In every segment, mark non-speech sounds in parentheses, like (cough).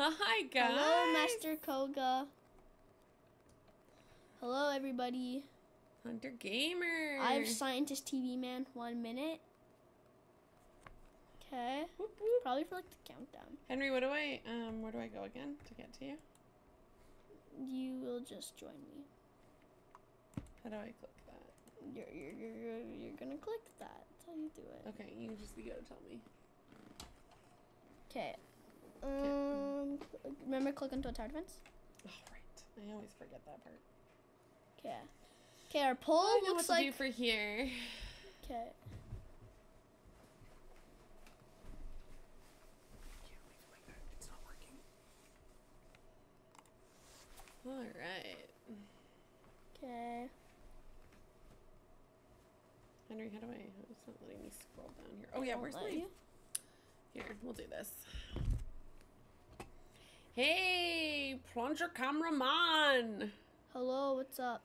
Hi, guys. Hello, Master Koga. Hello, everybody. Hunter Gamer. I have Scientist TV Man. One minute. Okay. Probably for like the countdown. Henry, what do I um where do I go again to get to you? You will just join me. How do I click that? You're you're you're you're, you're gonna click that. That's how you do it. Okay, you just you gotta tell me. Okay. Um. Remember, click onto a tire fence. Oh right. I always forget that part. Okay. Okay. Our I know looks what to do like. for here. Okay. It's not working. All right. Okay. Henry, how do I? It's not letting me scroll down here. Oh yeah, where's my? Here, we'll do this. Hey, plunger cameraman. Hello. What's up?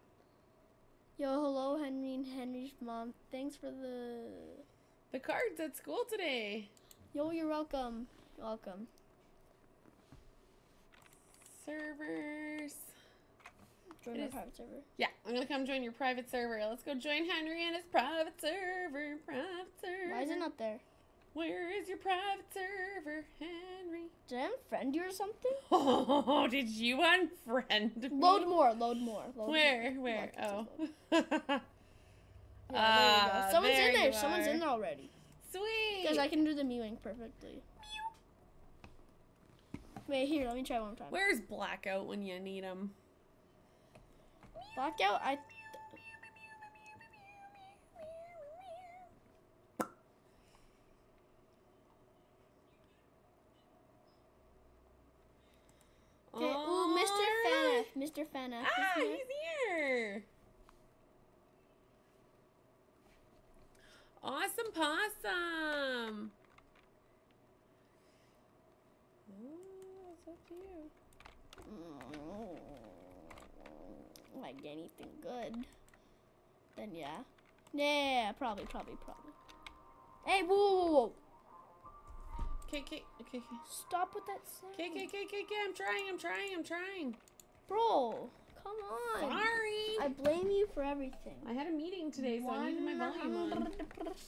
Yo, hello, Henry and Henry's mom. Thanks for the. The cards at school today. Yo, you're welcome. Welcome. Servers. Join our private server. Yeah, I'm gonna come join your private server. Let's go join Henry and his private server. Private server. Why is it not there? Where is your private server, Henry? Did I unfriend you or something? (laughs) Oh, did you unfriend me? Load more. Load more. Load Where? more. Where? Look, Oh. (laughs) Yeah, there you go. Someone's there in there. Someone's in there already. Sweet. Because I can do the mewing perfectly. Wait, here. Let me try one more time. Where's Blackout when you need him? Blackout. I. Okay. Ooh, Mr. Fanaf. Mr. Fanaf. Ah, he's here. Awesome possum. Oh, it's up to you. Mm, Like anything good. Then yeah. Yeah, probably, probably, probably. Hey, whoa, whoa, whoa. Okay, okay, okay, okay. Stop with that sound. Okay, okay, okay, okay, okay. I'm trying, I'm trying, I'm trying. Bro, come on. Sorry. I blame you for everything. I had a meeting today, so I needed my volume on.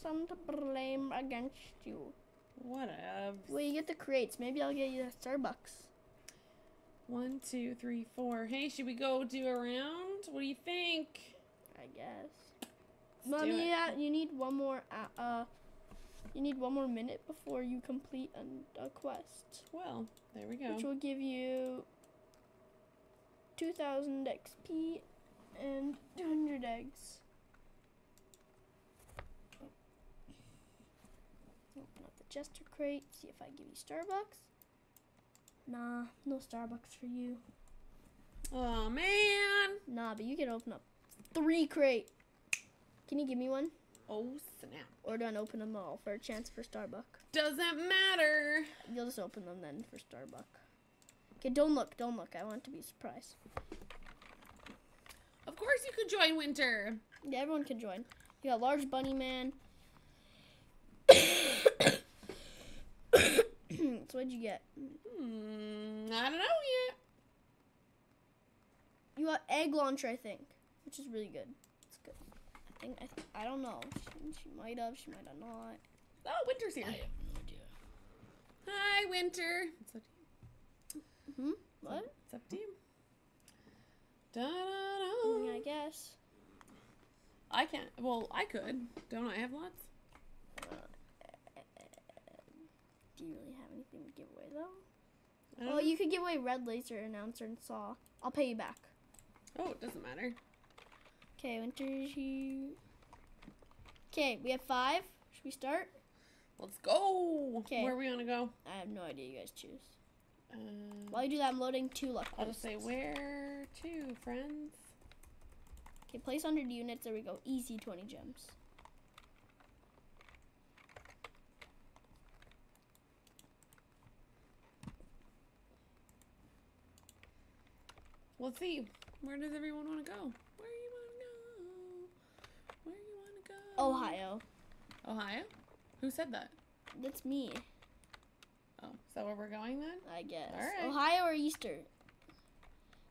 100% blame against you. What up? Well, you get the crates. Maybe I'll get you the Starbucks. One, two, three, four. Hey, should we go do a round? What do you think? I guess. Let's Mommy, you need one more. Uh, uh, you need one more minute before you complete an, a quest, Well, there we go. which will give you 2,000 XP and 200 eggs. Open up the Jester crate. See if I give you Starbucks. Nah, no Starbucks for you. Oh man. Nah, but you can open up three crate. Can you give me one? Oh snap. Or do I open them all for a chance for Starbucks? Doesn't matter. You'll just open them then for Starbucks. Okay, don't look, don't look. I want to be surprised. Of course you could join Winter. Yeah, everyone can join. You got Large Bunny Man. (coughs) so what'd you get? Hmm, I don't know yet. You got Egg Launcher, I think, which is really good. It's good. I think I, th- I don't know. She, she might have, she might have not. Oh, Winter's here. I have no idea. Hi, Winter. It's up to you. Hmm. What? It's up to you. Da, da, I mean, I guess. I can't. Well, I could. Don't I have lots? Do you really have anything to give away though? I don't Oh, know. you could give away Red Laser Announcer and Saw. I'll pay you back. Oh, it doesn't matter. Okay, winter's you- Okay, we have five. Should we start? Let's go. Okay. Where we want to go? I have no idea. You guys choose. Um, While you do that, I'm loading two luck. I'll just say where to, friends. Okay, place 100 units. There we go. Easy 20 gems. Let's see. Where does everyone want to go? Where you want to go? Where you want to go? Ohio. Ohio? Who said that? That's me. Oh, is that where we're going then? I guess. Alright. Ohio or Easter?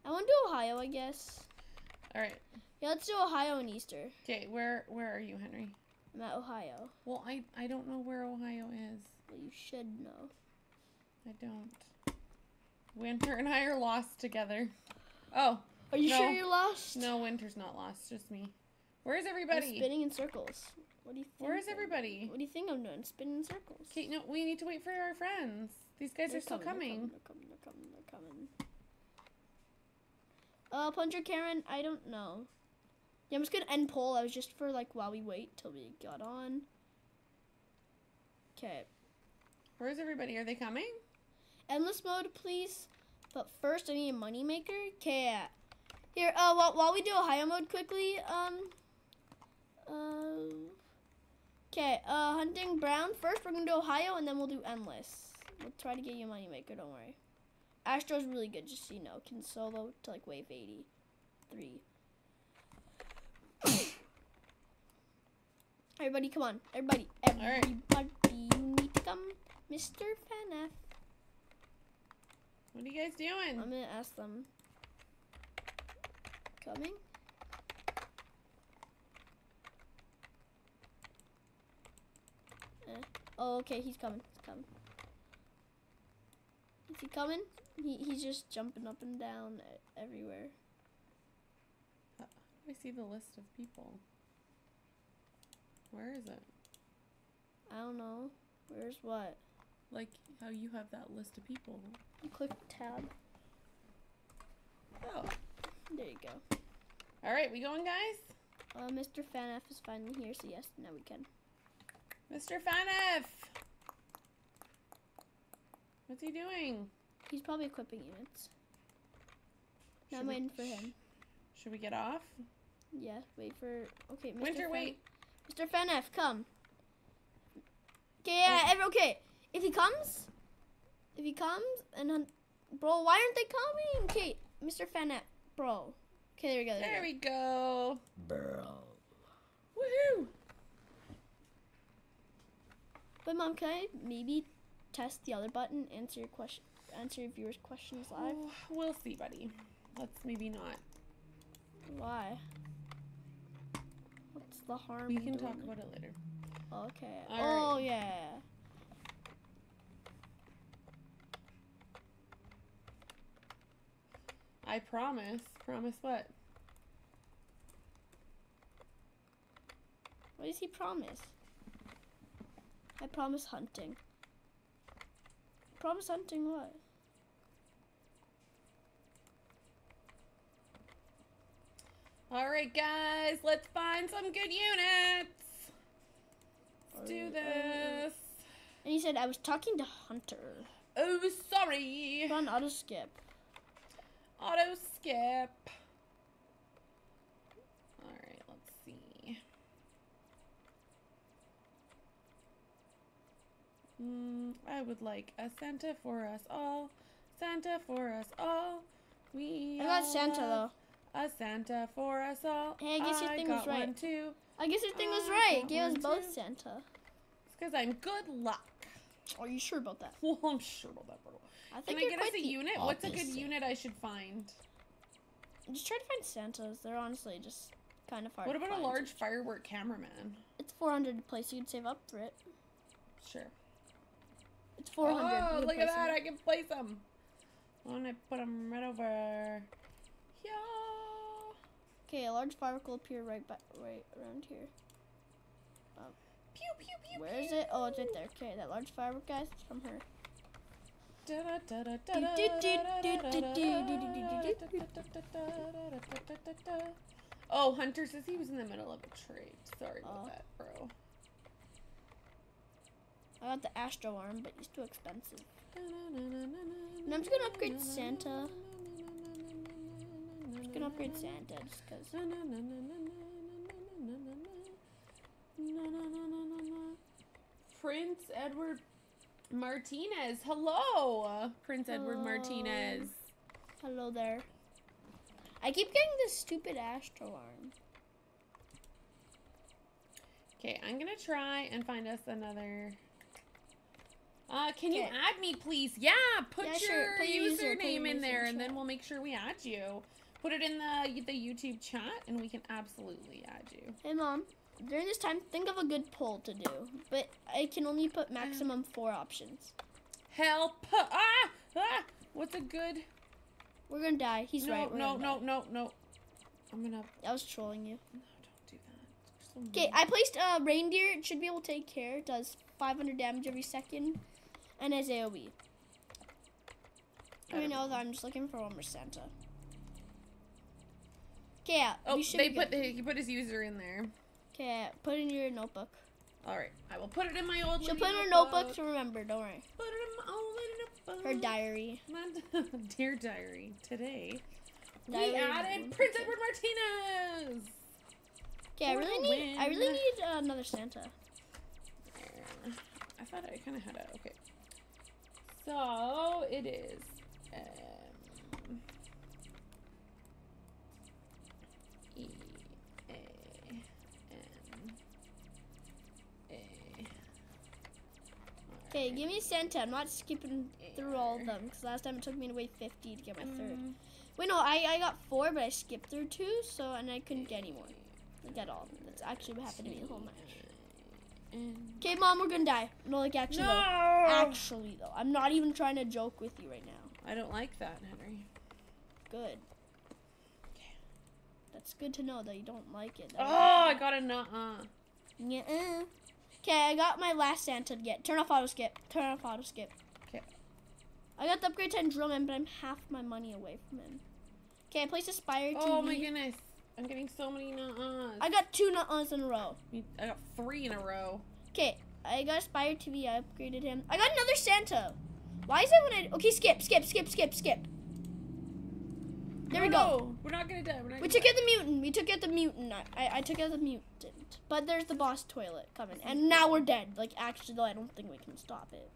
I want to do Ohio, I guess. All right. Yeah, let's do Ohio and Easter. Okay, where where are you, Henry? I'm at Ohio. Well, I I don't know where Ohio is. Well, you should know. I don't. Winter and I are lost together. Oh, Are you No. sure you're lost? no, Winter's not lost, just me. Where's I'm everybody? spinning in circles. What do you think? Where is everybody? What do you think I'm doing? Spinning in circles. Okay, no, we need to wait for our friends. These guys They're are still coming. They're coming. They're coming. They're coming. Uh, Plunger Karen, I don't know. Yeah, I'm just gonna end poll. I was just for like while we wait till we got on. Okay, Where's everybody? Are they coming? endless mode, please. But first, I need a moneymaker. Okay, here. Uh, while, while we do Ohio mode quickly, um, okay. Uh, hunting brown first. We're gonna do Ohio, and then we'll do endless. We'll try to get you a money maker. Don't worry. Astro's really good, just so you know. Can solo to like wave eighty three. (coughs) Everybody, come on. Everybody, right. everybody, you need to come, Mr. Fanaf. What are you guys doing? I'm gonna ask them. Coming? Oh, okay, he's coming. He's coming. Is he coming? He, he's just jumping up and down everywhere. I see the list of people. Where is it? I don't know. Where's what? Like how you have that list of people. You Click tab. Oh. There you go. All right, we going, guys? Uh, Mr. Fanaf is finally here, so yes, now we can. Mr. Fanef! What's he doing? He's probably equipping units. Now Should I'm we- waiting for him. Should we get off? Yeah, wait for. Okay, Mr. Winter, Fan- wait. Mr. Fanef, come. Okay, oh. yeah, Oh. okay. If he comes, if he comes, and hun- bro, why aren't they coming? Okay, Mr. Fanef, bro. Okay, there we go. There, There we we go. go. Bro. Woohoo! But mom, can I maybe test the other button? Answer your question. Answer your viewers' questions live. Oh, we'll see, buddy. Let's maybe not. Why? What's the harm? We can talk about it later. Okay. All oh yeah. I promise. Promise what? What does he promise? I promise hunting. Promise hunting what? All right, guys, let's find some good units. Let's do um, this. And he said I was talking to Hunter. Oh, sorry. Run auto skip. Auto skip. All right, let's see. Mm, I would like a Santa for us all. Santa for us all. We I got Santa though. A Santa for us all. Hey, I guess your thing was right. one too. I guess your thing was right. got Give us both too. Santa. It's because I'm good luck. Are you sure about that? (laughs) Well, I'm sure about that, bro. I Can think I you're get us a unit? What's a good unit I should find? Just try to find Santas. They're honestly just kind of hard. What about a large firework cameraman? It's 400 to place. You can save up for it. Sure. It's 400. Oh, look at that! it. I can place them. Why don't I put them right over here? Okay, a large firework will appear right back, right around here. Um, pew pew pew. Where is it? Oh, it's right there. Okay, that large firework, guys, it's from her. Oh, Hunter says he was in the middle of a trade. Sorry about Oh. that, bro. I got the Astro arm, but it's too expensive. And I'm just gonna upgrade Santa. I'm just gonna upgrade Santa just because. Prince Edward Martinez. Hello, Prince Edward Martinez. Hello there. I keep getting this stupid Astro arm. Okay, I'm gonna try and find us another Uh, can you add me, please? Yeah, put Yeah, your sure. Put your user- put your username in there, and then we'll make sure we add you. Put it in the the YouTube chat, and we can absolutely add you. Hey, mom. During this time, think of a good poll to do, but I can only put maximum (sighs) four options. Help! Ah! Ah! What's a good? We're gonna die. He's no, right. we're no, no, die. no, no. I'm gonna. I was trolling you. No, don't do that. So Okay. I placed a reindeer. It should be able to take care. It does 500 damage every second, and has AOE. I know that I'm just looking for one more Santa. Okay, yeah, Oh, they put good. he put his user in there. Okay, put in your notebook. All right, I will put it in my old. She'll put in her notebook to remember. Don't worry. Put it in my old notebook. Her diary. My (laughs) dear diary. Today, Diary we added Prince. Edward Martinez. Okay, I really the need. I really need uh, another Santa. I thought I kind of had a okay. So it is. Um, e A N A. Okay, give me Santa. I'm not skipping through all of them because last time it took me to wait 50 to get my third. Mm, Wait, no, I, I got four, but I skipped through two, so and I couldn't get any more. I got all. That's actually what happened to me the whole match. Okay, mom, we're gonna die. No, like actually, No. though. Actually, though, I'm not even trying to joke with you right now. I don't like that, Henry. Good. Okay. That's good to know that you don't like it. Oh, I got a nuh-uh. Yeah. Okay, I got my last Santa to get. Turn off auto skip. Turn off auto skip. Okay. I got the upgrade 10 drillman, but I'm half my money away from him. Okay, I placed a Spire TV. Oh my goodness. I'm getting so many nuh-uhs. I got two nuts in a row. I got three in a row. Okay, I got Spire TV. I upgraded him. I got another Santa. Why is that when I? Okay, skip, skip, skip, skip, skip. There we go. no, We're not gonna die. We're not We gonna took die. out the mutant. We took out the mutant. I, I, I took out the mutant. But there's the boss toilet coming, and now we're dead. Like actually, though, I don't think we can stop it.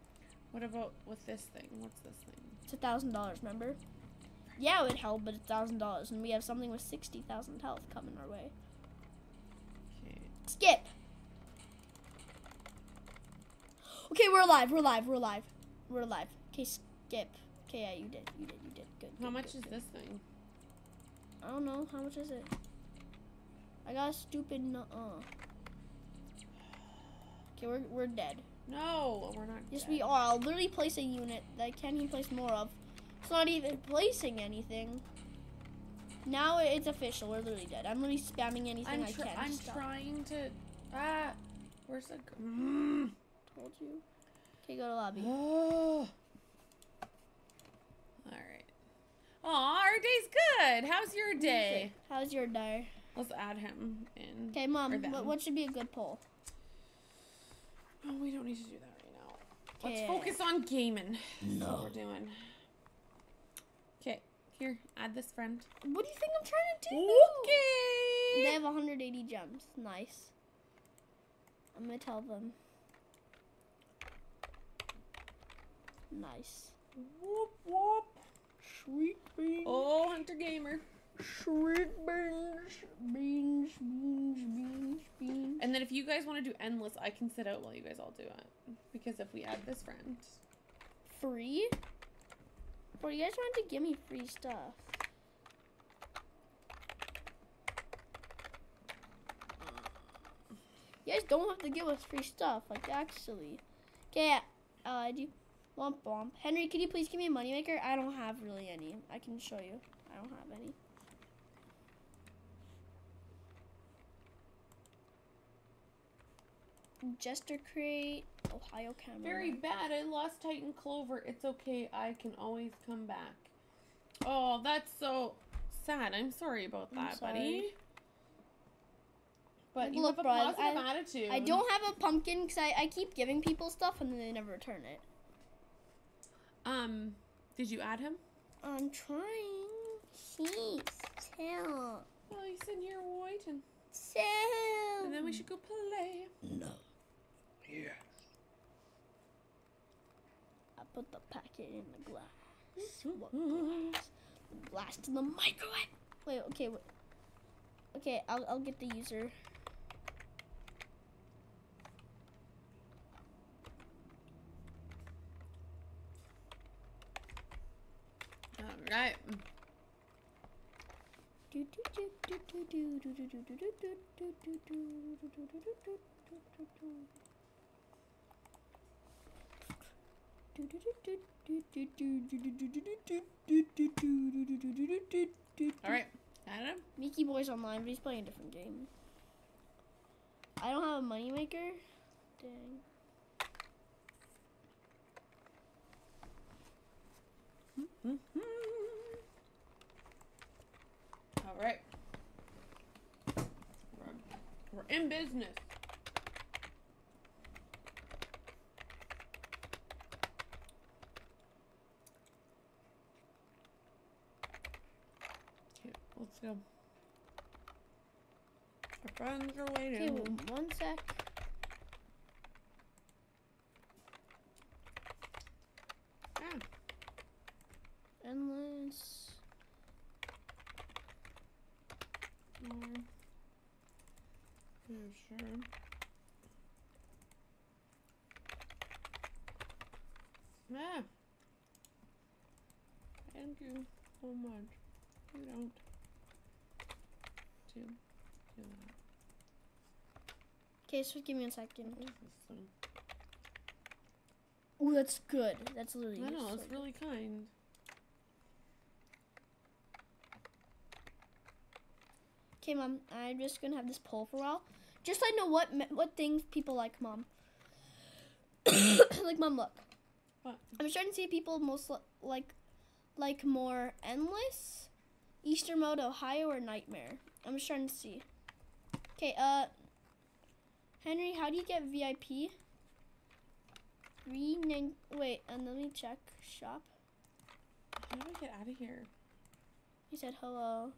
What about with this thing? What's this thing? It's a thousand dollars. Remember? Yeah, it would help, but it's thousand dollars, and we have something with sixty thousand health coming our way. Okay. Skip. Okay, we're alive. We're alive. We're alive. We're alive. Okay, skip. Okay, yeah, you did. You did. You did. Good. How good, much good, is good. this thing? I don't know. How much is it? I got a stupid nuh-uh. Okay, we're, we're dead. No, we're not. Yes, dead. we are. I'll literally place a unit that I can't even place more of. It's not even placing anything. Now it's official. We're literally dead. I'm literally spamming anything I'm, I can. I'm stop. trying to. Ah, where's the? g- Mm. Told you. Okay, go to lobby. (gasps) Oh. All right. Aw, our day's good. How's your day? How's your day? Let's add him in. Okay, mom. What, what should be a good poll? Oh, we don't need to do that right now. Let's Okay. focus on gaming. That's No. what we're doing. Okay, here, add this friend. What do you think I'm trying to do? Okay. They have 180 gems. Nice. I'm gonna tell them. Nice. Whoop whoop. Sweet beans. Oh, Hunter Gamer. Sweet beans. Beans, beans, beans, beans. And then if you guys want to do endless, I can sit out while you guys all do it. Because if we add this friend, Free? Bro, you guys want to give me free stuff. You guys don't have to give us free stuff, like actually. Okay, uh, I do. Womp womp. Henry, can you please give me a moneymaker? I don't have really any. I can show you. I don't have any. Jester crate, Ohio camera. very bad. I lost Titan Clover. It's okay. I can always come back. Oh, that's so sad. I'm sorry about that, sorry. buddy. But you Look, have a bro, I- positive I- attitude. I don't have a pumpkin because I, I keep giving people stuff and then they never return it. Um, did you add him? I'm trying. Jeez, chill. Well, he's in here waiting. Chill. And then we should go play. No here. I put the packet in the glass. What glass? The blast in the microwave. Wait, okay. Wait. Okay, I'll, I'll get the user. Alright. Alright. Adam? Mickey Boy's online, but he's playing a different game. I don't have a moneymaker. Dang. Alright. We're, we're in business. Okay, go. Our friends are Okay, waiting. w- one sec. Ah, Endless. mm. Yeah, sure. Ah. Thank you so much. You don't. Do, do that. Okay, so give me a second. Ooh, that's good. That's literally. I know, so it's good. really kind. Okay, mom. I'm just gonna have this poll for a while, just so I know what what things people like, mom. (coughs) like, mom, look. What? I'm starting to see people most li- like, like more endless, Easter mode, Ohio, or Nightmare. I'm just trying to see. Okay, uh, Henry, how do you get VIP? Three nine. Wait, and let me check shop. How do I get out of here? He said hello.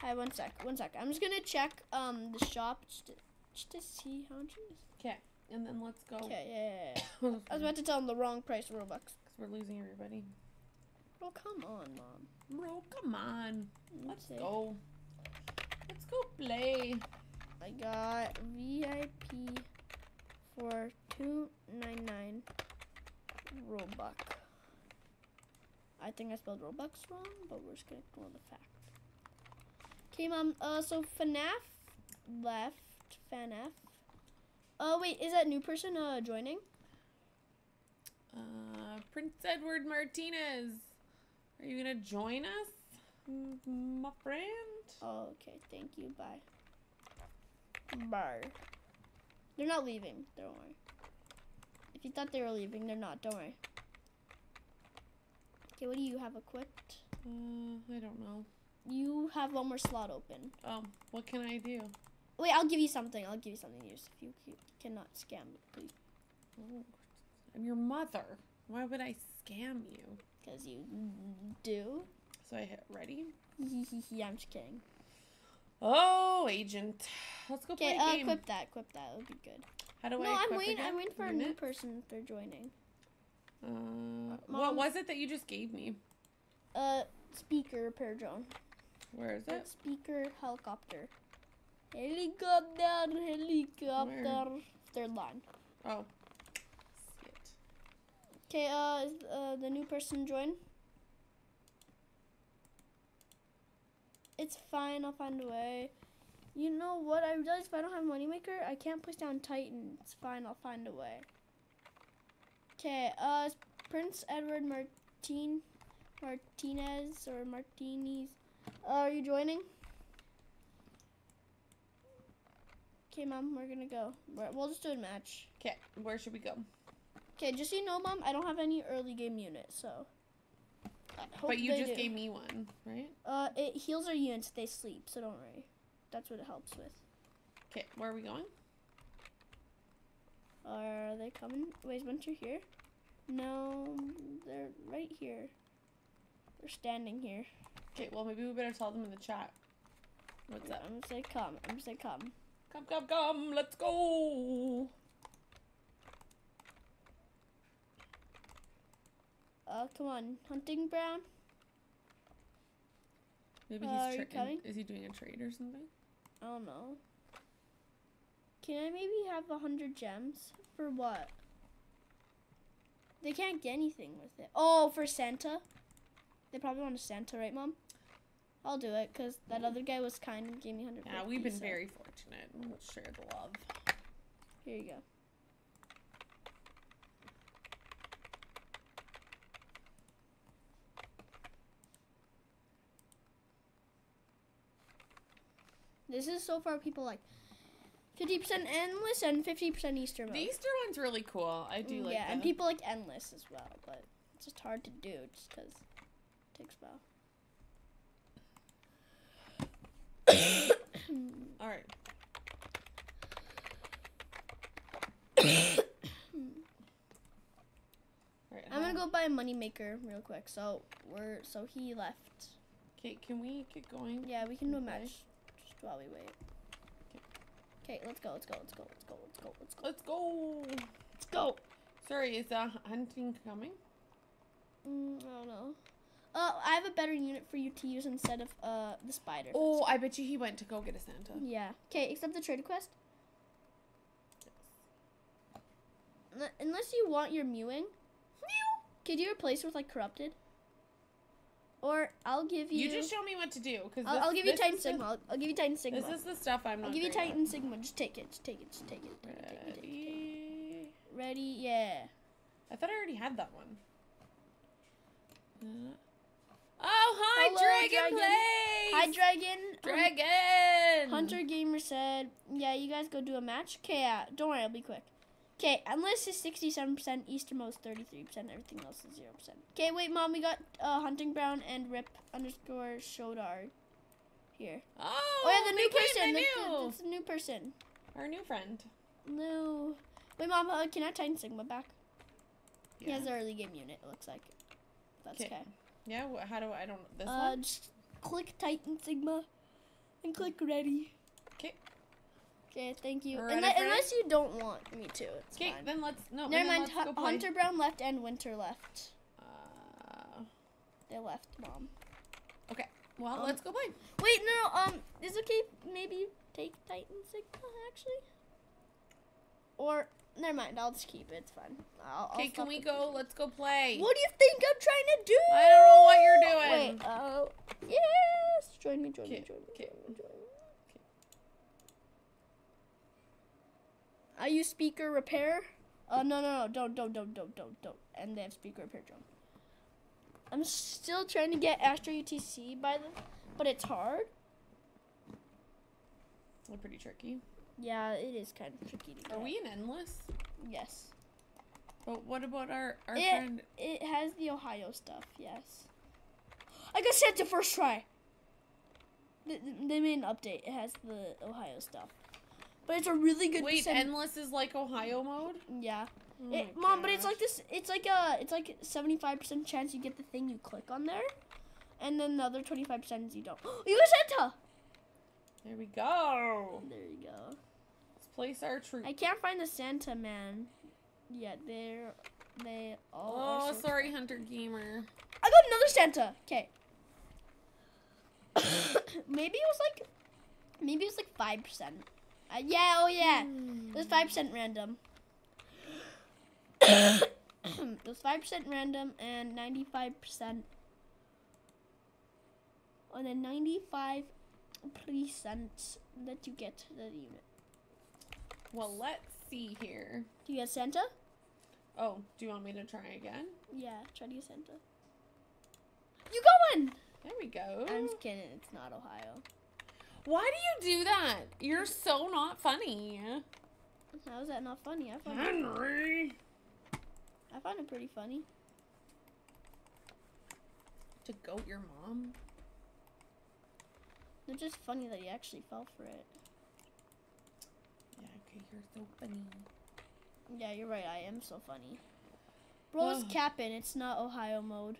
Hi, one sec, one sec. I'm just gonna check um the shop just to, just to see how much it is. Okay, and then let's go. Okay, yeah, yeah, yeah. (coughs) I was about to tell him the wrong price of Robux. Because we're losing everybody. Oh, come on, mom. Bro, come on. Let's see. go. Let's go play. I got VIP for two nine nine Robux. I think I spelled Robux wrong, but we're just gonna ignore the fact. Okay, mom. Uh, so FNAF left. FNAF. Oh wait, is that new person uh joining? Uh, Prince Edward Martinez. Are you gonna join us, my friend? Oh, okay. Thank you. Bye. Bye. They're not leaving. Don't worry. If you thought they were leaving, they're not. Don't worry. Okay, what do you have equipped? Uh, I don't know. You have one more slot open. Oh, what can I do? Wait, I'll give you something. I'll give you something to use. If you, cannot scam me, please. Oh, I'm your mother. Why would I scam you? Because you do. So I hit ready. (laughs) I'm just kidding. Oh, agent. Let's go play uh, a game. equip that. Equip that. It would be good. How do I no, I'm waiting. again? I'm waiting for a new person. They're joining. Uh, Mom. what was it that you just gave me? Uh, speaker repair drone. Where is it? Speaker helicopter. Helicopter, helicopter. Third line. Oh. Okay, uh, is, uh, the new person join. It's fine, I'll find a way. You know what? I realized if I don't have Moneymaker, I can't push down Titan. It's fine, I'll find a way. Okay, uh, Prince Edward Martin Martinez or Martinis. Uh, are you joining? Okay, mom, we're gonna go. We're, we'll just do a match. Okay, where should we go? Okay, just so you know, mom, I don't have any early game units, so. But you just do. gave me one, right? Uh, it heals our units if they sleep, so don't worry. That's what it helps with. Okay, where are we going? Are they coming? Wait, Winter here? No, they're right here. They're standing here. Okay, well maybe we better tell them in the chat. What's up? I'm gonna say come. I'm gonna say come. Come, come, come, let's go. Uh, come on, hunting brown. Maybe Uh, he's you coming? is he doing a trade or something? I don't know. Can I maybe have a hundred gems for what? They can't get anything with it. Oh, for Santa. They probably want a Santa, right, Mom? I'll do it because that other guy was kind and gave me 100 Yeah, we've been very fortunate. We'll share the love. Here you go. This is so far people like 50% endless and 50% Easter mode. The Easter one's really cool. I do Mm, like yeah, and people like endless as well, but it's just hard to do just because it takes a while. (coughs) All right. (coughs) Right. I'm gonna go buy a moneymaker real quick. So we're so he left. Okay, can we get going? Yeah, we can do a match while we wait. Okay, let's go. Let's go. Let's go. Let's go. Let's go. Let's go. Let's go. Let's go. Sorry, is uh, hunting coming? Mm, I don't know. Uh, I have a better unit for you to use instead of uh the spider. Oh, I bet you he went to go get a Santa. Yeah. Okay, accept the trade request. N- Unless you want your mewing. Mew. Could you replace it with like corrupted? Or I'll give you. You just show me what to do, cause I'll, I'll give you Titan Sigma. I'll, I'll give you Titan Sigma. This is the stuff I'm not. I'll give you great at. Titan Sigma. Just take it. Just take it. Just take it. Take. Take it. Take it, take it. Ready? Ready? Yeah. I thought I already had that one. Uh, oh, hi, Hello, Dragon, Dragon. Hi, Dragon. Um, Dragon! Hunter Gamer said, "Yeah, you guys go do a match." Okay, yeah, don't worry, I'll be quick. Okay, unless it's percent, Eastermost thirty-three percent, everything else is zero percent. Okay, wait, mom, we got uh, Hunting Brown and Rip underscore Shodar here. Oh, Oh, yeah, the new person. they That's, the new person. Our new friend. No. Wait, mom, uh, can I Titan Sigma back? He has an early game unit. It looks like. That's 'Kay. okay. Yeah, how do I, I don't, this Uh, one? just click Titan Sigma, and click ready. 'Kay. Okay, thank you. Unless, unless you don't want me to, it's Okay, then let's, no, Never mind. let's Hu- go play. Hunter Brown left and Winter left. Uh, They left, mom. Okay. Well, Um, let's go play. Wait, no. Um, is it okay? Maybe take Titan Sigma actually. Or never mind. I'll just keep it. It's fine. Okay, can we go? Let's go play. What do you think I'm trying to do? I don't know what you're doing. Wait. Uh, yes. Join me. Join me. Join me. Join me. Join me. Are you speaker repair? Uh, no, no, no, don't, don't, don't, don't, don't, don't. And they have speaker repair drone. I'm still trying to get Astro UTC by the, but it's hard. They're pretty tricky. Yeah, it is kind of tricky to get. Are we in endless? Yes. But what about our our It- friend? It has the Ohio stuff. Yes. I got sent to first try. Th- th- They made an update. It has the Ohio stuff, but it's a really good. Wait, percent- endless is like Ohio mode. yeah. Oh It, Mom, but it's like this. It's like a. It's like seventy five percent chance you get the thing you click on there, and then the other twenty five percent is you don't. (gasps) you got Santa. There we go. There you go. Let's place our troop. I can't find the Santa man. yet. they're they all. Oh, so- sorry, Hunter Gamer. I got another Santa. Okay. (coughs) maybe it was like, maybe it was like five percent. Uh, yeah. Oh yeah. It was five percent random. (coughs) it was five percent random and ninety-five percent. And then ninety-five percent that you get the unit. Well, let's see here. Do you get Santa? Oh, do you want me to try again? Yeah, try to get Santa. You got one. There we go. I'm just kidding. It's not Ohio. Why do you do that? You're so not funny. How is that not funny? I found it, Henry. I found it pretty funny. To goat your mom? It's just funny that you actually fell for it. Yeah, okay, you're so funny. Yeah, you're right. I am so funny. Bro's Ugh. (sighs) capping. It's not Ohio mode.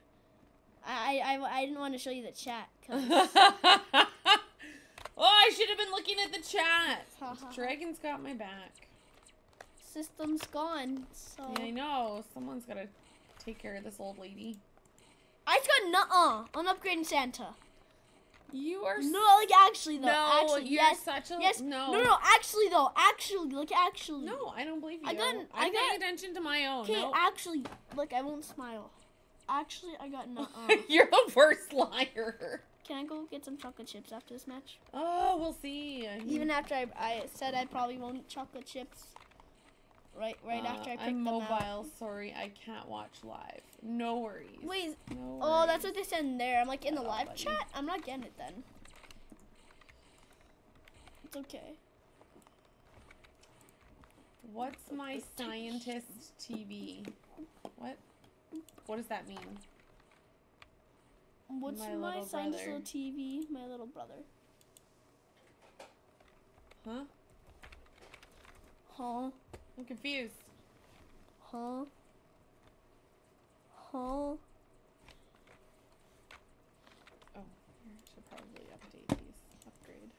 I, I, I, I didn't want to show you the chat. (laughs) oh, I should have been looking at the chat. Ha, ha, ha. Dragon's got my back. system's gone. So Yeah, I know. Someone's got to take care of this old lady. I just got nuh-uh on upgrading Santa. You are No, like actually though. no, actually, you're yes, such a yes. no. no, no, actually though. Actually, like actually. No, I don't believe you. I got- I paying got- attention to my own. Okay, No. actually, look, I won't smile. actually, I got (laughs) no. You're the worst (laughs) liar. Can I go get some chocolate chips after this match? Oh, we'll see. Even after I, I said I probably won't chocolate chips. Right, right after I Uh, picked I'm them mobile. out. Sorry, I can't watch live. No worries. Wait, No oh, that's what they said in there. I'm like in the Oh, live buddy. chat. I'm not getting it then. It's okay. What's my scientist TV? What? What does that mean? What's My my, little science brother. little TV? My little brother. Huh? Huh? I'm confused. Huh? Huh? Oh, I should probably update these. Upgrade.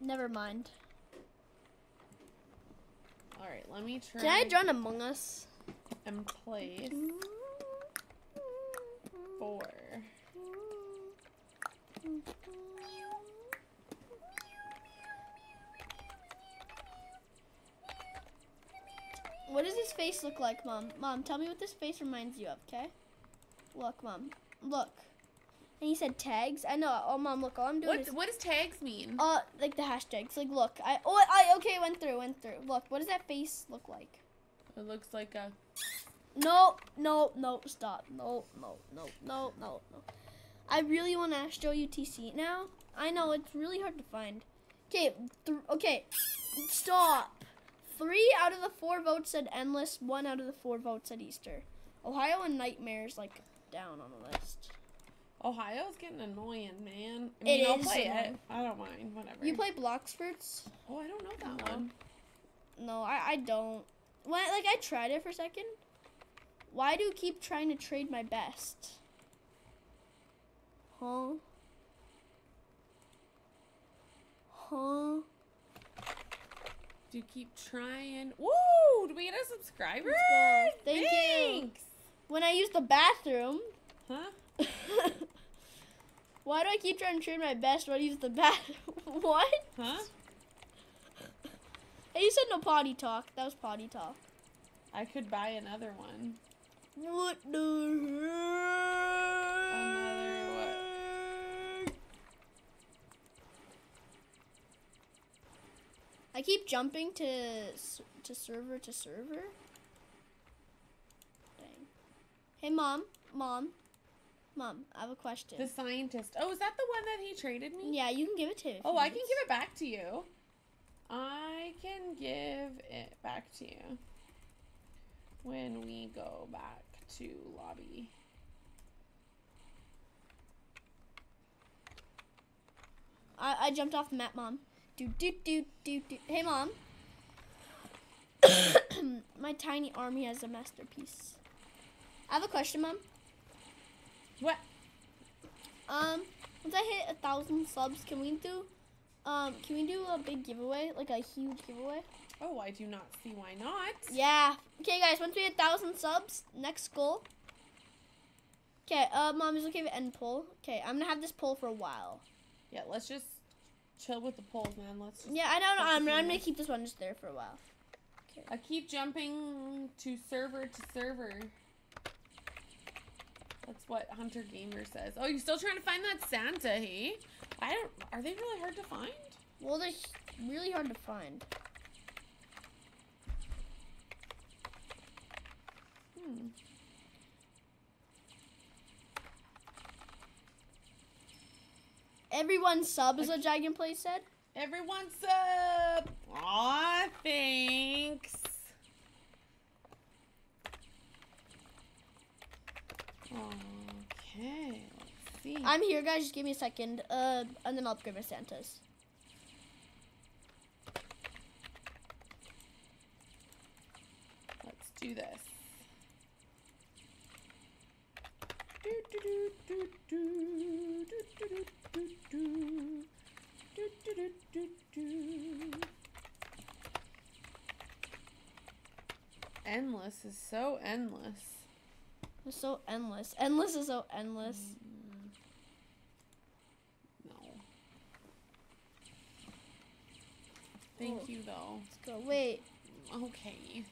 Never mind. All right, let me try. Can I join Among Us? and place mm-hmm. Four. What does his face look like, Mom? Mom, tell me what this face reminds you of, okay? Look, Mom. Look. And he said tags. I know. Oh, Mom, look. All I'm doing What is... what does tags mean? Uh, like the hashtags. Like, look. I... Oh, I... Okay, went through, went through. Look, what does that face look like? It looks like a. No, no, no, stop. No, no, no, no, no, no. I really want to show you TC now. I know, it's really hard to find. Okay, okay, stop. Three out of the four votes said endless. One out of the four votes said Easter. Ohio and Nightmares like down on the list. Ohio's getting annoying, man. I It mean, I'll is play it. I don't mind. Whatever. You play Blox Fruits? Oh, I don't know that No. one. No, I, I don't. When like I tried it for a second. Why do you keep trying to trade my best? Huh? Huh? Do you keep trying? Woo! Do we get a subscriber? Let's go. Thank you. Thanks. When I use the bathroom. Huh? (laughs) Why do I keep trying to trade my best when I use the bathroom? (laughs) what? Huh? Hey, you said no potty talk. That was potty talk. I could buy another one. What the Another what? I keep jumping to to server to server. Dang. Hey, mom, mom, mom. I have a question. The scientist. Oh, is that the one that he traded me? yeah, you can give it to. me Oh, I can give it back to you. I can give it back to you when we go back to lobby. I, I jumped off the map, mom. Do do do do do. Hey, mom. (coughs) My tiny army has a masterpiece. I have a question, mom. What? Um, once I hit a thousand subs, can we do, um, can we do a big giveaway, like a huge giveaway? Oh, I do not see why not. Yeah. Okay, guys. Once we hit thousand subs, next goal. Okay. Uh, mom is okay with end poll. Okay, I'm gonna have this poll for a while. Yeah, let's just chill with the polls, man. Let's just. Yeah, I don't know. I'm, I'm gonna keep this one just there for a while. I keep jumping to server to server. That's what Hunter Gamer says. Oh, you still trying to find that Santa, hey? I don't. Are they really hard to find? Well, they're really hard to find. Hmm. Everyone sub is what Dragon Play said. Everyone sub. Aw, thanks. Okay, let's see. I'm here, guys. Just give me a second. Uh, and then I'll upgrade my Santas. Let's do this. Endless is so endless. It's so endless. Endless is so endless. Mm. No. Thank Oh. you, though. Let's go. Wait. Okay.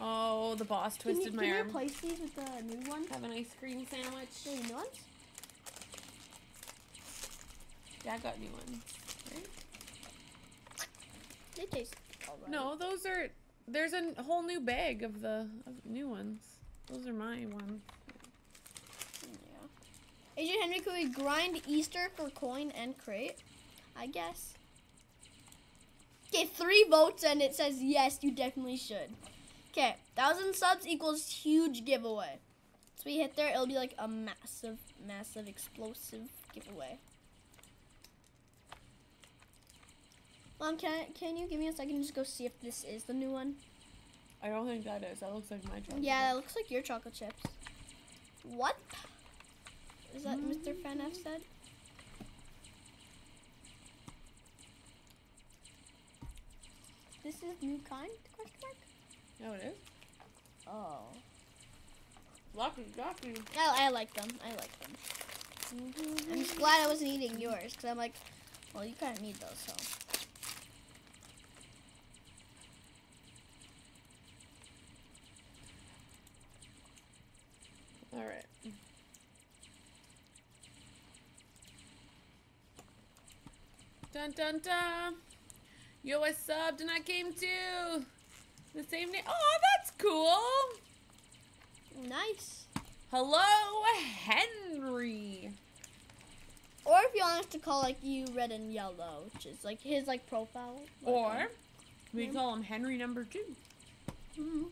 Oh, the boss Can you, twisted my can arm. you replace these with the new ones? Have an ice cream sandwich. The new ones? Dad got new ones. Right? They taste alright. No, those are. There's a whole new bag of the of new ones. Those are my ones. Yeah. Agent Henry, could we grind Easter for coin and crate? I guess. Get three votes and it says yes, you definitely should. Okay, thousand subs equals huge giveaway. So we hit there, it'll be like a massive, massive, explosive giveaway. Mom, can can you give me a second to just go see if this is the new one? I don't think that is. That looks like my chocolate. Yeah, that looks like your chocolate chips. What? Is that Mr. Mm. FanF said? This is new kind? Question mark. No, it is. Oh. Lucky, lucky. I, I like them. I like them. I'm just glad I wasn't eating yours because I'm like, well, you kind of need those, so. All right. Dun dun dun. Yo, I subbed and I came too. The same name. Oh, that's cool. Nice. Hello, Henry. Or if you want us to call like you red and yellow, which is like his like profile. like, Or we Yeah. call him Henry number two. Mhm.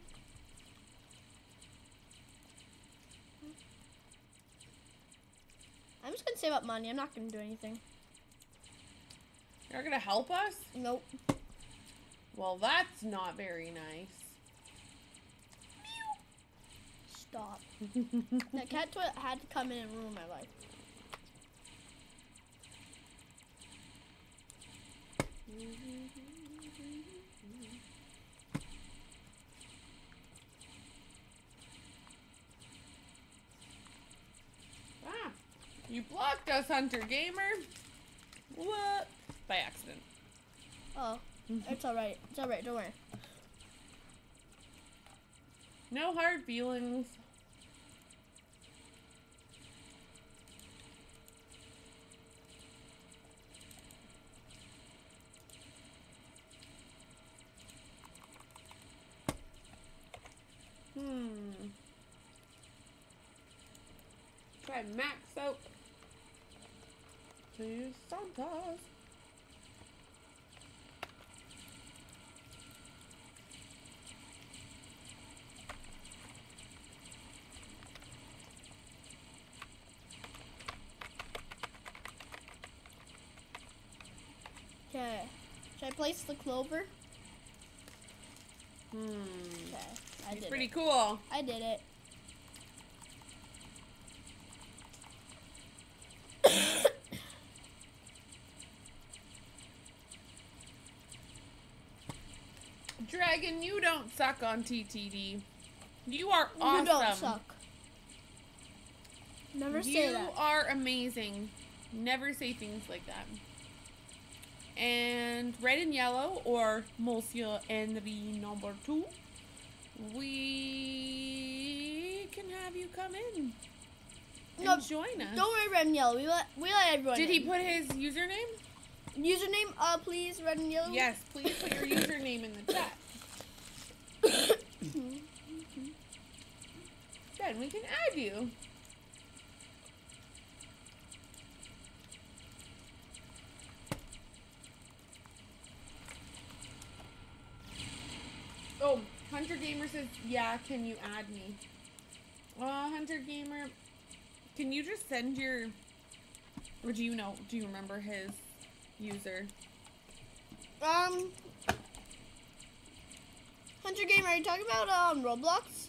I'm just gonna save up money. I'm not gonna do anything. You're gonna help us? Nope. Well, that's not very nice. Stop. That cat toilet had to come in and ruin my life. ah, you blocked us, Hunter Gamer. What? By accident. Oh, it's alright. It's alright. Don't worry. No hard feelings. Hmm. Try max out. Please, Santas. Okay. Should I place the clover? Hmm. Okay. I did pretty it. cool. I did it. (coughs) Dragon, you don't suck on TTD. You are awesome. You don't suck. Never say you that. are amazing. Never say things like that. And red and yellow, or Monsieur Henry number two, we can have you come in and No, join us. Don't worry, red and yellow. We let we let everyone. Did he put his username? username? Uh, please, red and yellow. Yes, please put your username in the chat. (coughs) Then we can add you. Oh, Hunter Gamer says, yeah, can you add me? Uh, Hunter Gamer, can you just send your, or do you know, do you remember his user? Um, Hunter Gamer, are you talking about um Roblox?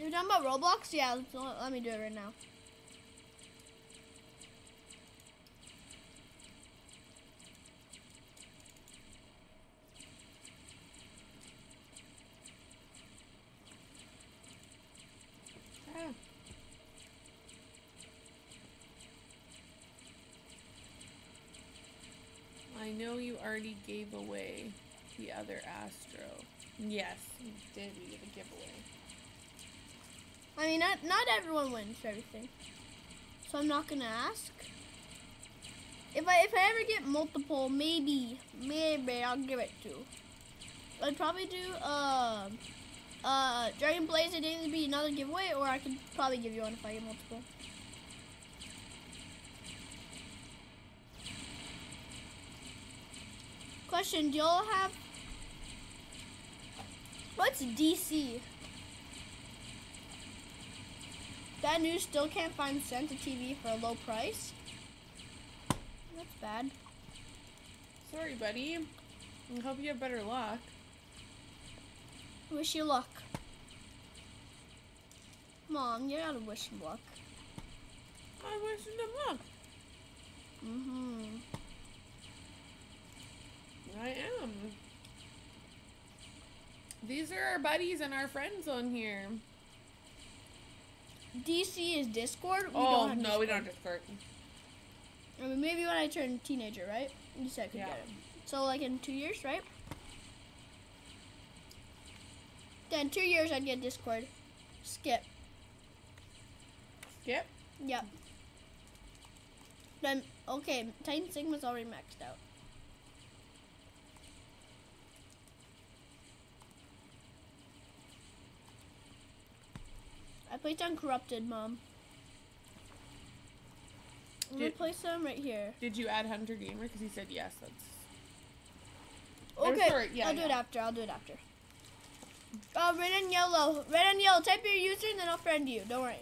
You're talking about Roblox? Yeah, let me do it right now. Ah. I know you already gave away the other Astro. Yes, you did. We did a giveaway. I mean, not not everyone wins everything, so I'm not gonna ask. If I if I ever get multiple, maybe maybe I'll give it to. I'd probably do uh uh Dragon Blaze. Needs to be another giveaway, or I could probably give you one if I get multiple. Question: Do y'all have what's DC? That news still can't find Santa TV for a low price. That's bad. Sorry, buddy. I hope you have better luck. Wish you luck. Mom, you gotta wish him luck. I wish them luck. Mm-hmm. I am. These are our buddies and our friends on here. DC is Discord. We oh no, we don't Discord. have Discord. I mean, maybe when I turn teenager, right? You said I could Yeah. get it. So like in two years, right? Then two years I'd get Discord. Skip. Skip. Yep. Then okay, Titan Sigma's already maxed out. I placed Uncorrupted, Mom. I'm gonna Did- place them right here. Did you add Hunter Gamer? Because he said yes. That's. Okay, sorry, yeah, I'll do it after. I'll do it after. Uh, red and yellow. Red and yellow. Type your user and then I'll friend you. Don't worry.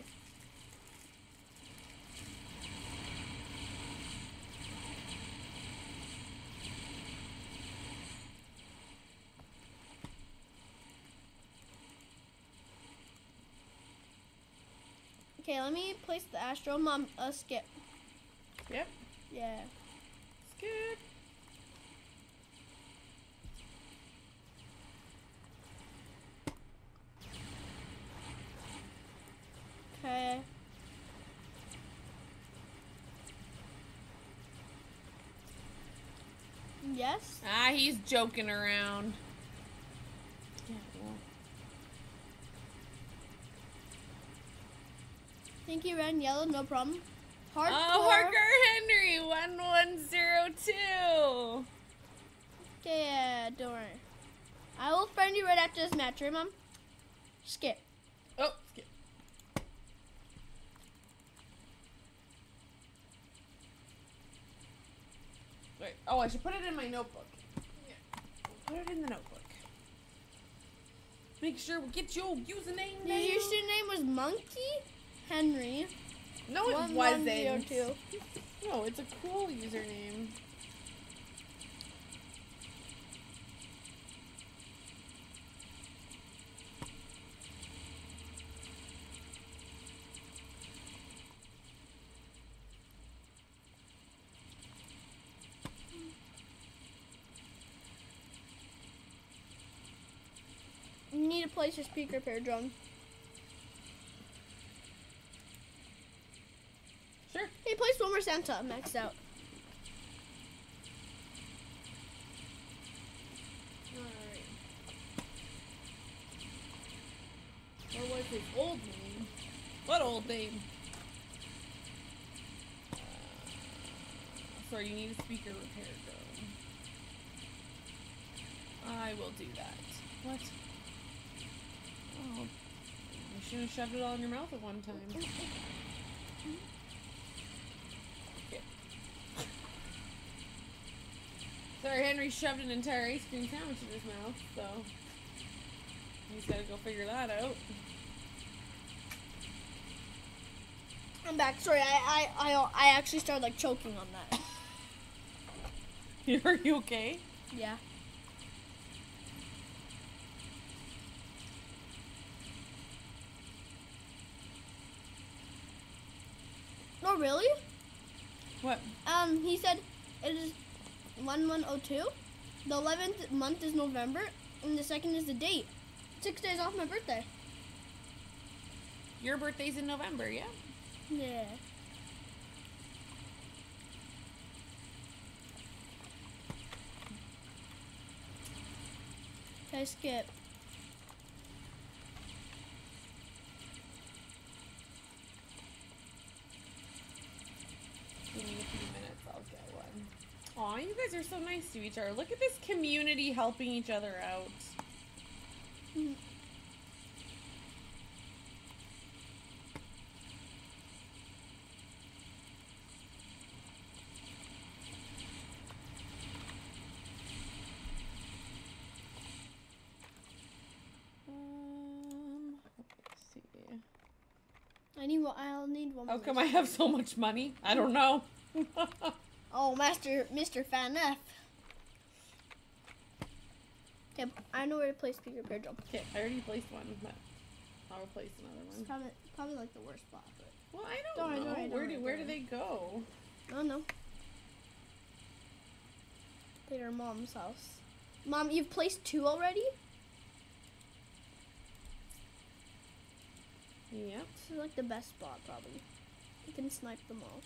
Okay, let me place the Astro Mom. Uh, skip. Yep. Yeah. Skip. Okay. Yes. Ah, he's joking around. Yeah, well, You, red and yellow. No problem. Uh, Hardcore. Oh, Harker Henry, one one zero two. Okay, yeah, don't worry. I will friend you right after this match, right, Mom? Skip. Oh, skip. Wait. Oh, I should put it in my notebook. Yeah. Put it in the notebook. Make sure we get your username. Your username was Monkey Henry. No, it one wasn't. one zero two. (laughs) No, it's a cool username. You need to place your speaker repair drum. Sure. Hey, place one more Santa. Maxed out. Alright. What was his old name? What old name? Uh, sorry, you need a speaker repair drum. I will do that. What? Oh, you should have shoved it all in your mouth at one time. (laughs) Okay. Sorry, Henry shoved an entire ice cream sandwich in his mouth, so he's gotta go figure that out. I'm back. Sorry, I, I, I, I actually started like choking on that. (laughs) Are you okay? Yeah. Oh, really? What? Um, he said it is 1102. The 11th month is November, and the second is the date. Six days off my birthday. Your birthday's in November, yeah? Yeah. Okay, skip? Aw, you guys are so nice to each other. Look at this community helping each other out. Um, let's see. I need one. I'll need one. How come I have so much money? I don't know. (laughs) Oh, Master, Mr. Fan F. Okay, I know where to place Peter Bear jump. okay, I already placed one, but I'll replace another It's one. probably probably like the worst spot, but Well, I don't, Don't know. don't where do where don't they go? I don't know. Their mom's house. Mom, you've placed two already. Yep. This is like the best spot, probably. You can snipe them all.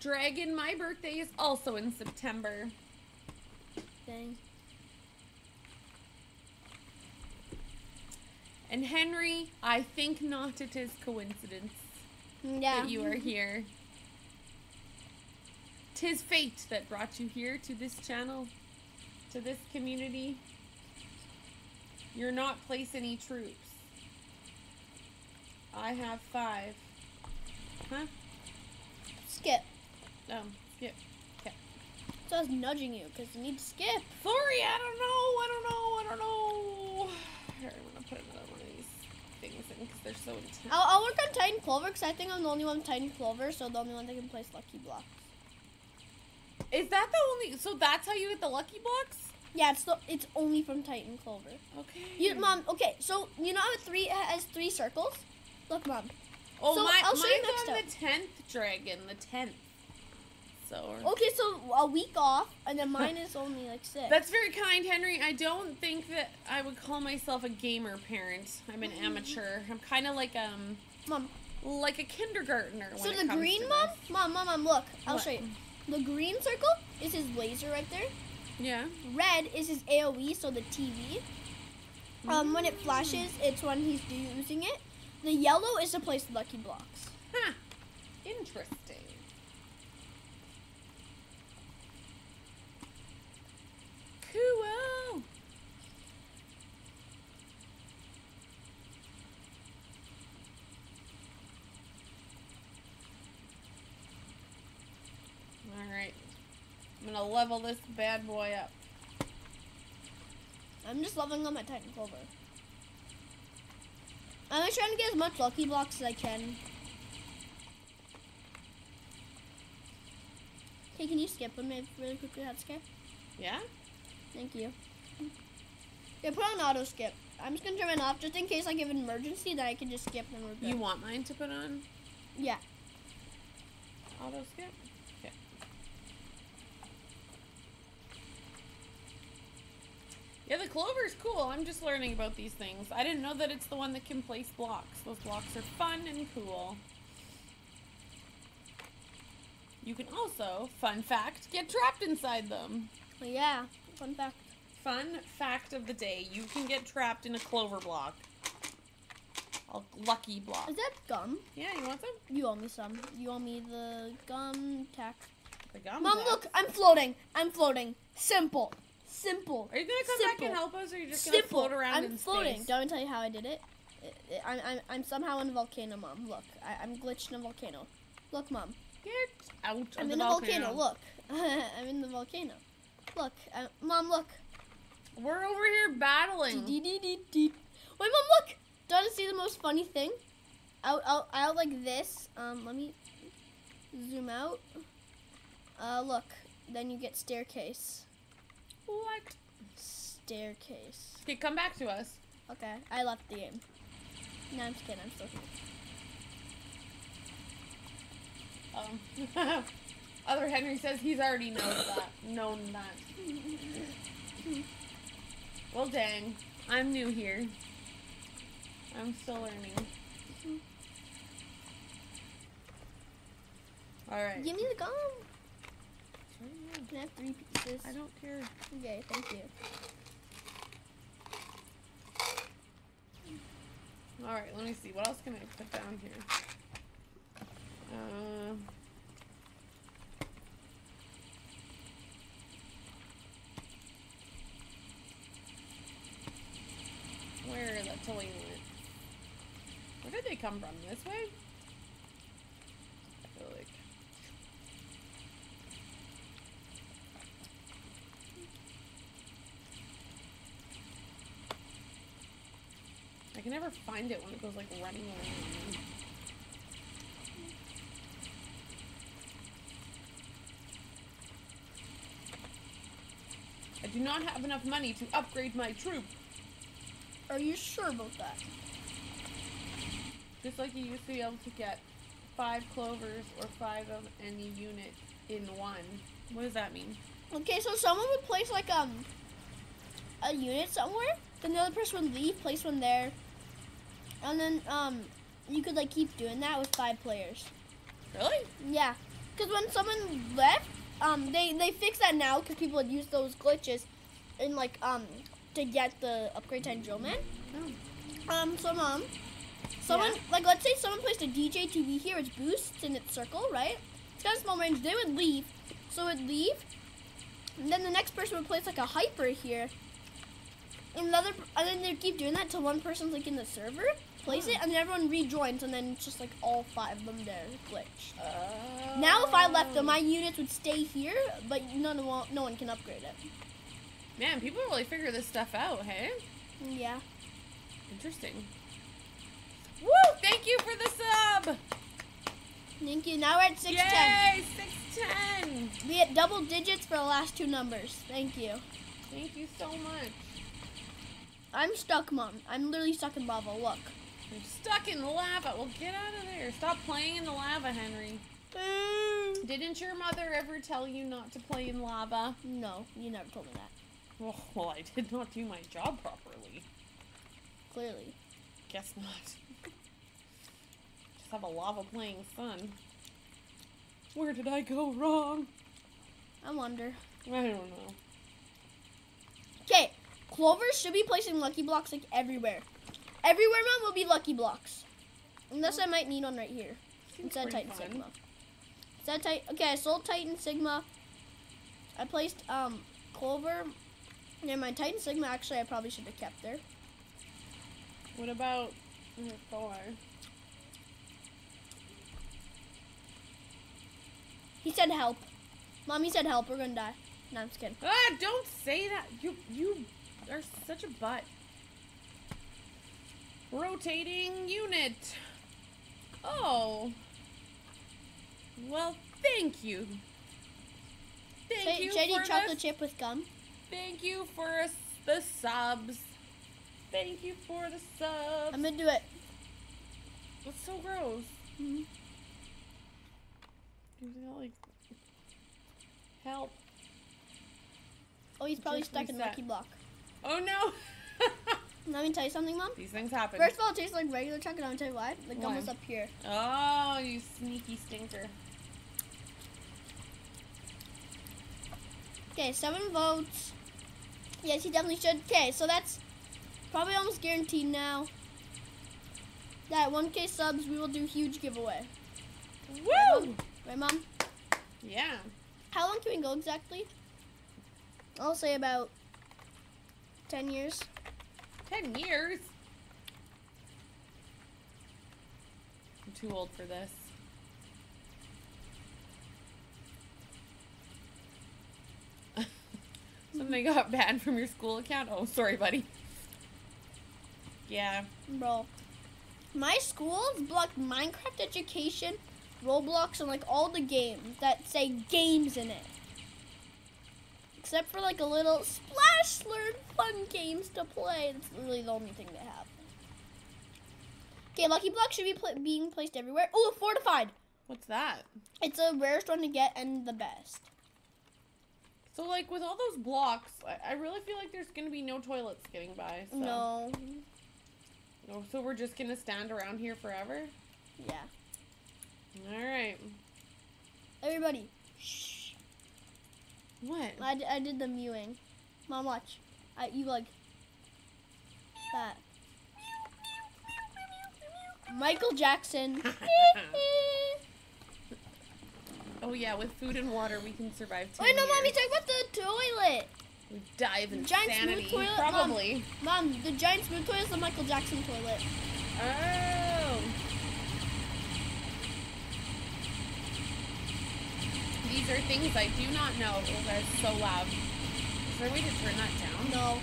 Dragon, my birthday is also in September. Dang. And Henry, I think not it is coincidence Yeah. that you are here. Tis fate that brought you here to this channel, to this community. You're not place any troops. I have five. Huh? Skip. Um, skip. So I was nudging you because you need to skip. Sorry, I don't know. I don't know. I don't know. (sighs) Here, I'm gonna put another one of these things in because they're so intense. I'll, I'll work on Titan Clover because I think I'm the only one with Titan Clover, so the only one that can place Lucky Blocks. Is that the only? So that's how you get the lucky blocks? Yeah, it's the, it's only from Titan Clover. Okay. You, mom. Okay, so you know how it three has three circles. Look, mom. Oh, so my, I'll show you mine's next on time. the tenth dragon. The tenth. So. Okay, so a week off, and then mine is only like six. That's very kind, Henry. I don't think that I would call myself a gamer parent. I'm an amateur. I'm kind of like um mom. like a kindergartner. When So it the comes green to mom, this. mom, mom, mom. Look, I'll What? show you. The green circle is his laser right there. Yeah. Red is his AOE, so the TV. Um, when it flashes, it's when he's using it. The yellow is to place lucky blocks. Huh. Interesting. Cool. All right. I'm gonna level this bad boy up. I'm just leveling up my Titan Clover. I'm just trying to get as much lucky blocks as I can. Hey, can you skip if really quickly? That's okay. Yeah. Thank you. Yeah, put on auto skip. I'm just gonna turn it off just in case I give an emergency that I can just skip and we're good. You want mine to put on yeah. auto skip? Okay. Yeah, the clover's cool. I'm just learning about these things. I didn't know that it's the one that can place blocks. Those blocks are fun and cool. You can also, fun fact, get trapped inside them. Yeah. Fun fact. Fun fact of the day, you can get trapped in a clover block. A lucky block. Is that gum? Yeah, you want some? You owe me some. You owe me the gum tack. The gum Mom, tax. look, I'm floating. I'm floating. Simple. Simple. Are you gonna come back and help us, or are you just gonna float around I'm in floating. space? Don't me tell you how I did it? I- I- I'm, I'm, I'm somehow in a volcano, Mom. Look, I, I'm glitched in a volcano. Look, Mom. Get out of I'm in a volcano. volcano. Look. (laughs) I'm in the volcano. Look. Uh, Mom, look. We're over here battling. Wait, Mom, look. Do you want to see the most funny thing? Out, out, out like this. Um, let me zoom out. Uh, look. Then you get staircase. What? Staircase. Okay, come back to us. Okay, I left the game. No, I'm just kidding. I'm still here. Um, (laughs) other Henry says he's already known that. Known that. Well, dang. I'm new here. I'm still learning. All right. Give me the gum. Can I have three pieces? I don't care. Okay, thank you. All right. Let me see. What else can I put down here? Uh, where the toilets? Where did they come from? This way? I feel like. I can never find it when it goes like running around. I do not have enough money to upgrade my troop. Are you sure about that? Just like you used to be able to get five clovers or five of any unit in one. What does that mean? Okay, so someone would place like um a unit somewhere, then the other person would leave, place one there, and then um you could like keep doing that with five players. Really? Yeah, because when someone left, um they they fixed that now because people had used those glitches, in like um to get the upgrade time drill man. No. Um, so mom, someone Yeah. like let's say someone placed a DJ TV here, it's boosts in its circle, right? It's got a small range. They would leave, so it would leave, and then the next person would place like a hyper here, and another, and then they'd keep doing that till one person's like in the server, place it, and then everyone rejoins, and then it's just like all five of them there glitch. Now if I left them, my units would stay here, but none no one can upgrade it. Man, people really figure this stuff out, hey? Yeah. Interesting. Woo! Thank you for the sub! Thank you. Now we're at six ten. Yay! 610! We hit double digits for the last two numbers. Thank you. Thank you so much. I'm stuck, Mom. I'm literally stuck in lava. Look. I'm stuck in lava. Well, get out of there. Stop playing in the lava, Henry. Didn't your mother ever tell you not to play in lava? No, you never told me that. (laughs) Well, I did not do my job properly. Clearly. Guess not. Just have a lava playing son. Where did I go wrong? I wonder. I don't know. Okay, Clovers should be placing lucky blocks like everywhere. Everywhere, Mom, will be lucky blocks. Unless I might need one right here. Seems Instead Titan fun. Sigma. Instead Titan. Okay, I sold Titan Sigma. I placed um Clover. And my Titan Sigma, actually, I probably should have kept there. What about four? He said help. Mommy said help. We're gonna die. No, I'm just kidding. Ah, don't say that. You you are such a butt. Rotating unit. Oh. Well, thank you. Thank Sh- you for chocolate the, chip with gum. Thank you for the subs. Thank you for the subs. I'm gonna do it. That's so gross. Mm-hmm. Is that like help? Oh, he's probably Just stuck in reset. lucky block. Oh no. (laughs) Let me tell you something, Mom. These things happen. First of all, it tastes like regular chocolate. I'll tell you why. The gum was up here. Oh, you sneaky stinker. Okay, seven votes. Yes, he definitely should. Okay, so that's probably almost guaranteed now. That 1K subs, we will do huge giveaway. Woo! Right, Mom? Yeah. How long can we go exactly? I'll say about 10 years. Ten years. I'm too old for this. Something got banned from your school account. Oh, sorry, buddy. Yeah. Bro. My school's blocked Minecraft education, Roblox, and like all the games that say games in it. Except for like a little SplashLearn fun games to play. That's really the only thing they have. Okay, Lucky Block should be pla being placed everywhere. Oh, fortified. What's that? It's the rarest one to get and the best. So, like, with all those blocks, I, I really feel like there's gonna be no toilets getting by. So. No. Oh, So we're just gonna stand around here forever? Yeah. All right. Everybody. Shh. What? I, d- I did the mewing. Mom, watch. I, you like that. Michael Jackson. (laughs) (laughs) oh yeah, with food and water we can survive. 10 Wait, no, years. mommy, talk about the toilet. We dive in Giant smooth sanity. toilet, Mom. Probably. Mom, the giant smooth toilet is the Michael Jackson toilet. Oh. These are things I do not know. Oh, that's so loud. Is there a way to turn that down? No.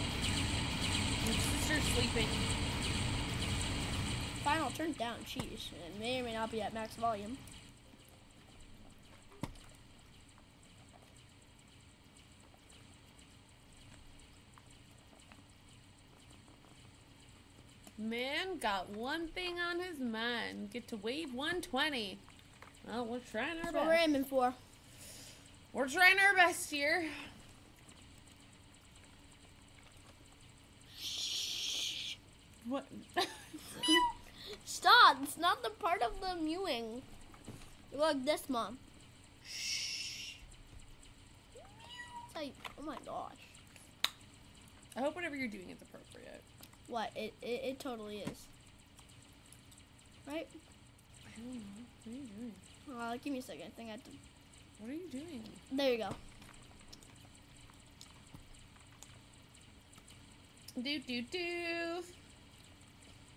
My sister's sleeping. Fine, I'll turn it down. Jeez. It may or may not be at max volume. Man got one thing on his mind. Get to wave 120. Well, we're trying our That's what we're best. aiming for. We're trying our best here. Shh. What? (laughs) Stop! It's not the part of the mewing. Look, this, Mom. Shh. Like, oh my gosh. I hope whatever you're doing is appropriate. What? It, it, it totally is. Right? I don't know. What are you doing? Uh, give me a second. I think I have to. What are you doing? There you go. Do do do.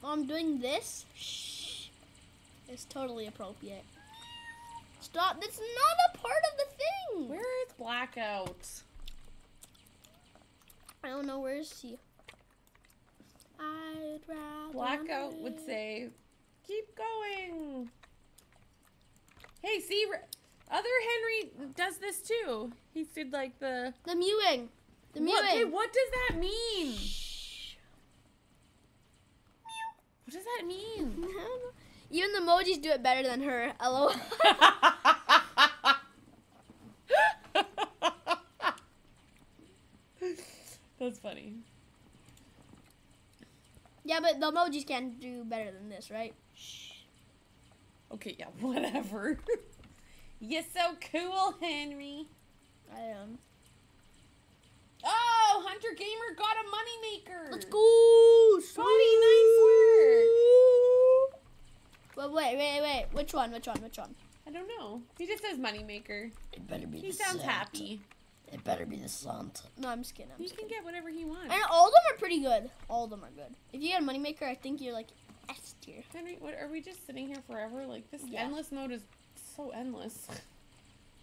I'm doing this. Shh. It's totally appropriate. Stop. That's not a part of the thing. Where is blackout? I don't know. Where is he? I'd rather. Blackout would say, "Keep going." Hey, see, other Henry does this too. He did like the. The mewing. The mewing. What, okay, what does that mean? What does that mean? (laughs) Even the emojis do it better than her. (laughs) LOL. (laughs) That's funny. Yeah, but the emojis can do better than this, right? Shh. Okay, yeah, (laughs) whatever. You're so cool, Henry. I am. Oh, Hunter Gamer got a moneymaker. Let's go. Scotty, nice But wait, wait, wait. Which one? Which one? Which one? I don't know. He just says moneymaker. It better be He the sounds Santa. happy. It better be the Santa. No, I'm just kidding. I'm He just can kidding. get whatever he wants. And all of them are pretty good. All of them are good. If you get a moneymaker, I think you're like S tier. Henry, what are we just sitting here forever? Like this Yeah. endless mode is so endless.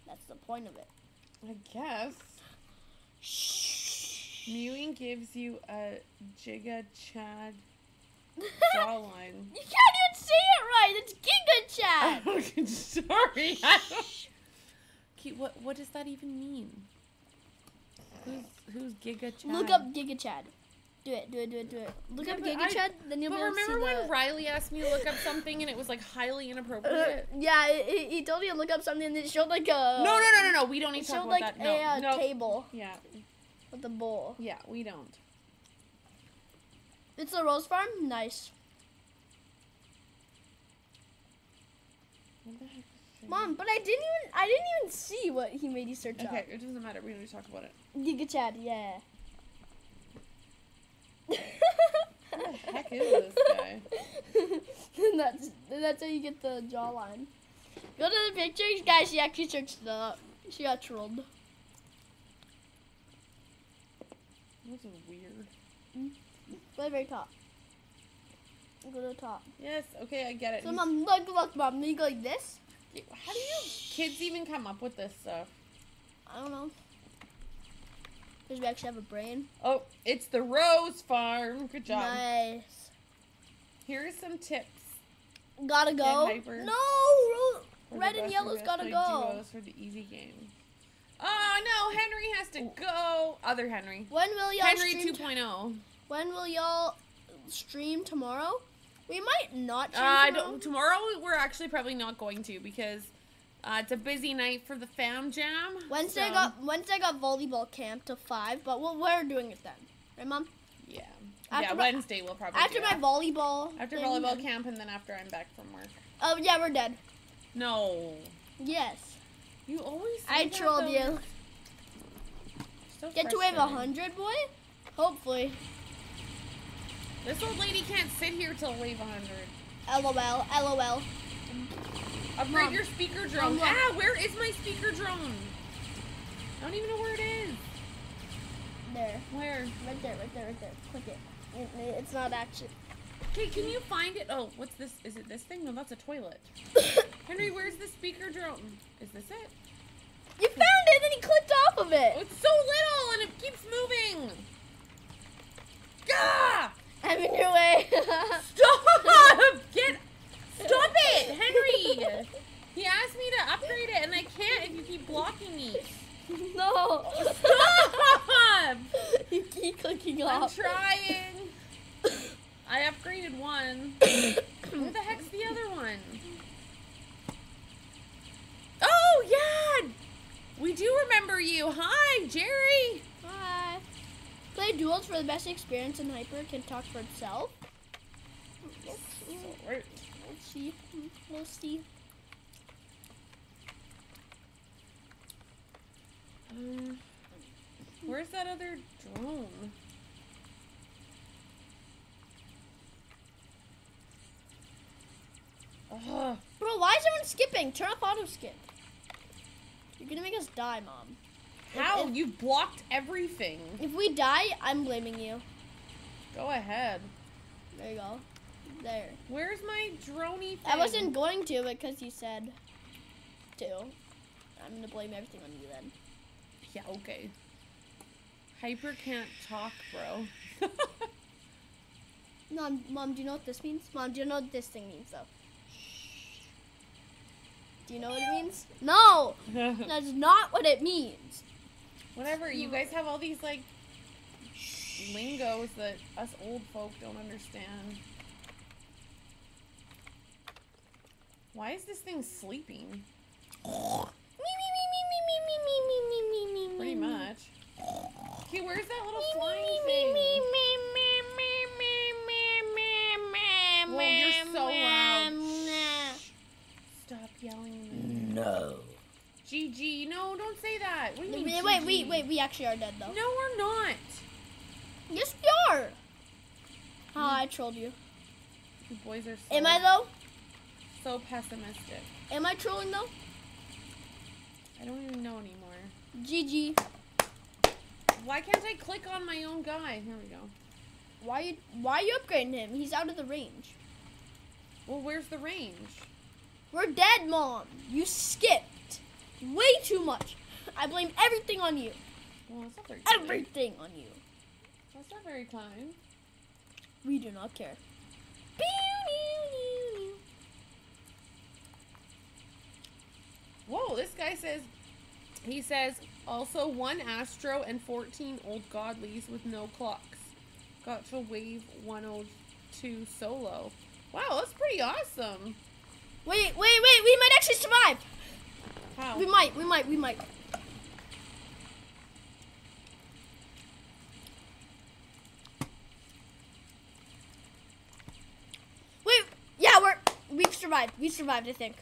That's the point of it. I guess. Mewing gives you a Giga Chad (laughs) jawline. You can't even say it right. It's Giga Chat. (laughs) Sorry. I don't- Okay, what what does that even mean? Who's who's Giga Chad? Look up Giga Chad. Do it. Do it. Do it. Do it. Look Yeah, up Giga I- Chad. Then you'll But be able to see remember when the. Riley asked me to look up something and it was like highly Uh, inappropriate? yeah, he, he told me to look up something and it showed like a. no, no, no, no, no. We don't need It to talk about like that. No, a uh, no. table Yeah, with a bowl. yeah, we don't. It's a rose farm. Nice. What the heck is this? Mom, but I didn't even I didn't even see what he made you search up. Okay, it doesn't matter. We don't need to talk about it. Giga Chad, yeah. Who the heck is this guy? (laughs) That's that's how you get the jawline. Go to the pictures, guys. She actually searched it up. She got trolled. This is weird. Go to the very top. Go to the top. Yes, okay, I get it. So mom, look, look, mom. You go like this. How do you kids even come up with this stuff? I don't know. Because we actually have a brain. Oh, it's the Rose Farm. Good job. Nice. Here are some tips. Gotta go. No, red and yellow's gotta go. For the easy game. Oh no, Henry has to go. Other Henry. When will y'all Henry stream? 2.0. when will y'all stream tomorrow? We might not. Uh, tomorrow. don't. Tomorrow we're actually probably not going to because uh, it's a busy night for the fam jam. Wednesday I so- got Wednesday got volleyball camp till five, but we'll, we're doing it then, right, mom? Yeah. After yeah. my- Wednesday we'll probably. After my that. volleyball. After thing, volleyball then- camp and then after I'm back from work. Oh yeah, we're dead. No. Yes. You always. say I that, trolled though. you. So Get to wave a hundred, boy. Hopefully. This old lady can't sit here till wave a hundred. LOL. LOL. Upgrade Mom. your speaker drone. Ah, where is my speaker drone? I don't even know where it is. There. Where? Right there. Right there. Right there. Click it. It- It's not actually. Okay, can you find it? Oh, what's this? Is it this thing? No, that's a toilet. (coughs) Henry, where's the speaker drone? Is this it? You found it, then he clicked off of Oh, it. it's so little and it keeps moving. Gah! I'm in your way. (laughs) Stop! Get stop it, Henry. He asked me to upgrade it and I can't if you keep blocking me. no. Stop! (laughs) you keep clicking off. I'm trying. I upgraded one. Where the heck's the other one? Oh yeah! We do remember you. Hi, Jerry. Hi. Play duels for the best experience and Hyper can talk for itself. See. We'll see. Um, where's that other drone? Ugh. Bro, why is everyone skipping? Turn off auto skip. You're gonna make us die, mom. How? If- You blocked everything. If we die, I'm blaming you. Go ahead. There you go. There. Where's my droney thing? I wasn't going to because you said to. I'm gonna blame everything on you then. Yeah, okay. Hyper can't talk, bro. (laughs) Mom, mom, do you know what this means? Mom, do you know what this thing means though? Do you know what it means? No, (laughs) that's not what it means. Whatever, you guys have all these like lingos that us old folk don't understand. Why is this thing sleeping? Pretty much. Okay, where's that little flying thing? Whoa, you're so loud. Stop yelling. No. GG, no, don't say that. What do you mean? Wait, wait, wait, we actually are dead though. No, we're not. Yes, we are. Ah, oh, I trolled you. You boys are. So Am I though? So pessimistic. Am I trolling though? I don't even know anymore. GG. Why can't I click on my own guy? Here we go. Why you why are you upgrading him? He's out of the range. Well, where's the range? We're dead, mom. You skipped way too much. I blame everything on you. Well, that's not very kind. Everything on you. That's not very kind. We do not care. Whoa, this guy says, he says, also one Astro and 14 old godlies with no clocks. Got to wave 102 solo. Wow, that's pretty awesome. Wait, wait, wait. We might actually survive. How? We might. We might. We might. Wait. Yeah, we're we've survived. We survived. I think?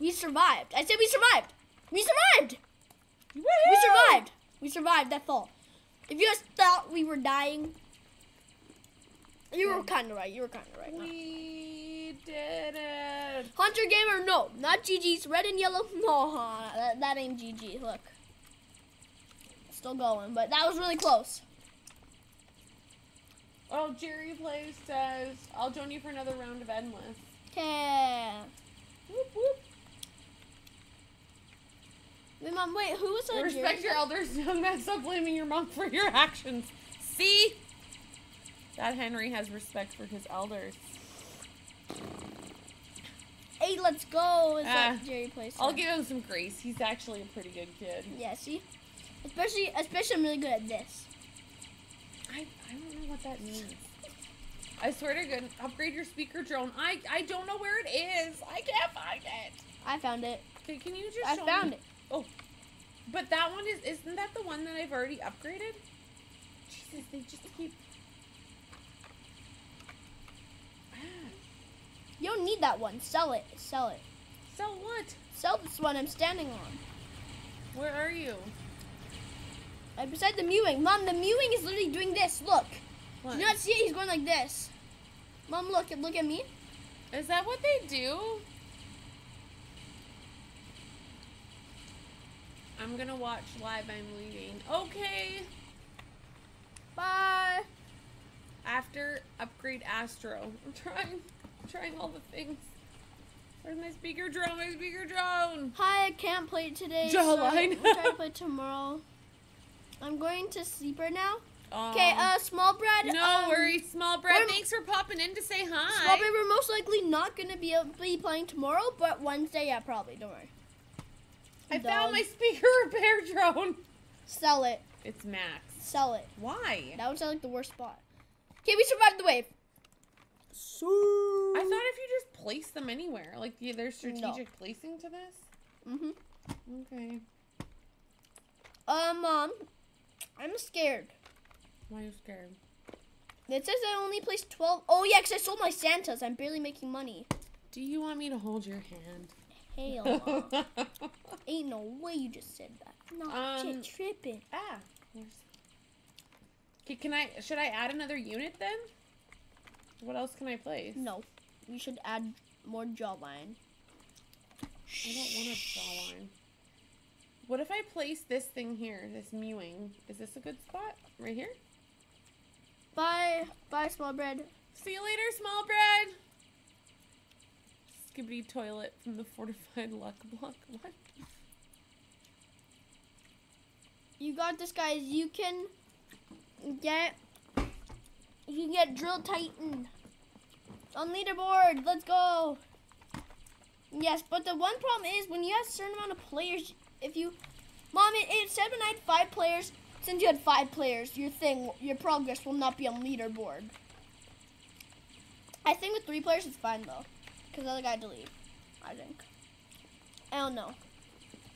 We survived. I said we survived. We survived. We survived. We survived that fall. If you guys thought we were dying, you were kind of right. You were kind of right. We did it. Hunter Gamer, no, not GG's. Red and yellow, (laughs) no, that, that ain't GG. Look, still going, but that was really close. Oh, Jerry Plays says, I'll join you for another round of Endless. Okay. Whoop, whoop. Wait, mom, wait, who was that? Respect your elders, young (laughs) man. Stop blaming your mom for your actions. See? That Henry has respect for his elders. Hey, let's go. Is Ah, that Jerry plays? I'll give him some grace. He's actually a pretty good kid. Yeah, see, especially, especially, I'm really good at this. I, I don't know what that means. I swear to God, upgrade your speaker drone. I, I don't know where it is. I can't find it. I found it. Okay, can you just I show found me? it. Oh, but that one is isn't that the one that I've already upgraded? Jesus, they just keep. Ah, You don't need that one. Sell it. Sell it. Sell what? Sell this one I'm standing on. Where are you? Right beside the mewing. Mom, the mewing is literally doing this. Look. What? Do you not see it? He's going like this. Mom, look. Look at me. Is that what they do? I'm gonna watch live. I'm leaving. Okay. Bye. After upgrade Astro. (laughs) I'm trying. I'm trying all the things. Where's my speaker drone? My speaker drone. Hi, I can't play today. (laughs) Jawline. So to play tomorrow. I'm going to sleep right now. Okay, Um, uh, small bread. No um, worries, small bread. Thanks for popping in to say hi. Small bread, we're most likely not gonna be be playing tomorrow, but Wednesday, yeah, probably. Don't worry. I Dog. found my speaker (laughs) repair drone. Sell it. It's Max. Sell it. Why? That would sound like the worst spot. Okay, we survived the wave. So. I thought if you just place them anywhere, like yeah, there's strategic placing to this. Mhm. Okay. Uh, mom, I'm scared. Why are you scared? It says I only placed 12. Oh, yeah, because I sold my Santas. I'm barely making money. Do you want me to hold your hand? Hell no. (laughs) Ain't no way you just said that. No, Um, you're tripping. ah. can I? Should I add another unit then? What else can I place? No, you should add more jawline. I don't want a jawline. What if I place this thing here, this mewing? Is this a good spot? Right here? Bye, bye, small bread. See you later, small bread. Toilet from the fortified luck block. (laughs) What? You got this, guys. You can get. You can get Drill Titan on leaderboard. Let's go. Yes, but the one problem is when you have a certain amount of players, if you, mom, it, it said when I had five players. Since you had five players, your thing, your progress will not be on leaderboard. I think with three players it's fine though, because the other guy leave. I think. I don't know.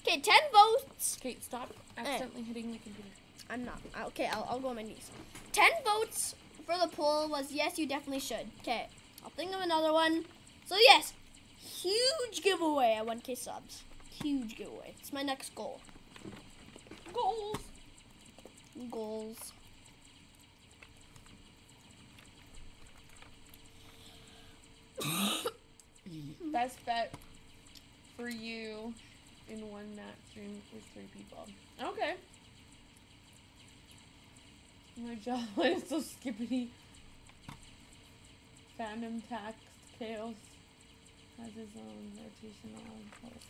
Okay, ten votes. Kate, stop eh. accidentally hitting the computer. I'm not. Okay, I'll, I'll go on my knees. Ten votes for the poll was yes, you definitely should. Okay, I'll think of another one. So yes, huge giveaway at 1K subs. Huge giveaway. It's my next goal. Goals. Goals. (laughs) Best bet for you in one match stream with three people. Okay. My jawline (laughs) is so skippity. Phantom tax chaos has his own rotational pulse.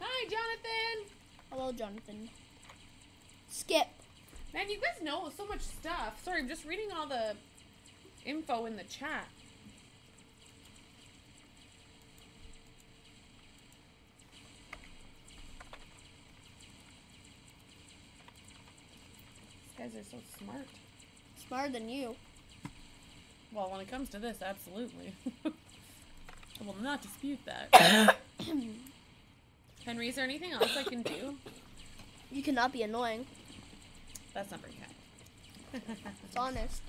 Hi, Jonathan. Hello, Jonathan. Skip. Man, you guys know so much stuff. Sorry, I'm just reading all the info in the chat. These guys are so smart. Smarter than you. Well, when it comes to this, absolutely. (laughs) I will not dispute that. (coughs) Henry, is there anything else I can do? You cannot be annoying. That's not very kind. It's honest.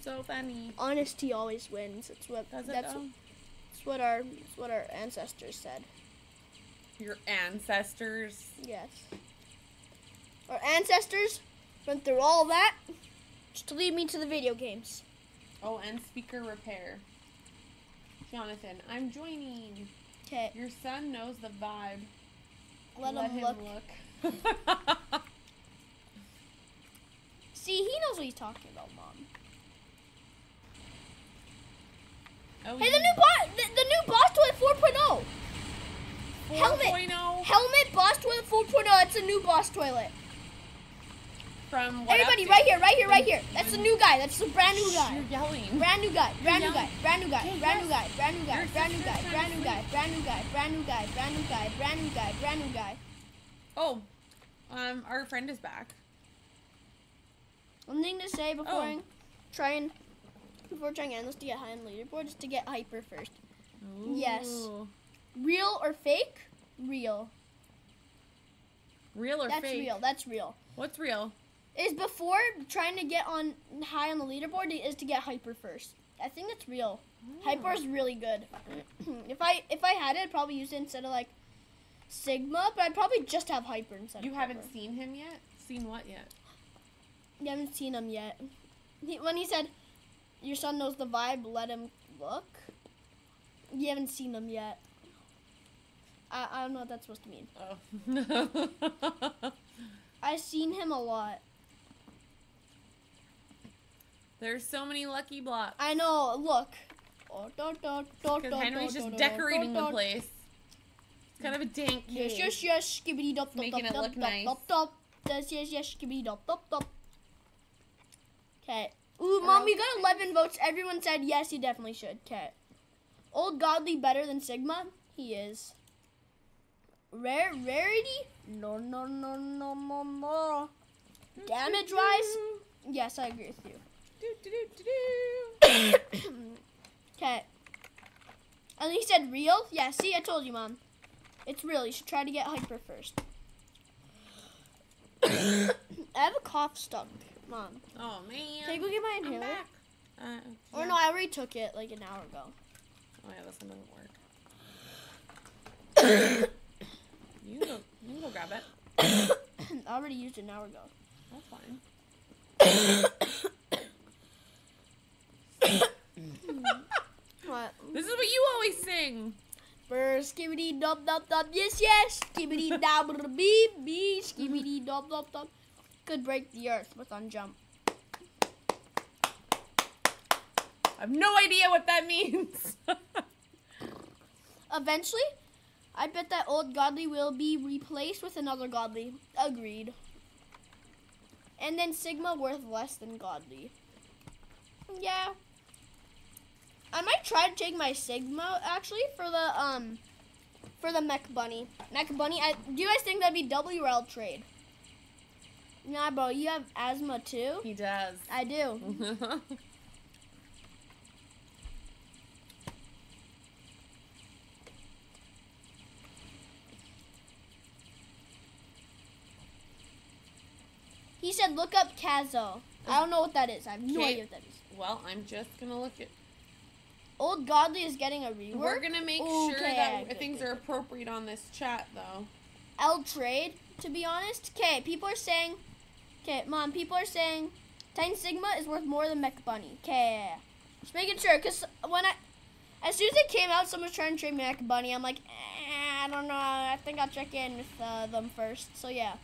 So funny. Honesty always wins. It's what Does it that's it's what our it's what our ancestors said. Your ancestors. Yes. Our ancestors went through all that just to lead me to the video games. Oh, and speaker repair. Jonathan, I'm joining. Okay, Your son knows the vibe. let, him look. look. See, he knows what he's talking about, mom. Oh, Hey, the new boss, the, the new boss toilet 4.0. helmet. 4.0 Helmet boss toilet 4.0. That's a new boss toilet. from what Everybody, right here, right here, right here. That's the new guy. That's the brand new guy. You're yelling. Brand new guy, brand new guy, brand new guy, brand new guy, brand new guy, brand new guy, brand new guy, brand new guy, brand new guy, brand new guy, brand new guy, brand new guy. Oh, um, our friend is back. One thing to say before Oh. I try and before trying endless to get high on leaderboard is to get hyper first. Yes. Real or fake? Real. Real or That's fake? real. That's real. What's real? Is before trying to get on high on the leaderboard is to get hyper first. I think it's real. Hyper is really good. (clears throat) if I if I had it, I'd probably use it instead of like Sigma, but I'd probably just have Hyper instead. You haven't seen him yet? Seen what yet? You haven't seen him yet. He, when he said, "Your son knows the vibe, let him look." You haven't seen him yet. I, I don't know what that's supposed to mean. Oh. (laughs) I've seen him a lot. There's so many lucky blocks. I know. Look. Oh, because Henry's just decorating the place. It's kind of a dank cave. Yes, yes, yes. Skibidi dop dop Making dop it look dop nice. dop dop. Yes, yes, yes. Skibidi dop dop dop. Okay. Ooh, mom, we got 11 votes. Everyone said yes, he definitely should. Okay. Old Godly better than Sigma? He is. Rare rarity? No, no, no, no, no, no. Damage wise? Yes, I agree with you. Do, do, do, do, do. (coughs) Okay. And he said real? Yeah, see, I told you, Mom. It's real. You should try to get hyper first. (coughs) I have a cough stuck, Mom. Oh man. Can I go get my inhaler? Uh, Or no, I already took it like an hour ago. Oh yeah, this one doesn't work. You can go. You can go grab it. (coughs) I already used it an hour ago. That's fine. (coughs) What? This is what you always sing. First, skibidi dub dub dub. Yes, yes. Skibidi dub beep beep. Skibidi dub dub dub. Could break the earth with on jump. I have no idea what that means. (laughs) Eventually, I bet that old godly will be replaced with another godly. Agreed. And then Sigma worth less than godly. Yeah. I might try to take my Sigma actually for the um for the mech bunny. Mech bunny. I, do you guys think that'd be W or trade? Nah, bro. You have asthma too. he does. I do. (laughs) He said, "Look up CaseOh." I don't know what that is. I have no Okay. idea what that is. well, I'm just gonna look at. Old Godly is getting a rework. We're gonna make Okay, sure yeah, that good, things good, are good. appropriate on this chat, though. L trade, to be honest. Okay, people are saying, okay, mom, people are saying Titan Sigma is worth more than Mech Bunny. Okay, just making sure, because when I, as soon as it came out, someone was trying to trade Mech Bunny. I'm like, eh, I don't know. I think I'll check in with uh, them first. So yeah.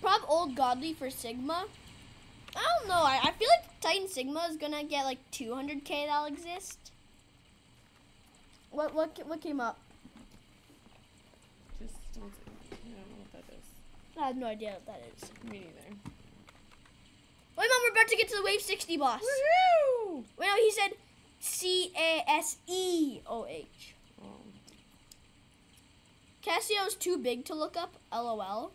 Prob Old Godly for Sigma. I don't know. I, I feel like Titan Sigma is gonna get like 200k that'll exist. What what what came up? Just one second. I don't know what that is. I have no idea what that is. Me neither. Wait, mom, we're about to get to the Wave 60 boss. Woohoo! Wait, no, he said C A S E O H. Oh. CaseOh's too big to look up. LOL.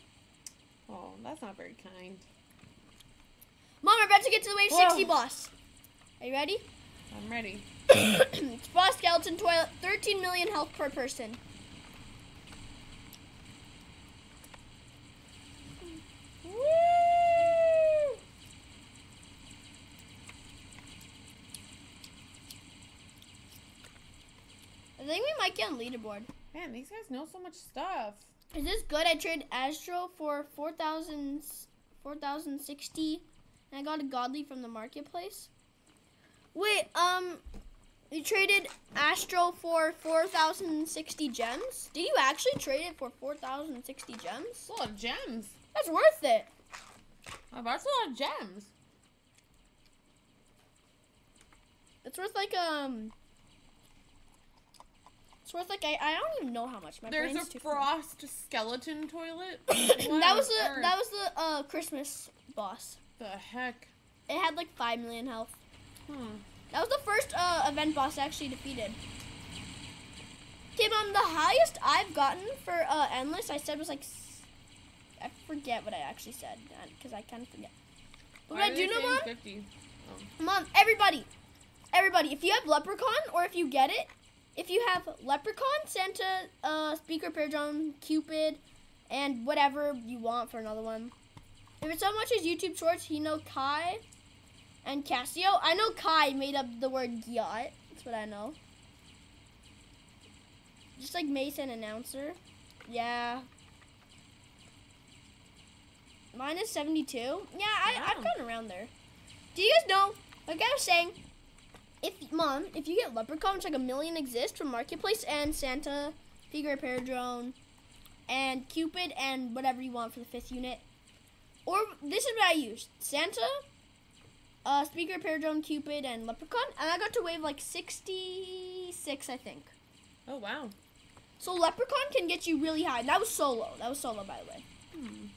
oh, that's not very kind. Mom, we're about to get to the Wave Whoa. 60 boss. Are you ready? I'm ready. (coughs) it's boss skeleton toilet. 13 million health per person. Woo! I think might get on leaderboard. Man, these guys know so much stuff. Is this good? I traded Astro for 4,000 4,060 and I got a godly from the marketplace. Wait, um you traded Astro for 4,060 gems? Did you actually trade it for 4,060 gems? That's a lot of gems. That's worth it. Oh, that's a lot of gems. It's worth like um It's worth like I, I don't even know how much. My There's brain's a frost skeleton toilet. (coughs) (laughs) that was the that was the uh Christmas boss. the heck. It had like 5 million health. Hmm. That was the first uh, event boss I actually defeated. Okay, mom, the highest I've gotten for uh, endless, I said was like, I forget what I actually said because I kind of forget. But what I do know, mom, 50? mom, everybody, everybody, if you have Leprechaun or if you get it, if you have Leprechaun, Santa, uh, Speaker, Repair Drone, Cupid, and whatever you want for another one. If it's so much as YouTube Shorts, Hino Kai, And CaseOh. I know Kai made up the word yacht. That's what I know. Just like Mason announcer. Yeah. Mine is 72. Yeah, I, I've gone around there. Do you guys know, like I was saying, if, Mom, if you get Leprechaun, which like a million exist from Marketplace and Santa, Speaker Repair Drone, and Cupid, and whatever you want for the fifth unit. Or, this is what I used. Santa, uh, Speaker Repair Drone, Cupid, and Leprechaun, and I got to wave like 66, I think. Oh wow. So Leprechaun can get you really high. And that was solo. That was solo, by the way. Hmm.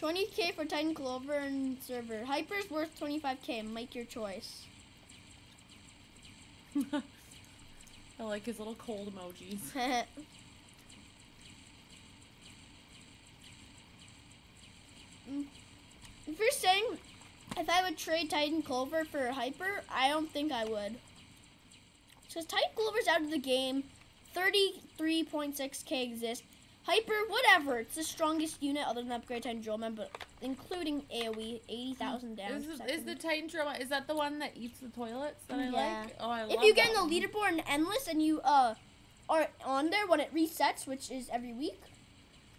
20k for Titan Clover and server. Hyper's worth 25k. Make your choice. (laughs) I like his little cold emojis. (laughs) Mm. if you're saying if I would trade Titan Clover for Hyper, I don't think I would. Because Titan Clover's out of the game. 33.6k exists. Hyper, whatever. It's the strongest unit other than Upgrade Titan Drillman, but including AoE, 80,000 damage. Is, per is the Titan Trauma, is that the one that eats the toilets that I Yeah. like? Oh, I love if you get in the one. leaderboard in endless and you uh are on there when it resets, which is every week,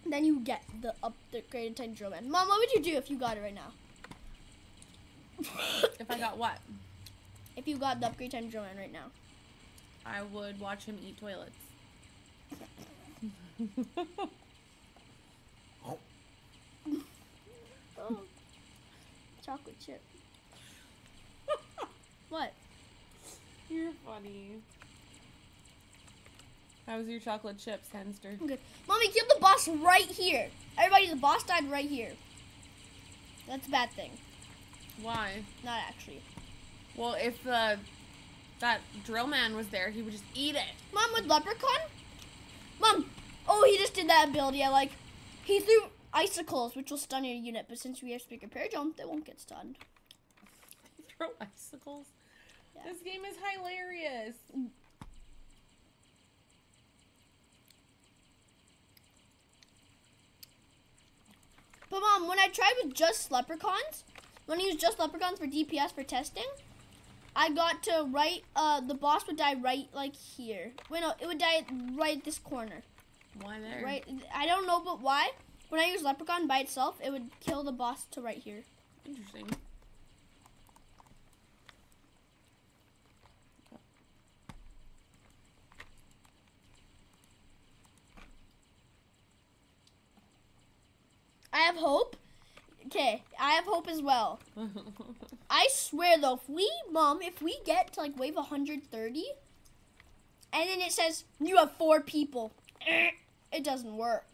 then you get the upgraded Titan Drillman. Mom, what would you do if you got it right now? If I got what? (laughs) If you got the upgrade Titan Drillman right now. I would watch him eat toilets. Oh. Chocolate chip. (laughs) What? You're funny. How was your chocolate chips, Henster? Good. Mommy, kill the boss right here. Everybody, the boss died right here. That's a bad thing. Why? Not actually. Well, if uh, that drill man was there, he would just eat it. Mom, with Leprechaun? Mom! Oh, he just did that ability I like. He threw icicles, which will stun your unit, but since we have Speaker Repair Drone, they won't get stunned. (laughs) Throw icicles. Yeah. This game is hilarious. But Mom, when I tried with just Leprechauns, when I used just Leprechauns for DPS for testing, I got to right, uh, the boss would die right, like, here. Wait, no, it would die right at this corner. Why there? Right, I don't know, but why? When I use Leprechaun by itself, it would kill the boss to right here. Interesting. I have hope. Okay, I have hope as well. (laughs) I swear though, if we, mom, if we get to like wave 130, and then it says you have four people, (clears throat) it doesn't work.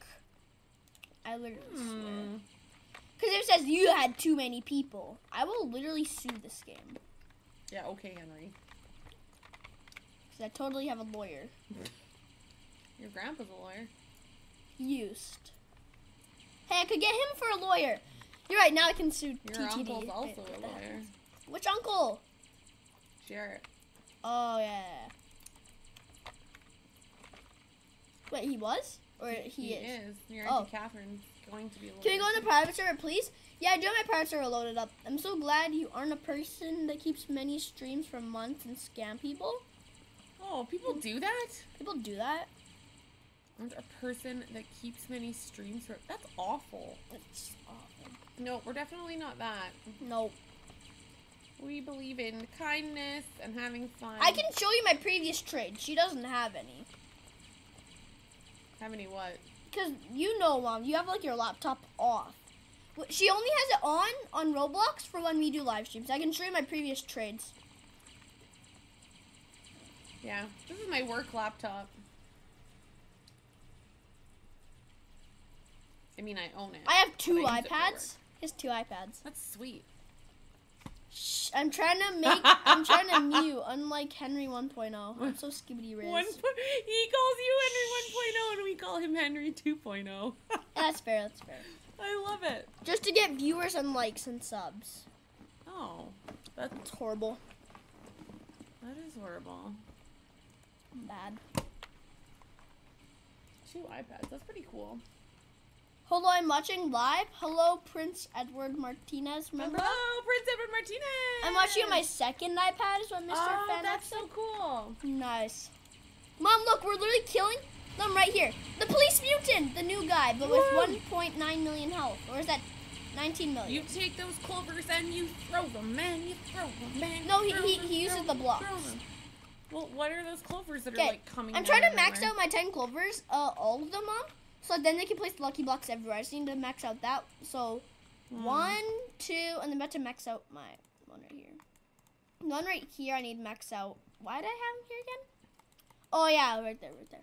I literally swear. Hmm. Because it says you had too many people, I will literally sue this game. Yeah, okay, Henry. Because I totally have a lawyer. Your grandpa's a lawyer. Used. Hey, I could get him for a lawyer. You're right, now I can sue Your TTD. uncle's also Wait, a what the heck? lawyer. Which uncle? Jarrett. Oh, yeah. Wait, he was? Or he, is? Your Oh. Auntie Catherine's going to be lawyer. Can we go in the private server, please? Yeah, I do have my private server loaded up. I'm so glad you aren't a person that keeps many streams for months and scam people. Oh, people do that? People do that. Aren't a person that keeps many streams for that's awful. It's awful. No, we're definitely not that. No. We believe in kindness and having fun. I can show you my previous trade. She doesn't have any. Have any what? Because you know, Mom, you have like your laptop off. She only has it on on Roblox for when we do live streams. I can show you my previous trades. Yeah. This is my work laptop. I mean I own it. I have two But I use it for iPads. He has two iPads. That's sweet. Shh, I'm trying to make. I'm trying to mute. (laughs) Unlike Henry 1.0, I'm so skibidi riz. One he calls you Henry 1.0 and we call him Henry 2.0. That's fair. That's fair. (laughs) I love it. Just to get viewers and likes and subs. Oh, that's horrible. that is horrible. Bad. Two iPads. That's pretty cool. Hello, I'm watching live. Hello, Prince Edward Martinez. Remember? Hello, Prince Edward Martinez. I'm watching on my second iPad. Is what Mr. Oh, Fan that's so cool. Nice. Mom, look, we're literally killing them right here. The police mutant, the new guy, but with 1.9 million health. Or is that 19 million? You take those clovers and you throw them, man. you throw them, and No, he- he- them, he uses the blocks. Well, what are those clovers that are like coming? I'm trying to max out my 10 clovers, uh, all of them, Mom. So then they can place lucky blocks everywhere. I just need to max out that. So Hmm. one, two, and I'm about to max out my one right here. One right here, I need to max out. Why did I have him here again? Oh, yeah, right there, right there.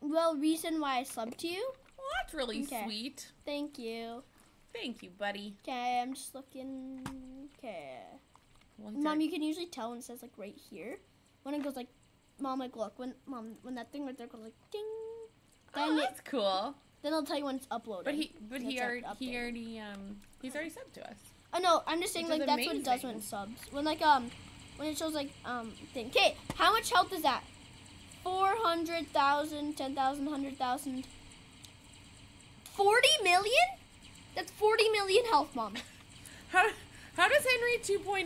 Well, reason why I subbed to you. Well, that's really Okay. sweet. Thank you. Thank you, buddy. Okay, I'm just looking. Okay. Mom, you can usually tell when it says like right here. When it goes like, Mom, like look when Mom when that thing right there goes like ding. oh, Then it, cool. then it'll tell you when it's uploaded. But he, but he already, he already, um, he's already subbed to us. Oh no, I'm just saying Which like that's what it does when it subs. When like um when it shows like um thing. Okay, how much health is that? Four hundred thousand, ten thousand, hundred thousand. Forty million? That's forty million health, Mom. (laughs) How, how does Henry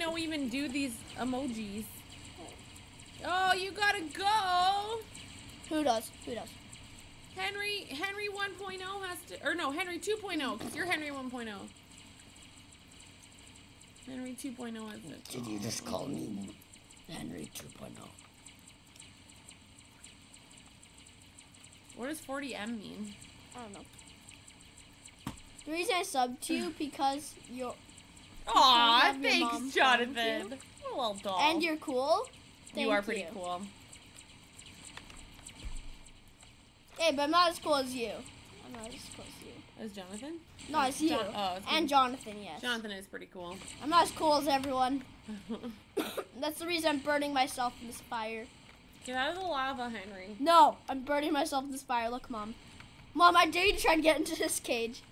2.0 even do these emojis? Oh, you gotta go. Who does? Who does? Henry, Henry 1.0 has to, or no, Henry 2.0, because you're Henry 1.0. Henry 2.0 has to. Did you just call me Henry oh? 2.0? What does 40M mean? I don't know. The reason I subbed to you (laughs) because you're Aw, your thanks, thank Jonathan. you. A little doll. and you're cool. You are pretty you. cool. Hey, but I'm not as cool as you. I'm not as cool as you. Is Jonathan? No, it's you. Jon- oh, it's and me. Jonathan, yes. Jonathan is pretty cool. I'm not as cool as everyone. (laughs) That's the reason I'm burning myself in this fire. Get out of the lava, Henry. No, I'm burning myself in this fire. Look, Mom. Mom, I dare you to try and get into this cage.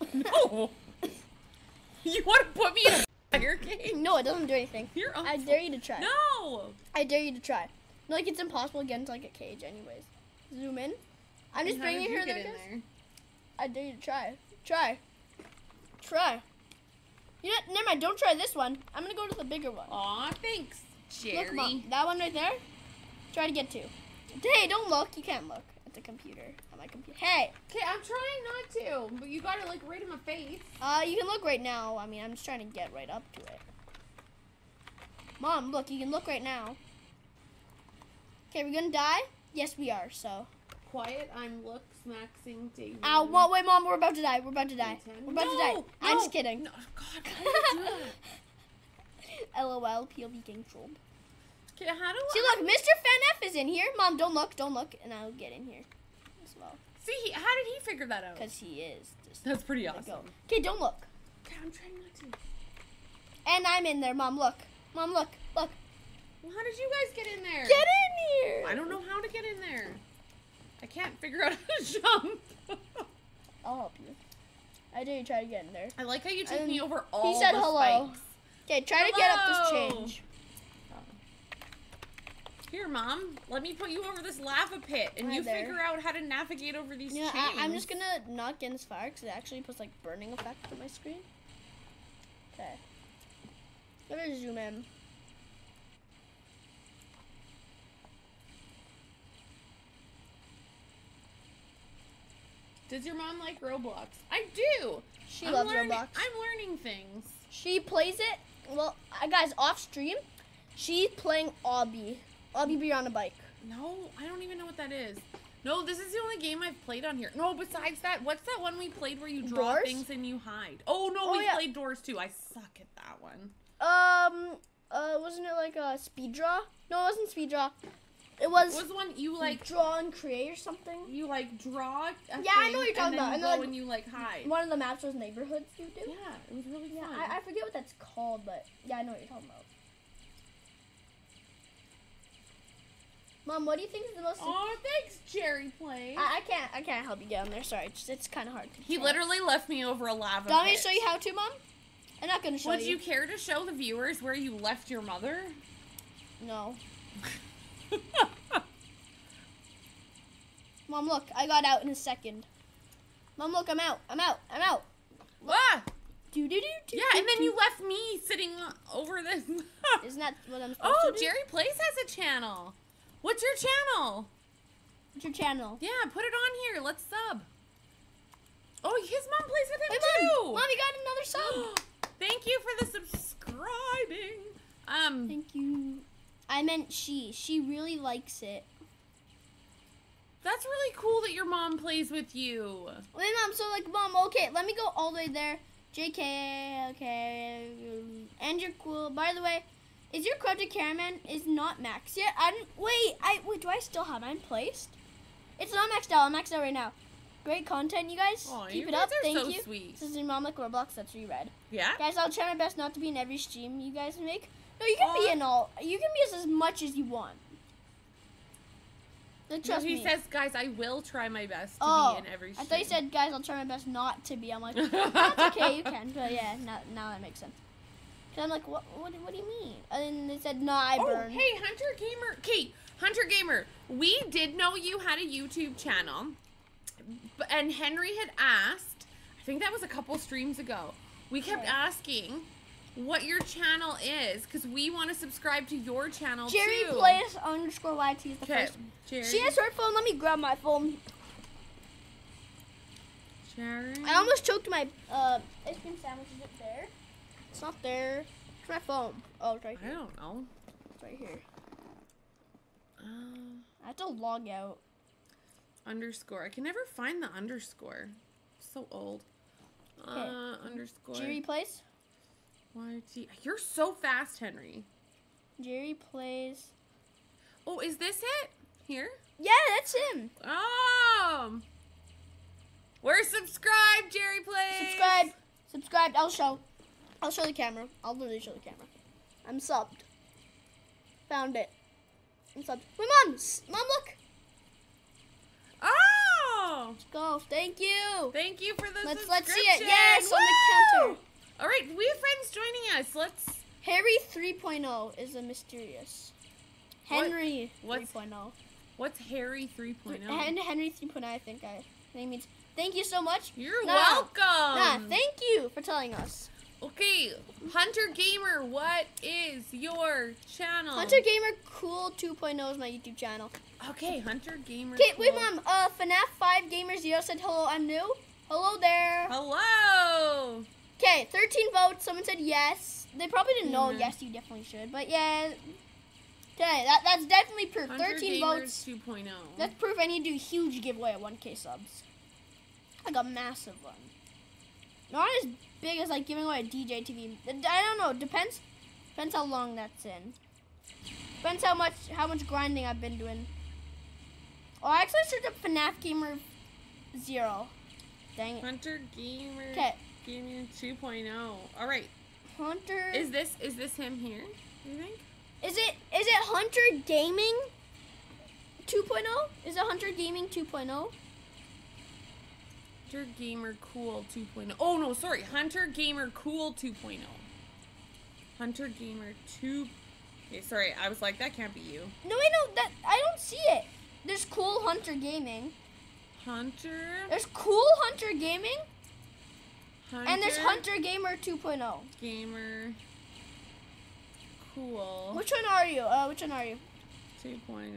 (laughs) No. (laughs) you want to put me in a fire cage? No, it doesn't do anything. You're I dare you to try. No. I dare you to try. No, like it's impossible to get into like a cage, anyways. Zoom in. I'm just bringing you her get there. guys. there. I dare you to try. Try. Try. You know, never mind. Don't try this one. I'm gonna go to the bigger one. Aw, thanks, Jerry. Look, mom. That one right there. Try to get to. Hey, don't look. You can't look at the computer. My computer. Hey, Okay, I'm trying not to, but you got it like right in my face. uh, you can look right now. I mean, I'm just trying to get right up to it. Mom, look. You can look right now. Okay, we're gonna die. Yes, we are. So. Quiet, I'm looks maxing David. Ow! Wait, mom. We're about to die. We're about to die. We're about to die. No. I'm just kidding. No, God, why would you do that? (laughs) LOL. POV getting trolled. Okay, how do I See, I? look, Mr. Fan F is in here. Mom, don't look. Don't look, and I'll get in here. See, he, how did he figure that out? Cause he is. Just That's pretty awesome. Okay, don't look. Okay, I'm trying not to. And I'm in there, Mom. Look. Mom, look. Look. Well, how did you guys get in there? Get in here. I don't know how to get in there. I can't figure out (laughs) how to jump. (laughs) I'll help you. I dare you try to get in there. I like how you took Um, me over all the walls. He said the hello. spikes. Okay, try to get up this change. Here, mom, let me put you over this lava pit, and Hi you there. figure out how to navigate over these Yeah, chains. I, I'm just gonna not get in this fire because it actually puts like burning effect on my screen. Okay. Let me zoom in. Does your mom like Roblox? I do. She I'm loves learning, Roblox. I'm learning things. She plays it. Well, uh, guys, off stream, she's playing Obby. Obby be on a bike. No, I don't even know what that is. No, this is the only game I've played on here. No, besides that, what's that one we played where you draw Doors? things and you hide? Oh no, Oh, we yeah. played Doors too. I suck at that one. Um, uh, wasn't it like a speed draw? No, it wasn't speed draw. It was, was the one you like? draw and create or something. You like draw. Yeah, I know what you're talking and about, You and then, like, and you like hide. One of the maps was neighborhoods you do. Yeah, it was really Yeah, fun. I, I forget what that's called, but yeah, I know what you're talking about. Mom, what do you think is the most? Oh, thanks, Jerry Play. I, I can't, I can't help you get on there. Sorry, it's, it's kind of hard. To he literally left me over a lava. Do you want me to show you how to, Mom? I'm not gonna show Would you. you care to show the viewers where you left your mother? No. (laughs) Mom, look, I got out in a second. Mom, look, I'm out. I'm out. I'm out. Ah! Do do do do. Yeah, and then you left me sitting over this. (laughs) Isn't that what I'm supposed oh, to do? Oh, Jerry Plays has a channel. What's your channel? What's your channel? Yeah, put it on here. Let's sub. Oh, his mom plays with him Hey, too. Mom, Mom, you got another sub. (gasps) Thank you for the subscribing. Um, Thank you. I meant she. She really likes it. that's really cool that your mom plays with you. Wait, Mom, so like, Mom, okay, let me go all the way there. JK, okay. And you're cool. By the way, is your Crowded Caravan is not maxed yet? I didn't, wait, I wait, do I still have mine placed? It's not maxed out. I'm maxed out right now. Great content, you guys. Aw, Keep you it guys up. Thank so you. sweet. This is your mom like Roblox. That's reread. Yeah. Guys, I'll try my best not to be in every stream you guys make. No, you can be in all. You can be as much as you want. Like, No, trust he me. says, guys, I will try my best to oh, be in every. Stream. I thought you said, guys, I'll try my best not to be. I'm like, (laughs) that's okay, you can. But yeah, now, now that makes sense. Cause I'm like, what, what, what do you mean? And then they said, no, I Oh, burn. hey, Hunter Gamer. Kate, Hunter Gamer. We did know you had a YouTube channel, and Henry had asked. I think that was a couple streams ago. We kept asking what your channel is because we want to subscribe to your channel Jerry too. plays underscore YT is the first. Jerry. She has her phone. Let me grab my phone. Jerry. I almost choked my uh, ice cream sandwich. Is it there? It's not there. It's my phone. Oh, it's right I here. don't know. It's right here. Uh, I have to log out. underscore. I can never find the underscore. So old. Uh, underscore. Jerry plays. YT. You're so fast, Henry. Jerry plays. Oh, is this it? Here? Yeah, that's him. Oh! We're subscribed, Jerry Plays. Subscribe. Subscribed. I'll show. I'll show the camera. I'll literally show the camera. I'm subbed. Found it. I'm subbed. Wait, mom. Mom, look. Oh! Let's go. Thank you. Thank you for the Let's subscription. let's see it. Yes, on the counter. All right, we have friends joining us. Let's. Harry 3.0 is a mysterious. What- Henry what's- 3.0. What's Harry 3.0? And Henry 3.0, I think I think means. Thank you so much. You're Nah. welcome. Nah, thank you for telling us. Okay, Hunter Gamer, what is your channel? Hunter Gamer Cool 2.0 is my YouTube channel. Okay, Hunter Gamer. Okay, wait, cool. mom. Uh, FNAF 5 Gamer Zero said hello. I'm new. Hello there. Hello. Okay, 13 votes. Someone said yes. They probably didn't know. Mhm. Yes, you definitely should. But yeah. Okay, that that's definitely proof. Hunter 13 Gamers votes. 2.0. That's proof I need to do a huge giveaway at 1k subs. Like a massive one. Not as big as like giving away a DJ TV. I don't know. Depends. Depends how long that's in. Depends how much how much grinding I've been doing. Oh, I actually searched up FNAF Gamer Zero. Dang it. Hunter Gamer. Okay. Gamer 2.0. All right. Hunter. Is this is this him here? You think? Is it is it Hunter Gaming 2.0? Is it Hunter Gaming oh? 2.0? Hunter Gamer Cool 2.0. Oh no, sorry. Hunter Gamer Cool 2.0. Hunter Gamer 2. Okay, sorry. I was like, that can't be you. No, I know. that I don't see it. There's Cool Hunter Gaming. Hunter. There's Cool Hunter Gaming, Hunter and there's Hunter Gamer 2.0. Gamer Cool Which one are you? Uh, which one are you? 2.0.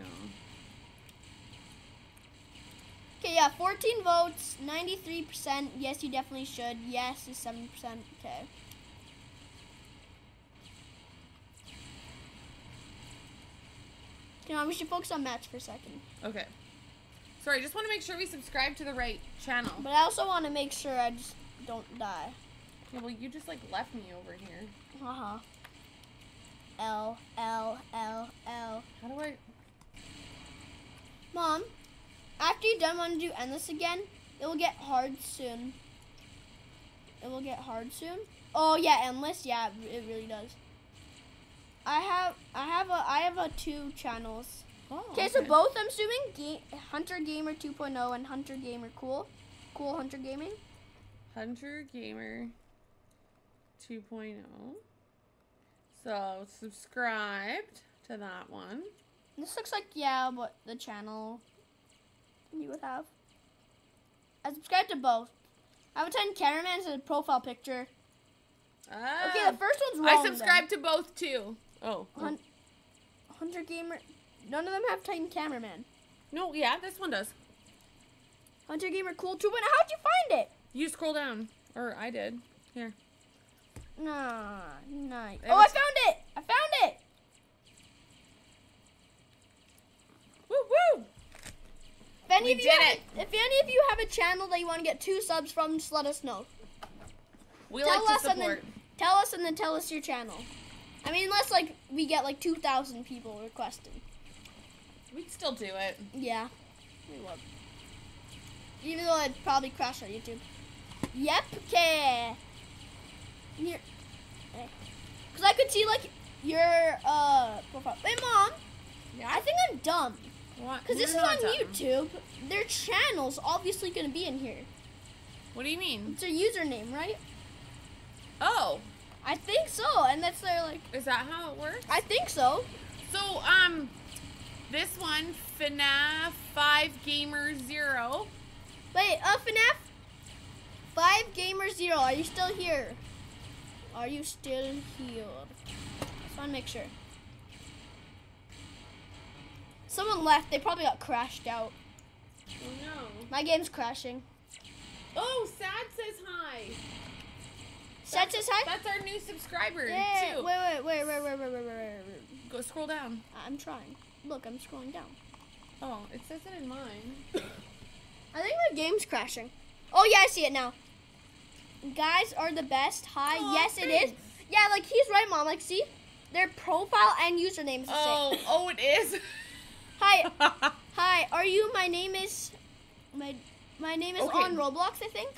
Okay, yeah, 14 votes, 93%. Yes, you definitely should. Yes is 7%. Okay. Come on, we should focus on match for a second. Okay. Sorry, I just want to make sure we subscribe to the right channel. But I also want to make sure I just don't die. Yeah, well, you just like left me over here. Haha. L L L L. How do I? Mom, after you're done, want to do endless again? It will get hard soon. It will get hard soon. Oh yeah, endless. Yeah, it really does. I have I have a I have a two channels. Oh, Okay, so both I'm assuming Ga- Hunter Gamer 2.0 and Hunter Gamer Cool, Cool Hunter Gaming. Hunter Gamer 2.0. So subscribed to that one. This looks like yeah, but the channel. You would have. I subscribe to both. I have a Titan cameraman as a profile picture. Ah. Okay, the first one's wrong. I subscribe to both too. Oh. Hun- Hunter Gamer. None of them have Titan cameraman. No, yeah, this one does. Hunter Gamer Cool too. 2.0. How'd you find it? You scroll down. Or I did. Here. Nah, nice. It Oh, I found it! I found it! Woo woo! If any We of you did have it. A, if any of you have a channel that you want to get two subs from, just let us know. We Tell like us to and then- support. Tell us and then tell us your channel. I mean, unless like we get like two thousand people requesting. We'd still do it. Yeah, we would. Even though it'd probably crash our YouTube. Yep, okay. Here, because I could see like your uh profile. Wait, mom, Yeah. I think I'm dumb. What? Because this is on. YouTube. Their channel's obviously gonna be in here. What do you mean? It's their username, right? Oh, I think so, and that's their like. is that how it works? I think so. So, um, this one, FNAF 5 Gamer Zero. Wait, uh, FNAF 5 Gamer Zero, are you still here? Are you still here? Just want to make sure. Someone left. They probably got crashed out. Oh no. My game's crashing. Oh, Sad says hi. Set says hi. That's our new subscriber Yeah. too. Wait, wait, wait, wait, wait, wait, wait, wait, wait. Go scroll down. I'm trying. Look, I'm scrolling down. Oh, it says it in mine. I think my game's crashing. Oh yeah, I see it now. Guys are the best. Hi. Aw, yes, it is. Yeah, like he's right, mom. Like, see, their profile and username is the Oh, same. oh, it is. (laughs) Hi, (laughs) hi. Are you? My name is. My my name is Okay. on Roblox. I think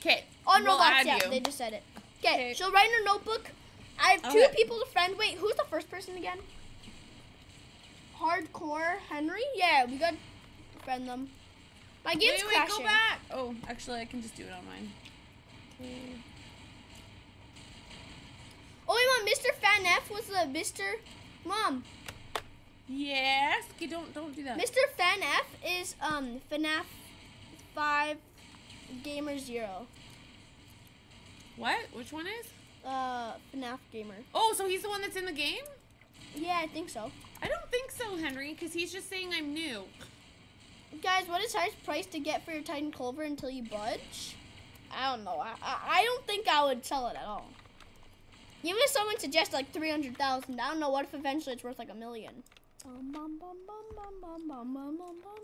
Okay. on we'll Roblox. Yeah, you. they just said it. Okay, Okay. she'll write in her notebook. I have two Okay. people to friend. Wait, who's the first person again? Hardcore Henry. Yeah, we got friend them. My game's wait, wait, crashing. go back. Oh, actually, I can just do it on mine. Okay. Oh, wait, mom. Mr. Fan F was the Mr. Mom. Yes. Okay, don't don't do that. Mr. Fan F is um FNAF Five Gamer Zero. What? Which one is? Uh, FNAF Gamer. Oh, so he's the one that's in the game? Yeah, I think so. I don't think so, Henry, because he's just saying I'm new. Guys, what is highest price to get for your Titan Clover until you budge? I don't know. I, I, I don't think I would sell it at all. Even if someone suggests like 300000 I don't know. What if eventually it's worth like a million? Bum, bum, bum, bum, bum, bum, bum, bum, bum, bum.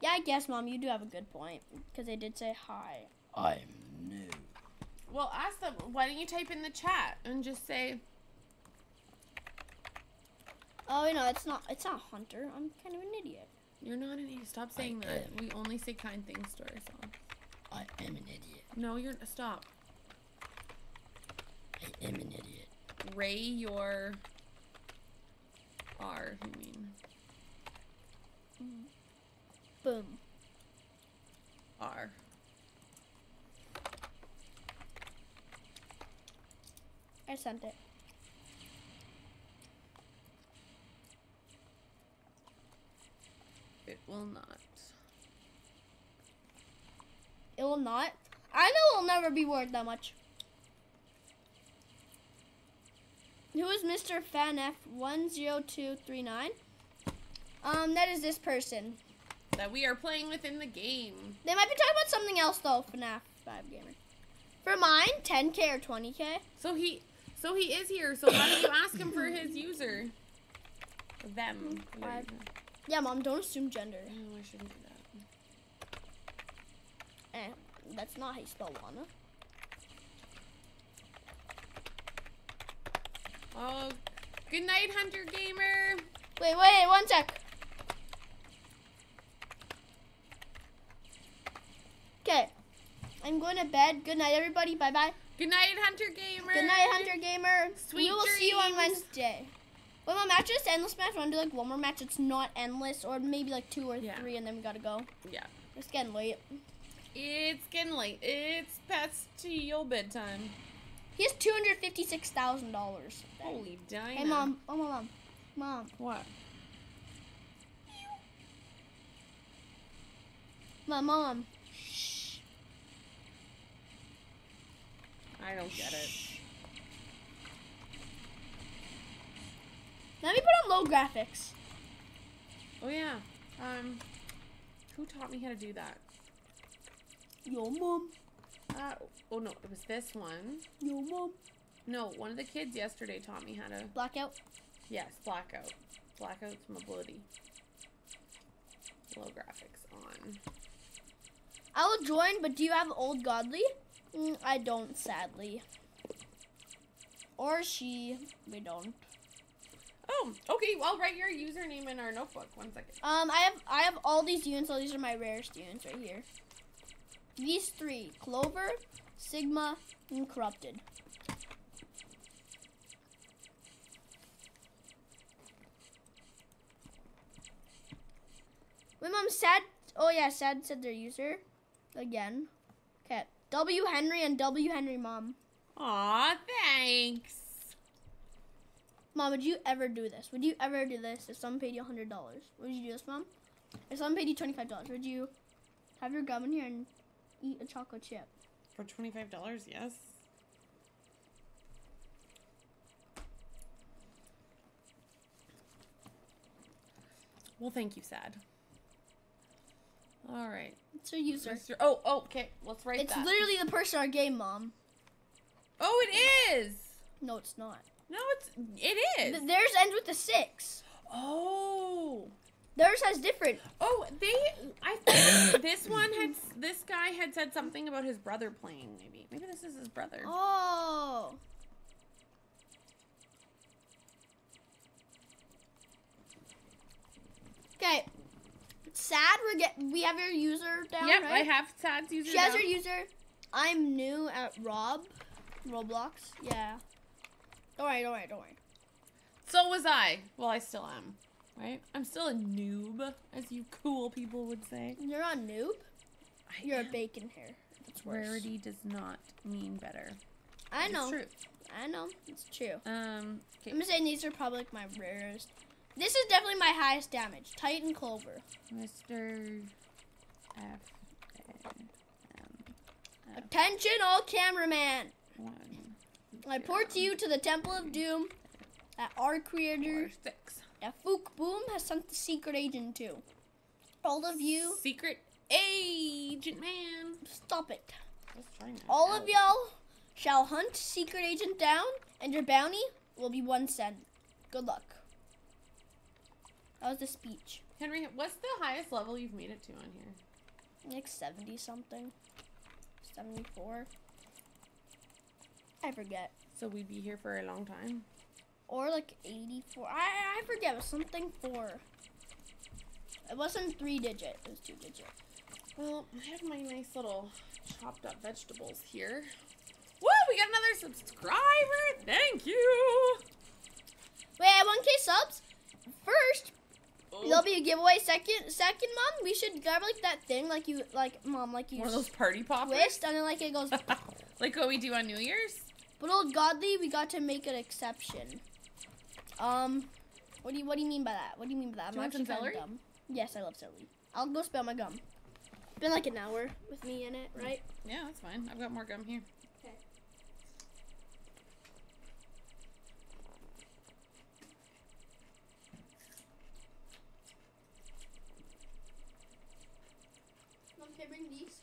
Yeah, I guess, Mom, you do have a good point. Because they did say hi. I'm new. Well, ask them. Why don't you type in the chat and just say, Oh, no, it's not. It's not Hunter. I'm kind of an idiot. "You're not an idiot. Stop saying I that. am. We only say kind things to ourselves." I am an idiot. No, you're stop. I am an idiot. Ray your R. You mean Boom. R? I sent it. It will not. It will not. I know it'll never be worth that much. Who is Mr. Fan F10239? Um, that is this person. That we are playing within the game. They might be talking about something else though, FNAF 5 Gamer. For mine, 10k or 20k. So he, so he is here. So why don't you ask him for his user? Them. Five. Yeah, mom, don't assume gender. Oh, I shouldn't do that. Eh, that's not how you spell Lana. Oh, good night, Hunter Gamer. Wait, wait, one sec. Okay. I'm going to bed. Good night, everybody. Bye bye. Good night, Hunter Gamer. Good night, Hunter Gamer. Sweet we will see you on. Wednesday. Wait, my match is endless match. Want to do like one more match? It's not endless, or maybe like two or Yeah. three, and then we gotta go. Yeah. It's getting late. It's getting late. It's past your bedtime. He has two hundred fifty-six thousand dollars. Holy Dinah. Hey, mom. Oh, mom, mom. Mom, What? my mom. Shh. I don't get it. Let me put on low graphics. Oh yeah. Um, who taught me how to do that? Your mom. Uh, oh no, it was this one. Yo, mom. No, one of the kids yesterday taught me how to. Blackout. Yes, blackout. Blackout's mobility. Low graphics on. I will join, but do you have old godly? Mm, I don't, sadly. Or she. We don't. Oh, okay. Well, write your username in our notebook. One second. Um, I have I have all these units. So these are my rarest units right here. These three: Clover, Sigma, and Corrupted. My mom, said, Oh yeah, sad said their user again. Okay, W Henry and W Henry mom. Aw, thanks. Mom, would you ever do this? Would you ever do this if someone paid you hundred dollars? Would you do this, mom? If someone paid you twenty five dollars, would you have your gum in here and eat a chocolate chip? For twenty-five dollars, yes. Well, thank you, Sad. All right. It's your user. Mr. Oh, oh, okay. Let's write It's that. literally the person our game, mom. oh, it is. No, it's not. No, it's it is. Th- theirs ends with a six. oh. Theirs has different. Oh, they. I think (coughs) this one had. This guy had said something about his brother playing. Maybe. Maybe this is his brother. Oh. Okay. Sad. We get. We have your user down. yep, right? I have Sad's user. She has down. her user. I'm new at Rob. Roblox. Yeah. Don't worry, don't worry, don't worry. So was I. Well, I still am. Right? I'm still a noob, as you cool people would say. You're not noob. I You're a bacon hair. It's worse. Rarity does not mean better. I It's know. true. I know. It's true. Um. Okay. I'm saying these are probably like my rarest. This is definitely my highest damage. Titan Clover. Mr. F. A. M. Attention, all cameraman. One. I port to you to the Temple of Doom at our creator, Four, six. Fook Boom, has sent the secret agent to. All of you, Secret agent man. stop it. Let's try now. All Ow. of y'all shall hunt secret agent down, and your bounty will be one cent. Good luck. That was the speech. Henry, what's the highest level you've made it to on here? Like 70 something. 74. I forget. So we'd be here for a long time. Or like 84. I, I forget. It was something four. It wasn't three digit. It was two digit. Well, I have my nice little chopped up vegetables here. Whoa, We got another subscriber. Thank you. Wait, 1k subs? First, Oh, there'll be a giveaway. Second, second, mom, we should grab like that thing, like you, like mom, like you one of those party poppers. twist, and then like it goes. (laughs) like what we do on New Year's. but old godly, we got to make an exception. Um, what do you what do you mean by that? What do you mean by that? Do want some actually celery? dumb. Yes, I love celery. I'll go spell my gum. It's been like an hour with me in it, right? Yeah, that's fine. I've got more gum here. Okay. Mom, can I bring these?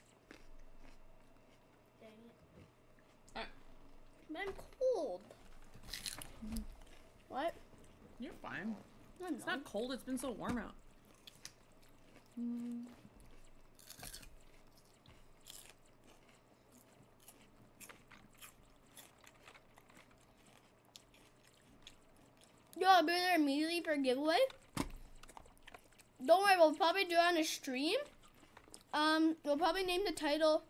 Dang it. Alright. But I'm cold. What? You're fine. I'm It's not. cold. It's been so warm out. Mm. Yo, I'll be there immediately for a giveaway. Don't worry, we'll probably do it on a stream. Um, we'll probably name the title.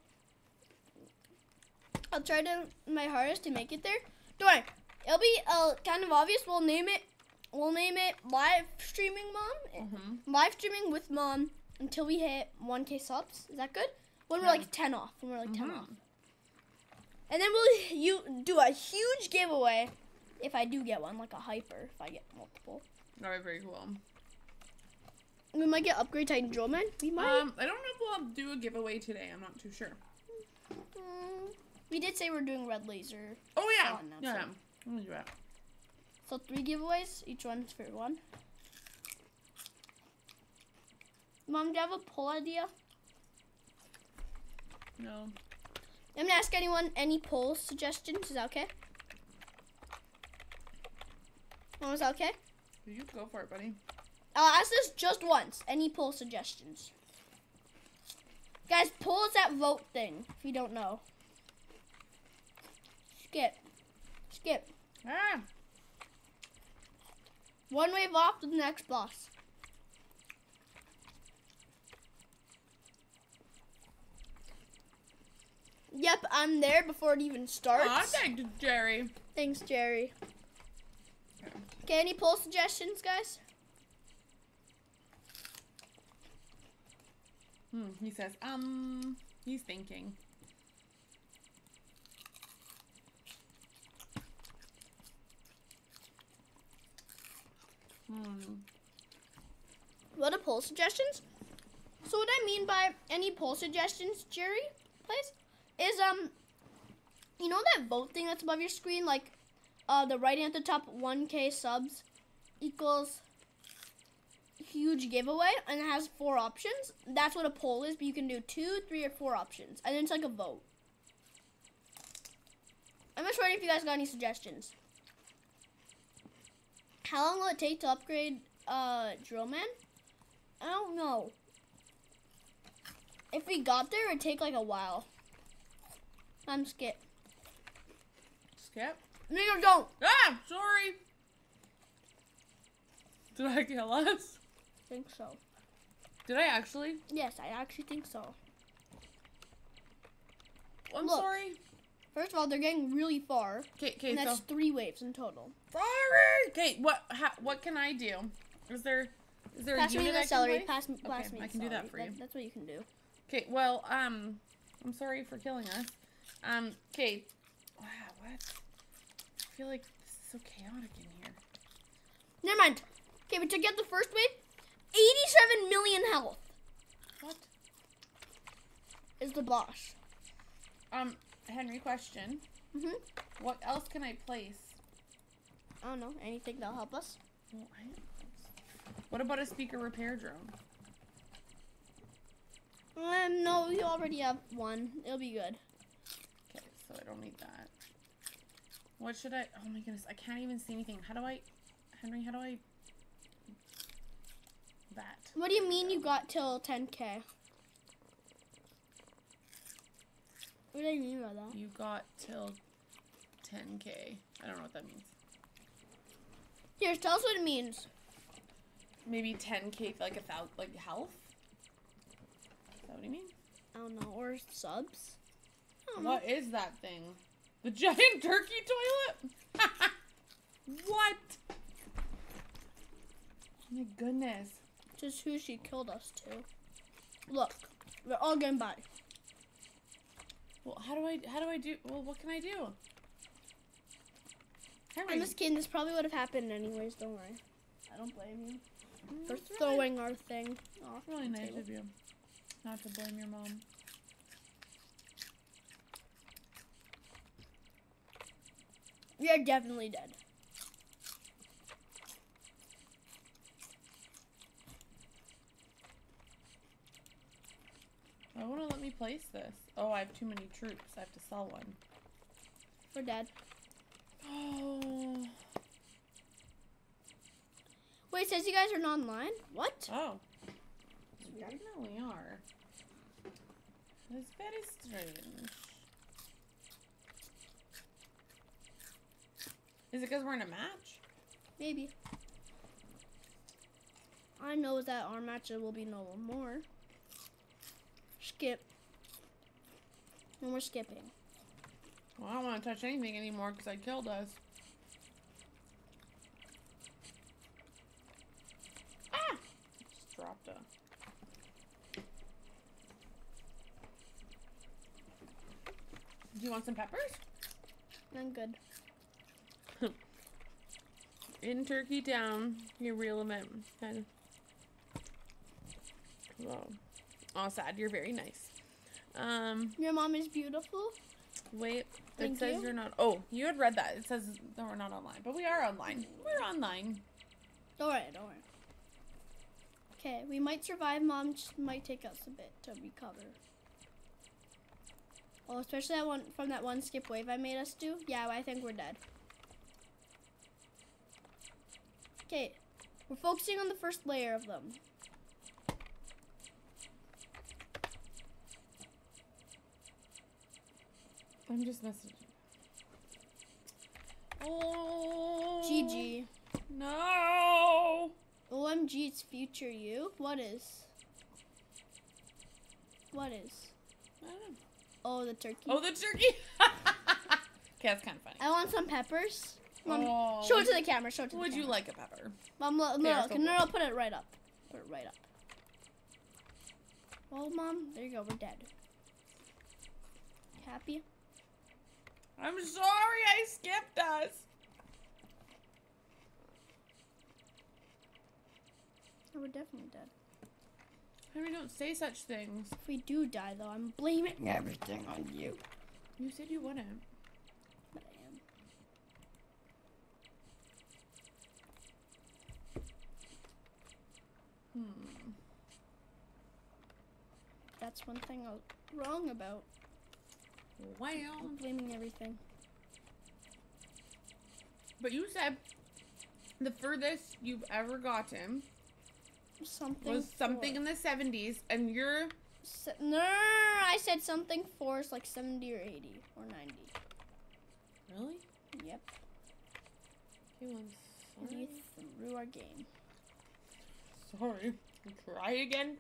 I'll try to my hardest to make it there. Don't worry, it'll be uh, kind of obvious. We'll name it. We'll name it live streaming mom. Mm-hmm. Live streaming with mom until we hit 1k subs. Is that good? When we're like 10 off. When we're like 10 Mhm. off. And then we'll you do a huge giveaway if I do get one, like a hyper, if I get multiple. Was very cool. We might get upgrade Titan Drill Man. We might. Um, I don't know if we'll do a giveaway today. I'm not too sure. Mm, we did say we're doing red laser. Oh yeah, Oh, no, yeah. so- I'm gonna do that. So three giveaways, each one's for one. Mom, do you have a poll idea? No. I'm gonna ask anyone any poll suggestions. Is that okay? Mom, is that okay? You go for it, buddy. I'll ask this just once. Any poll suggestions? Guys, poll is that vote thing, if you don't know. Skip. Skip. Ah. One wave off to the next boss. Yep, I'm there before it even starts. Aw, thanks, Jerry. Thanks, Jerry. Okay. Any poll suggestions, guys? Hmm, he says, um, he's thinking. Hmm. What are poll suggestions? So what I mean by any poll suggestions, Jerry, please, is um, you know that vote thing that's above your screen, like, uh, the writing at the top, 1k subs equals huge giveaway, and it has four options. That's what a poll is, but you can do two, three, or four options, and it's like a vote. I'm just wondering if you guys got any suggestions. How long will it take to upgrade uh, Drill Man? I don't know. If we got there, it'd take like a while. I'm skip. Skip. No, don't. Ah, sorry. Did I kill us? think so. Did I actually? Yes, I actually think so. I'm Look. sorry. First of all, they're getting really far, Okay, okay, and so that's three waves in total. sorry. Okay, what ha, what can I do? Is there is there Pass a me unit the I celery. Pass, me- pass Okay, me. I the can do that for you. That's what you can do. Okay, well, um, I'm sorry for killing us. Um, okay. Wow, what? I feel like this is so chaotic in here. Never mind. Okay, but to get the first wave, 87 million health What? is the boss. Um, Henry, question. Mhm. What else can I place? I don't know. Anything that'll help us? What about a speaker repair drone? Um, no, you already have one. It'll be good. Okay, so I don't need that. What should I? Oh my goodness, I can't even see anything. How do I, Henry? How do I? That. What do you mean you got till 10k? What do you mean by that? You got till 10k. I don't know what that means. Here, tell us what it means. Maybe 10k like a thousand, like health. Is that what you mean? I don't know. Or subs? Don't know. What is that thing? The giant (laughs) turkey toilet? (laughs) what? Oh my goodness. Just who she killed us to. Look, we're all getting by. Well, how do I? How do I do? Well, what can I do? Henry, I'm just kidding. This probably would have happened anyways. Don't worry. I don't blame you Mm, for really- throwing our thing off. It's really nice table. of you not to blame your mom. We are definitely dead. Why won't it let me place this? Oh, I have too many troops. I have to sell one. We're dead. Oh. (gasps) Wait, it says you guys are not online? What? Oh. I know we definitely are. It's very strange. Is it because we're in a match? Maybe. I know that our match will be no more. Skip. No more skipping. Well, I don't want to touch anything anymore because I killed us. Ah! Just dropped a. Do you want some peppers? I'm good. (laughs) in Turkey Town. Your real event. Kind of. Whoa. Oh, sad. You're very nice. Um, Your mom is beautiful. wait. Thank it says you. are not. Oh, you had read that. It says that we're not online, but we are online. We're online. Don't worry, don't worry. Okay, we might survive. Mom just might take us a bit to recover. Oh, especially that one from that one skip wave I made us do. Yeah, I think we're dead. Okay, we're focusing on the first layer of them. I'm just messaging. Oh. GG. No. OMG, it's future you. What is? What is? I don't know. Oh, the turkey. Oh, the turkey. (laughs) okay, that's kind of funny. I want some peppers. Mom, Oh, show it to the camera. Show it to the Would camera. you like a pepper? Mom, no, Okay, no, I'll no, go no, no, put it right up. Put it right up. Oh, Mom, there you go. We're dead. Happy? I'm sorry I skipped us. Oh, we're definitely dead. Henry, don't say such things. If we do die, though, I'm blaming. Everything on you. You said you wouldn't. But I am. Hmm. That's one thing I was wrong about. Well, I'm blaming everything. but you said the furthest you've ever gotten Something was something for- in the 70s, and you're Se- no, I said something for is like 70 or 80 or 90. really. Yep. Okay, well, I'm You threw our game. Sorry. Try again.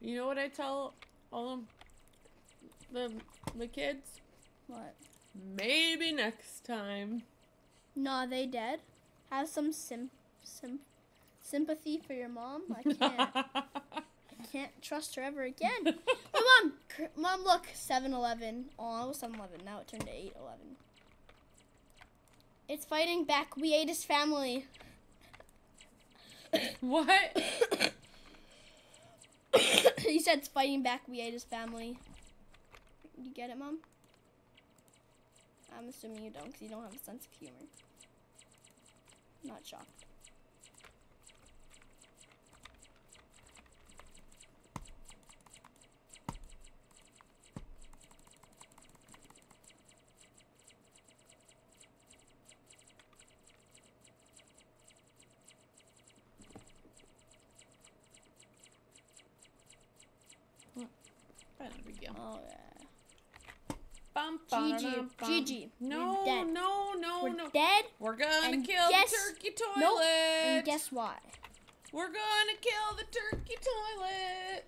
You know what I tell all of the the kids? What? Maybe next time. No, they dead. Have some sim, sim, sympathy for your mom. I can't. (laughs) I can't trust her ever again. My mom, mom, look, 7-Eleven. Oh, it was 7-Eleven. Now it turned to 8-Eleven. It's fighting back. We ate his family. (coughs) what? (coughs) he said it's fighting back. We ate his family. You get it, mom? I'm assuming you don't, because you don't have a sense of humor. Not shocked. Not a big deal. Oh yeah. Bum, GG, ba-da-dum. GG. No, dead. no, no, We're no. dead. We're gonna And kill guess- the turkey toilet. Nope. And guess why? We're gonna kill the turkey toilet.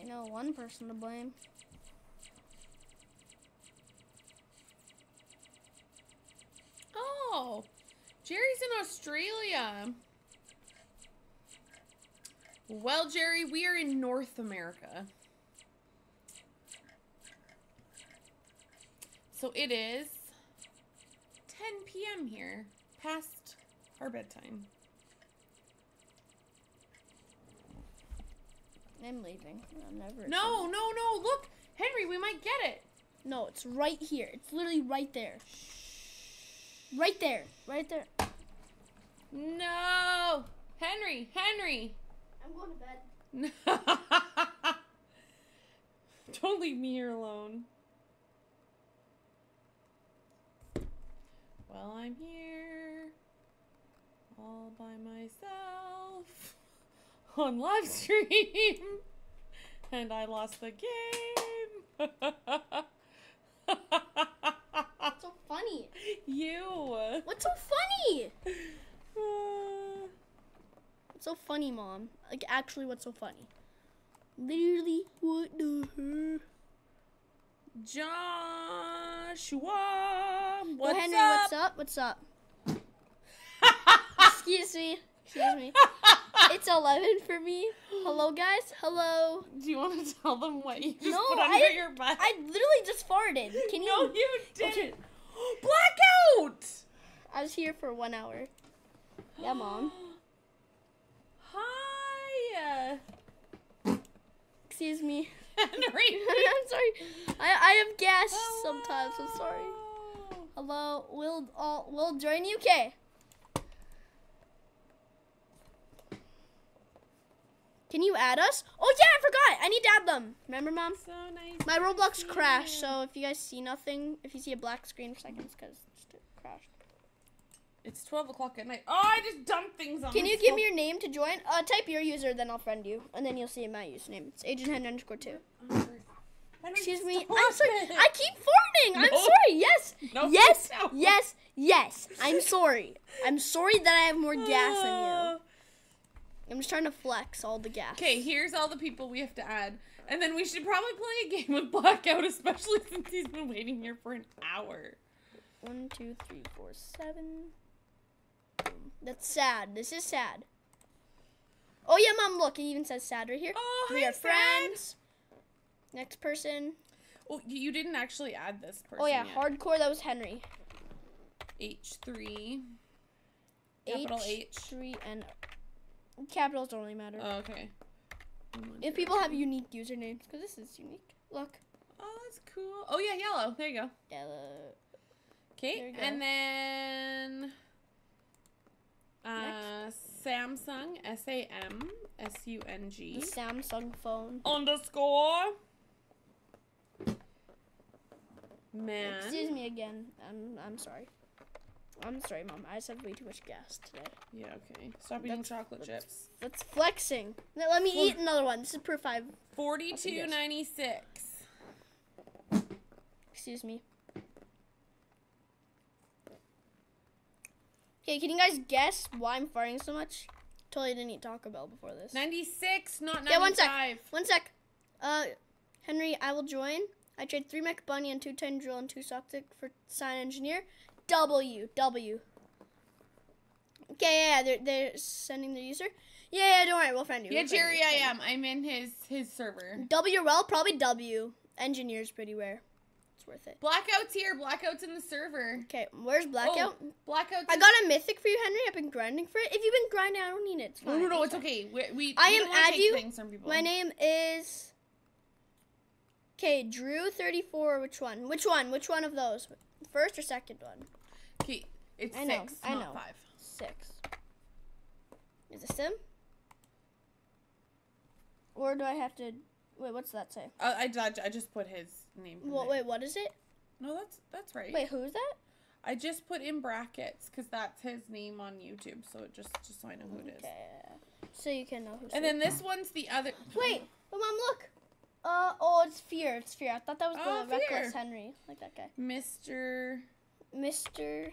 I know one person to blame. Oh, Jerry's in Australia. Well, Jerry, we are in North America. So it is 10 p.m. here, past our bedtime. I'm leaving. I'm never. No, no, no, look! Henry, we might get it. No, it's right here. It's literally right there. Right there. Right there. No! Henry, Henry! I'm going to bed. (laughs) Don't leave me here alone. Well, I'm here all by myself (laughs) on live stream, and I lost the game. What's so funny? you. What's so funny? (sighs) What's so funny, mom? Like, actually, what's so funny? Literally, what the heck? Joshua, Yo, what's Henry, up? what's up? What's (laughs) up? Excuse me. Excuse me. It's 11 for me. Hello, guys. Hello. Do you want to tell them what you just No, put I under didn't- your butt? I literally just farted. Can you? no, you didn't. Okay. (gasps) Blackout! I was here for one hour. Yeah, mom. (gasps) Hi, Excuse me. (laughs) Henry. (laughs) I'm sorry. I, I have gas sometimes. I'm sorry. Hello. We'll all we'll join you. Okay. Can you add us? Oh yeah, I forgot. I need to add them. Remember, mom? So nice. My Roblox crashed. So if you guys see nothing, if you see a black screen for seconds, because it crashed. It's 12 o'clock at night. Oh, I just dumped things on Can you give me your name to join? Uh, type your user, then I'll friend you, and then you'll see my username. It's Agent Hen underscore two. Excuse me. I'm sorry. it. I keep farting. I'm No. sorry. Yes. No, yes. no. Yes. Yes. I'm sorry. I'm sorry that I have more gas than you. (sighs) I'm just trying to flex all the gas. Okay, here's all the people we have to add. And then we should probably play a game with Blackout, especially (laughs) since he's been waiting here for an hour. One, two, three, four, seven. That's sad. This is sad. Oh yeah, mom. Look, it even says sad right here. Oh, we hi, are Sad. friends. Next person. Oh, you didn't actually add this person. Oh yeah, yet. hardcore. That was Henry. H3. Capital H. Three and capitals don't really matter. Oh, okay. If people have unique usernames, because this is unique. Look. Oh, that's cool. Oh yeah, yellow. There you go. Yellow. Okay, and then uh, Samsung S A M S U N G Samsung phone. underscore man. Excuse me again. I'm I'm sorry. I'm sorry, mom. I just have way too much gas today. Yeah, okay. Stop eating That's- chocolate that's- chips. That's flexing. Now, let me Well- eat another one. This is proof I've. Forty-two ninety-six. Excuse me. Okay, can you guys guess why I'm farting so much? Totally didn't eat Taco Bell before this. Ninety-six, not 95. Yeah, one sec. One sec. Uh, Henry, I will join. I trade three mech bunny and two ten drill and two sockstick for sign engineer. W W. Okay, yeah, yeah, they're they're sending their user. Yeah, yeah, don't worry, we'll friend you. Yeah, we'll Jerry, you, I am. I'm in his his server. well, probably W. Engineer's pretty rare. It's worth it. Blackout's here. Blackout's in the server. Okay, where's blackout? Oh, Blackout's. I got a mythic for you, Henry. I've been grinding for it. If you've been grinding, I don't need it. It's No, fine. no, no. It's okay. We, we I we am add you. things from people. My name is. Okay, Drew thirty four. Which one? Which one? Which one of those? First or second one? Okay, it's I know, six, I know. five. Six. Is this him? Or do I have to? Wait, what's that say? Uh, I, I, I just put his name. in Well, there. wait, what is it? No, that's that's right. Wait, who's that? I just put in brackets because that's his name on YouTube, so it just just so I know who it is. Okay. So you can know who's. And who. then this one's the other. (gasps) Wait, but mom, look. Uh oh, it's fear. It's fear. I thought that was Oh, the reckless Fear. Henry, like that guy, Mr. Mister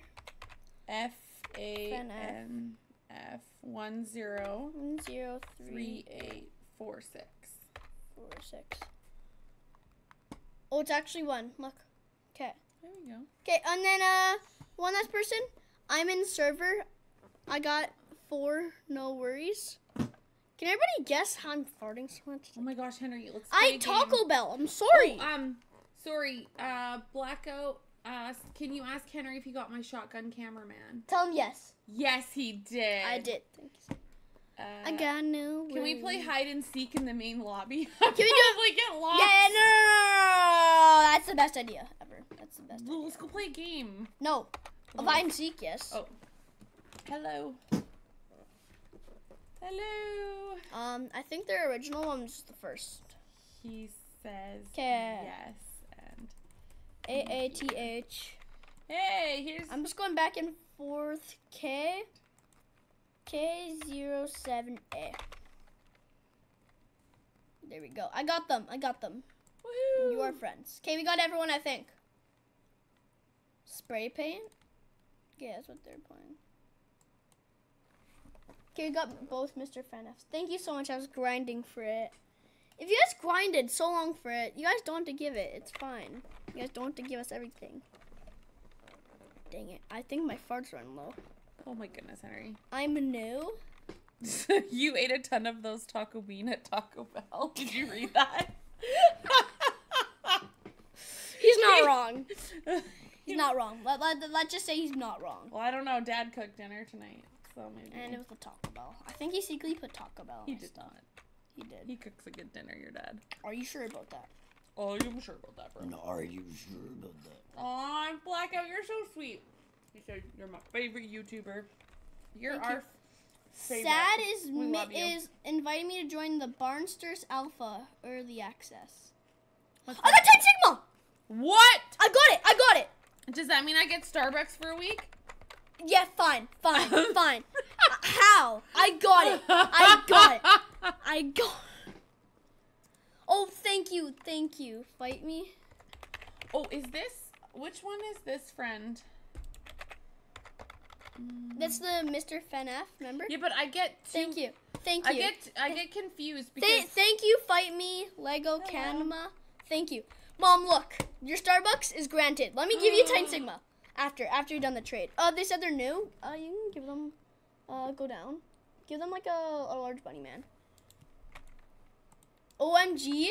F A N F one zero zero three three eight four six. Four six. Oh, it's actually one. Look. Okay. There we go. Okay, and then uh, one last person. I'm in server. I got four. No worries. Can everybody guess how I'm farting so much? Oh my gosh, Henry, let's. I play a Taco. Bell. I'm sorry. Oh, um, sorry. Uh, Blackout. Uh, can you ask Henry if he got my shotgun cameraman? Tell him yes. Yes, he did. I did. Thank you. Uh, I got no. Can we play hide and seek in the main lobby? Can (laughs) we? Probably get lost. Yeah, no, no, no, no, no. That's the best idea ever. That's the best. Well, Idea. let's go play a game. No, of hide and seek, yes. Oh. Hello. Hello. Um, I think their original one was the first. He says 'Kay. yes and A A T H. hey, here's I'm just going back and forth. K. K zero seven A. There we go. I got them. I got them. Woohoo. You are friends. Okay, we got everyone. I think. Spray paint. Yeah, that's what they're playing. Okay, we got both Mr. Fanfs. Thank you so much. I was grinding for it. If you guys grinded so long for it, you guys don't have to give it. It's fine. You guys don't have to give us everything. Dang it. I think my farts run low. Oh my goodness, Henry. (laughs) I'm new. you ate a ton of those taco bean at Taco Bell. Did you read (laughs) that? He's not (laughs) wrong. He's not wrong. Let, let, let's just say he's not wrong. Well, I don't know. Dad cooked dinner tonight, so maybe And it was the Taco Bell. I think he secretly put Taco Bell. he on did stuff. not. He did. He cooks a good dinner. Your dad. Are you sure about that? Oh, I'm sure about that, bro. And are you sure about that? Aw, Blackout, you're so sweet. You said you're my favorite YouTuber. You're Thank our you. favorite. Sad is is inviting me to join the Barnsters Alpha early access. What's I got 10 Sigma! What? I got it! I got it! Does that mean I get Starbucks for a week? Yeah, fine, fine, (laughs) fine. Uh, How? I got it. I got it. I got. (laughs) Oh, thank you, thank you. Fight me. Oh, is this? Which one is this friend? That's the Mr. FNF. Remember? Yeah, but I get. Two, Thank you, thank you. I you. get. I get confused because. Th- thank you, fight me, Lego Canema. Thank you, Mom. Look, your Starbucks is granted. Let me give you Time (gasps) Sigma after after you've done the trade. Uh, they said they're new. Uh, you can give them. Uh, go down. Give them like a, a large bunny man. OMG.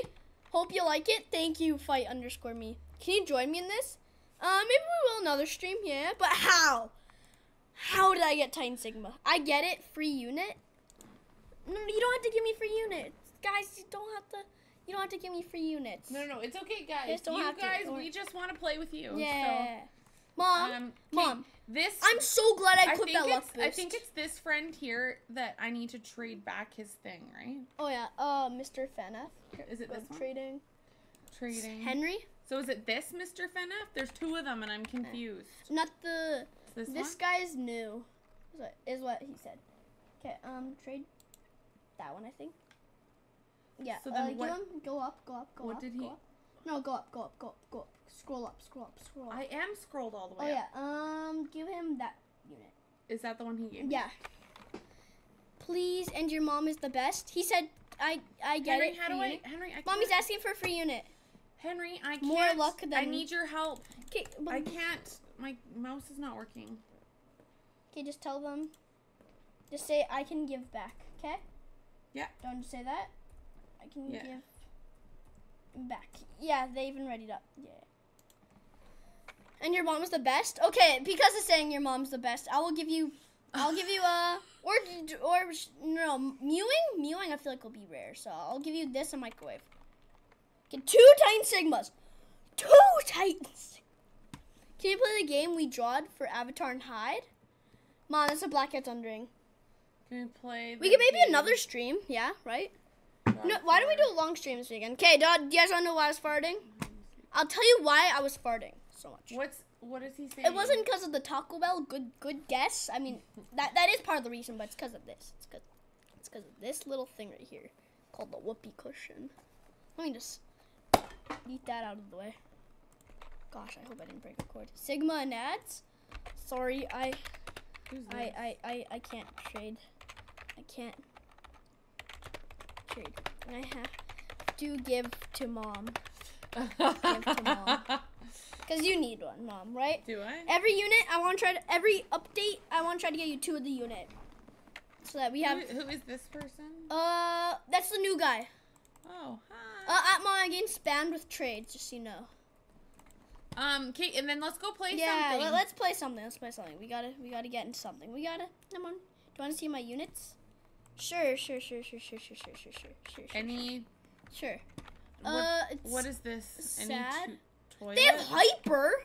Hope you like it. Thank you, fight underscore me. Can you join me in this? Uh, maybe we will another stream, yeah. But how? How did I get Titan Sigma? I get it, free unit. No, you don't have to give me free units, guys. You don't have to. You don't have to give me free units. no, no, it's okay, guys. Just don't you have guys, don't we just want to play with you. Yeah. So, Mom, um, Mom, this. I'm so glad I I that luck it's. boost. I think it's this friend here that I need to trade back his thing, right? Oh yeah, uh, Mr. Fenef. Is it this one? trading. Trading. Henry, So is it this Mr. Fenef? There's two of them, and I'm confused. not the. This, This guy is new. Is what, is what he said. Okay, um, trade that one, I think. Yeah. So uh, then give what- him go up, go up, go what up. did he- up. No, go up, go up, go up, go up. Scroll up, scroll up, scroll up. I am scrolled all the way oh way. yeah. Um, give him that unit. Is that the one he gave? me? Yeah. Please, and your mom is the best. He said, I I get Henry, it. how do I? Henry, I Mommy's asking for a free unit. Henry, I can't. More luck than. I need your help. Okay, I can't. My mouse is not working. okay, just tell them. Just say I can give back. Okay. Yeah. Don't just say that. I can Yeah. give back. Yeah, they even read it up. Yeah. And your mom is the best. Okay, because of saying your mom's the best, I will give you. I'll give you a (laughs) or or no mewing. Mewing I feel like will be rare, so I'll give you this a microwave. Get two Titan Sigmas. Two Titans. Can you play the game we drawed for Avatar and Hide? Mom, that's a Blackhead's Undring. Can we play? We could maybe game? another stream, yeah, right? Right, No, why don't we do a long stream this weekend? Okay, do, do you guys want to know why I was farting? I'll tell you why I was farting so much. What's what is he saying? It wasn't because of the Taco Bell. Good, good guess. I mean, that that is part of the reason, but it's because of this. It's because it's because of this little thing right here called the whoopee cushion. Let me just eat that out of the way. Gosh, I hope I didn't break a cord. Sigma and ads. Sorry, I I. I, I, I can't trade. I can't trade. I have to give to mom. give to mom. (laughs) Because you need one, mom, right? Do I? Every unit, I want to try to, every update, I want to try to get you two of the unit. So that we have, Who, who is this person? uh, that's the new guy. Oh, hi. Uh, at mom, I'm spammed with trades, just so you know. um, okay, and then let's go play yeah, something. let, us play something. Let's play something. We gotta, we gotta get into something. We gotta, come on. Do you want to see my units? Sure, sure, sure, sure, sure, sure, sure, sure, sure, sure, sure. Any? Sure. What, Uh, what is this? Any sad. to- toilet? They have hyper.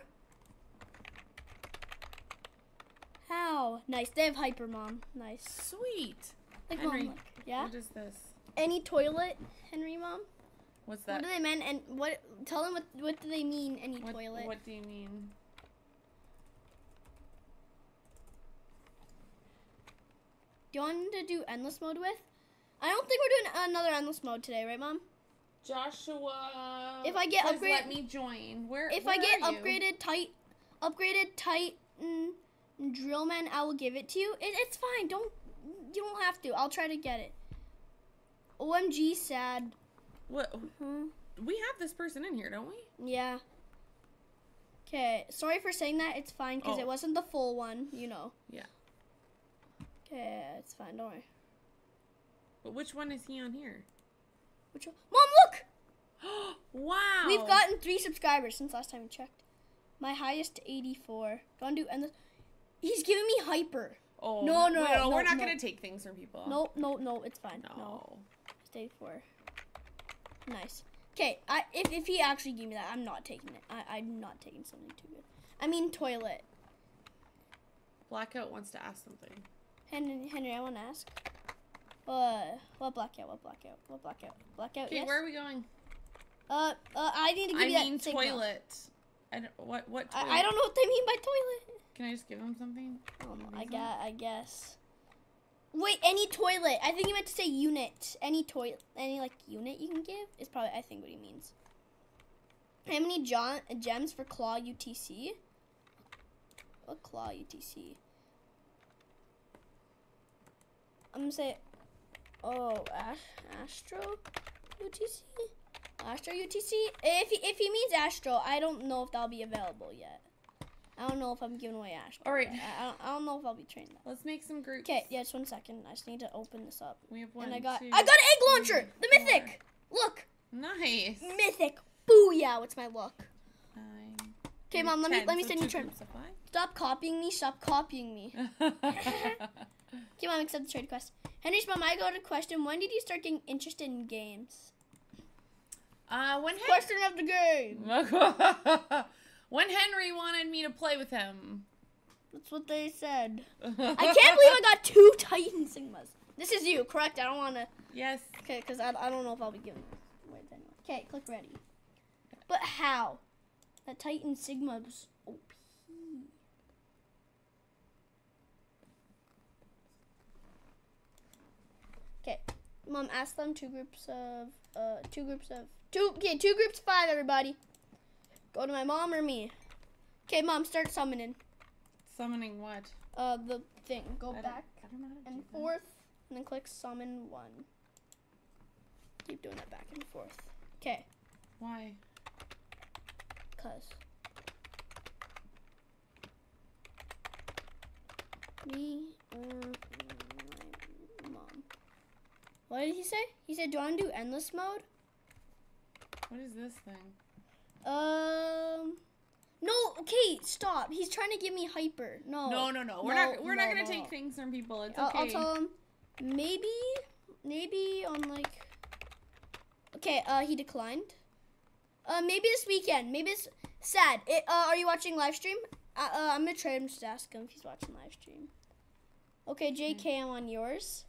How nice. They have hyper, mom. Nice. Sweet. Like Henry, mom. Look. Yeah. What is this? Any toilet, Henry, mom. What's What do they mean? And what? Tell them what. What do they mean? Any What, toilet? what do you mean? Do you want to do endless mode with? I don't think we're doing another endless mode today, right, mom? Joshua. If I get says upgrade- let me join. Where? If where I get upgraded tight, upgraded tight mm, drillman, I will give it to you. It, it's fine. Don't you don't have to. I'll try to get it. OMG, sad. What? Hmm. We have this person in here, don't we? Yeah. Okay. Sorry for saying that. It's fine because Oh. it wasn't the full one. You know. Yeah. Okay, it's fine. Don't worry. But which one is he on here? Which one? Mom, look. (gasps) wow. We've gotten three subscribers since last time we checked. My highest 84. Gonna do endless. He's giving me hyper. Oh No, no, wait, no, we're not no. gonna take things from people. No, no, no, it's fine. No. No. Stay four. Nice. Okay, I if, if he actually gave me that, I'm not taking it. I, I'm not taking something too good. I mean toilet. Blackout wants to ask something. Henry, Henry, I want to ask. Uh, what blackout? What blackout? What blackout? Blackout. Okay, yes. Where are we going? Uh, uh, I need to give I you mean that signal. toilet. I don't, what what toilet? I, I don't know what they mean by toilet. Can I just give him something? Um, I got. I guess. Wait, any toilet? I think he meant to say unit. Any toilet, any like unit you can give is probably I think what he means. How many gems for claw UTC? What claw UTC? I'm gonna say, oh, Astro UTC, Astro UTC. If he, if he means Astro, I don't know if that'll be available yet. I don't know if I'm giving away Ash. All right. I, don't, I don't know if I'll be trained that. Let's make some groups. Okay, yeah, just one second. I just need to open this up. We have one. and I got two, I got an egg launcher, the four. mythic. Look, Nice. mythic. Booyah! What's my luck? Nine. Okay, mom, let me let me so send you two trade. Stop copying me. Stop copying me. (laughs) Okay, mom, accept the trade request. Henry's mom, I got a question. When did you start getting interested in games? uh, when Question of the game. (laughs) when Henry wanted me to play with him. That's what they said. (laughs) I can't believe I got two Titan Sigmas. This is you, correct? I don't want to. Yes. Okay, because I, I don't know if I'll be giving this away to anyone. Okay, click ready. But how? That Titan Sigma was OP. Okay, mom, ask them two groups of uh two groups of two. Okay, two groups of five. Everybody, go to my mom or me. Okay, mom, start summoning. Summoning what? Uh, the thing. Go I back I don't know how to and that. forth, and then click summon one. Keep doing that back and forth. Okay, Why? cause me or my mom. What did he say? He said, "Do you want to do endless mode?" What is this thing? Um, no. Okay, stop. He's trying to give me hyper. No. No, no, no. We're No, not. We're not gonna no, take things from people. It's I'll, okay. I'll tell him maybe, maybe on like. Okay, uh, he declined. Uh, maybe this weekend. Maybe it's sad. It, uh, are you watching live stream? Uh, uh, I'm gonna try him just ask him if he's watching live stream. Okay, JK, I'm on yours.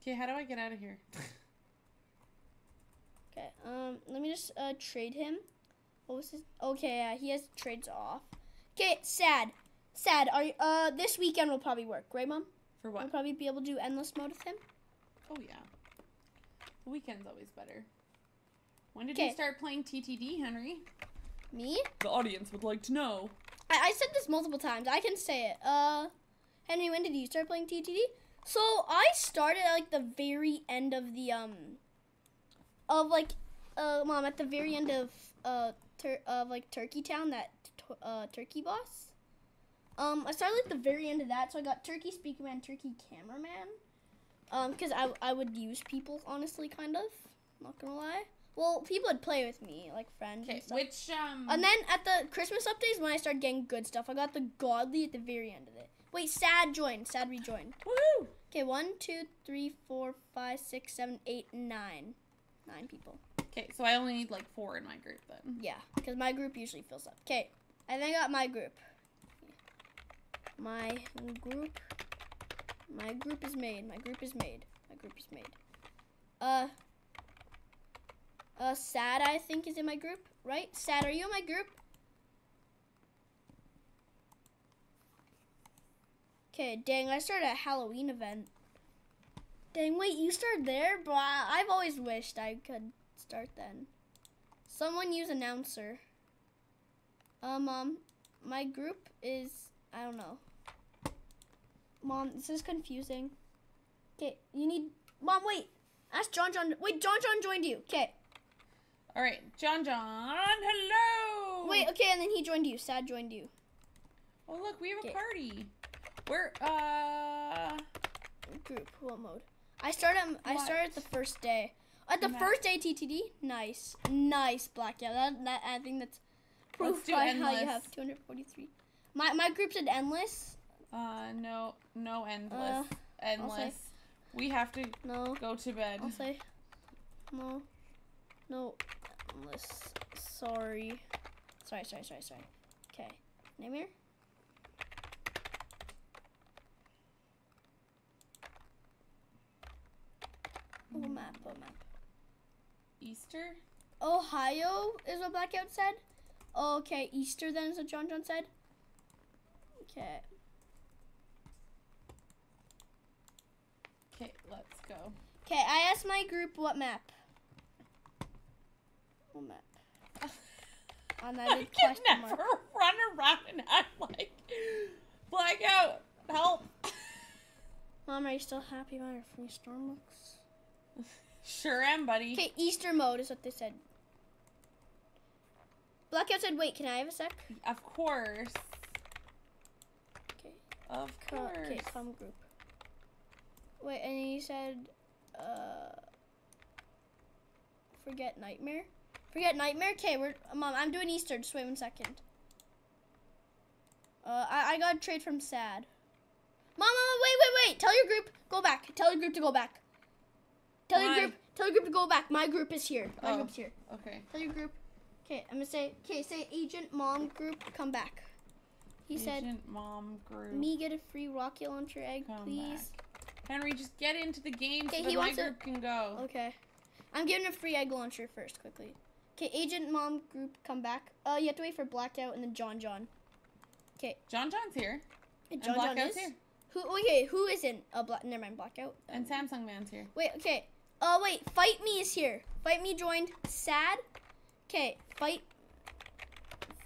Okay, how do I get out of here? (laughs) Okay, um, let me just uh trade him. What was his? Okay, yeah, he has trades off. Okay, sad, sad. Are you, uh this weekend will probably work, right, mom? For what? We'll probably be able to do endless mode with him. Oh yeah. The weekend's always better. When did Okay. you start playing TTD, Henry? Me? The audience would like to know. I, I said this multiple times. I can say it. Uh, Henry, when did you start playing TTD? So I started at like the very end of the um, of like, uh, mom, at the very end of uh, tur- of like Turkey Town, that t- uh Turkey boss. Um, I started like the very end of that, so I got Turkey Speaker Man, Turkey Cameraman. Um, because I I would use people honestly, kind of. Not gonna lie. Well, people would play with me, like friends Okay, and stuff. which um And then at the Christmas updates, when I started getting good stuff, I got the godly at the very end of it. Wait, sad joined. Sad rejoined. Woohoo! Okay, one, two, three, four, five, six, seven, eight, nine. Nine people. Okay, so I only need like four in my group then. Yeah, because my group usually fills up. Okay, I then got my group. My group. My group is made. My group is made. My group is made. Uh. Uh, sad. I think is in my group, right? Sad. Are you in my group? Okay, dang, I started a Halloween event. Dang, wait, you started there? But I've always wished I could start then. Someone use announcer. Um, mom, my group is, I don't know. Mom, this is confusing. Okay, you need, mom, wait. Ask John John, wait, John John joined you. Okay, All right, John John, hello. wait, okay, and then he joined you. Sad joined you. Oh look, we have a party. We're uh. Group, what mode? I started, I started the first day. At the Map. first ATTD? Nice, nice black. Yeah, that, that I think that's Proof Let's do by how you have 243. My my group said endless. Uh, no, no endless, Uh, endless. We have to No. go to bed. I'll say no. No. Endless. Sorry. Sorry, sorry, sorry, sorry. Okay. Name here? Oh, map, oh, map. Easter. Ohio is what Blackout said. Okay, Easter then is what John John said. Okay. Okay, let's go. Okay, I asked my group what map. What map? (laughs) On that I can never mark. run around and act like blackout. Help. Mom, are you still happy about your free Starbucks? (laughs) Sure am, buddy. Okay, Easter mode is what they said. Blackout said, wait, can I have a sec? Of course. Okay. Of Co- course. Okay, come group. Wait, and he said, uh, forget nightmare. Forget nightmare. Okay, we're mom. I'm doing Easter. Just wait one second. Uh, I I got a trade from Sad. Mom, mom, wait, wait, wait. Tell your group go back. Tell your group to go back. Tell your group. Tell your group to go back. My group is here. My Oh. group's here. Okay. Tell your group. Okay, I'm gonna say. Okay, say agent mom group come back. He said, Agent mom group. me get a free rocket launcher egg, please. Henry, just get into the game so that my to- group can go. Okay. I'm giving a free egg launcher first, quickly. Okay, agent mom group come back. Uh, you have to wait for blackout and then John John. Okay. John John's here. And And John John Blackout's is. here. Who? Okay, who isn't? Uh, black. Never mind, blackout. And Samsung Man's here. Wait. Okay. Uh, wait. Fight me is here. Fight me joined. Sad. Okay. Fight.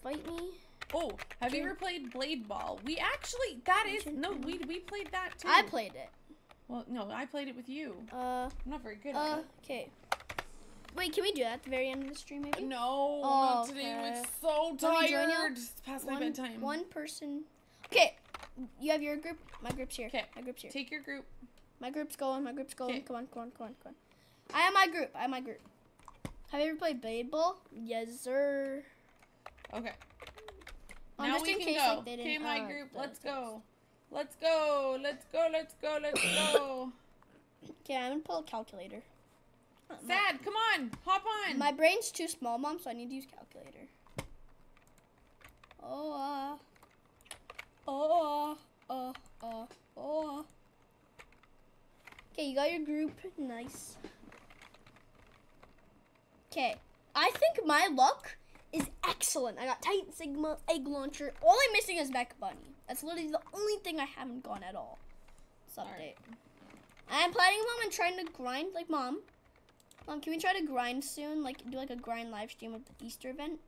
Fight me. Oh, have you ever played Blade Ball? We actually that is no, we we played that too. I played it. Well, no, I played it with you. Uh. I'm not very good Uh. Okay. Wait. Can we do that at the very end of the stream, maybe? No, Oh, not today. okay. I'm so me join you? tired. It's past my one, bedtime. one person. Okay. You have your group. My group's here. 'Kay. My group's here. Take your group. My group's going. My group's going. 'Kay. Come on, come on, come on, come on. I have my group. I have my group. Have you ever played Blade Ball? Yes, sir. Okay. Um, now we can case, go. like, okay, my uh, group. Let's go. Let's go. Let's go. Let's go. Let's (coughs) go. Okay, I'm gonna pull a calculator. Uh, Sad, come on. Hop on. My brain's too small, mom, so I need to use calculator. Oh, uh, oh, uh, uh, oh. Okay, you got your group. Nice. Okay, I think my luck is excellent. I got Titan Sigma, Egg Launcher. All I'm missing is Mech Bunny. That's literally the only thing I haven't gone at all. This update. I'm planning, mom, and trying to grind like mom. Mom, can we try to grind soon? Like do like a grind live stream of the Easter event?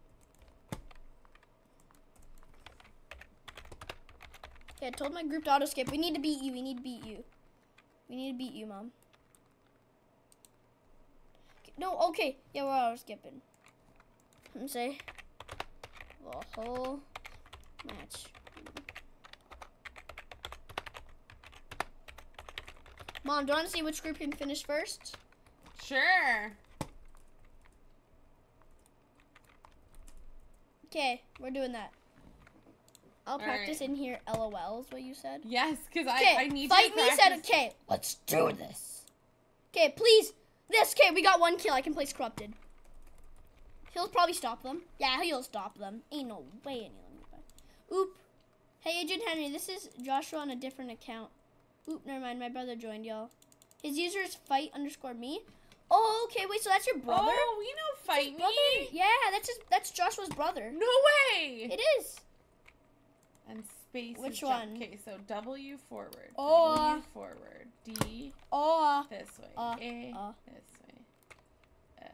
Okay, I told my group to auto skip. We need to beat you. We need to beat you. We need to beat you, mom. Okay, No, okay. Yeah, we're auto skipping. Let me say the whole match. Mom, do you want to see which group can finish first? Sure. Okay, we're doing that. I'll All practice right. in here. LOL is what you said. Yes, because Okay, I, I need fight to me practice. said okay. Let's do this. Okay, please. This. Okay, we got one kill. I can place corrupted. He'll probably stop them. Yeah, he'll stop them. Ain't no way any of them. Oop. Hey, Agent Henry. This is Joshua on a different account. Oop. Never mind. My brother joined y'all. His user is fight underscore me. Oh, okay. Wait. So that's your brother? Oh, we know fight Brother? me. Yeah, that's his. That's Joshua's brother. No way. It is. and space. Which one? Okay, so W forward. Oh. W forward. D Oh. this way. Uh, A uh. this way. S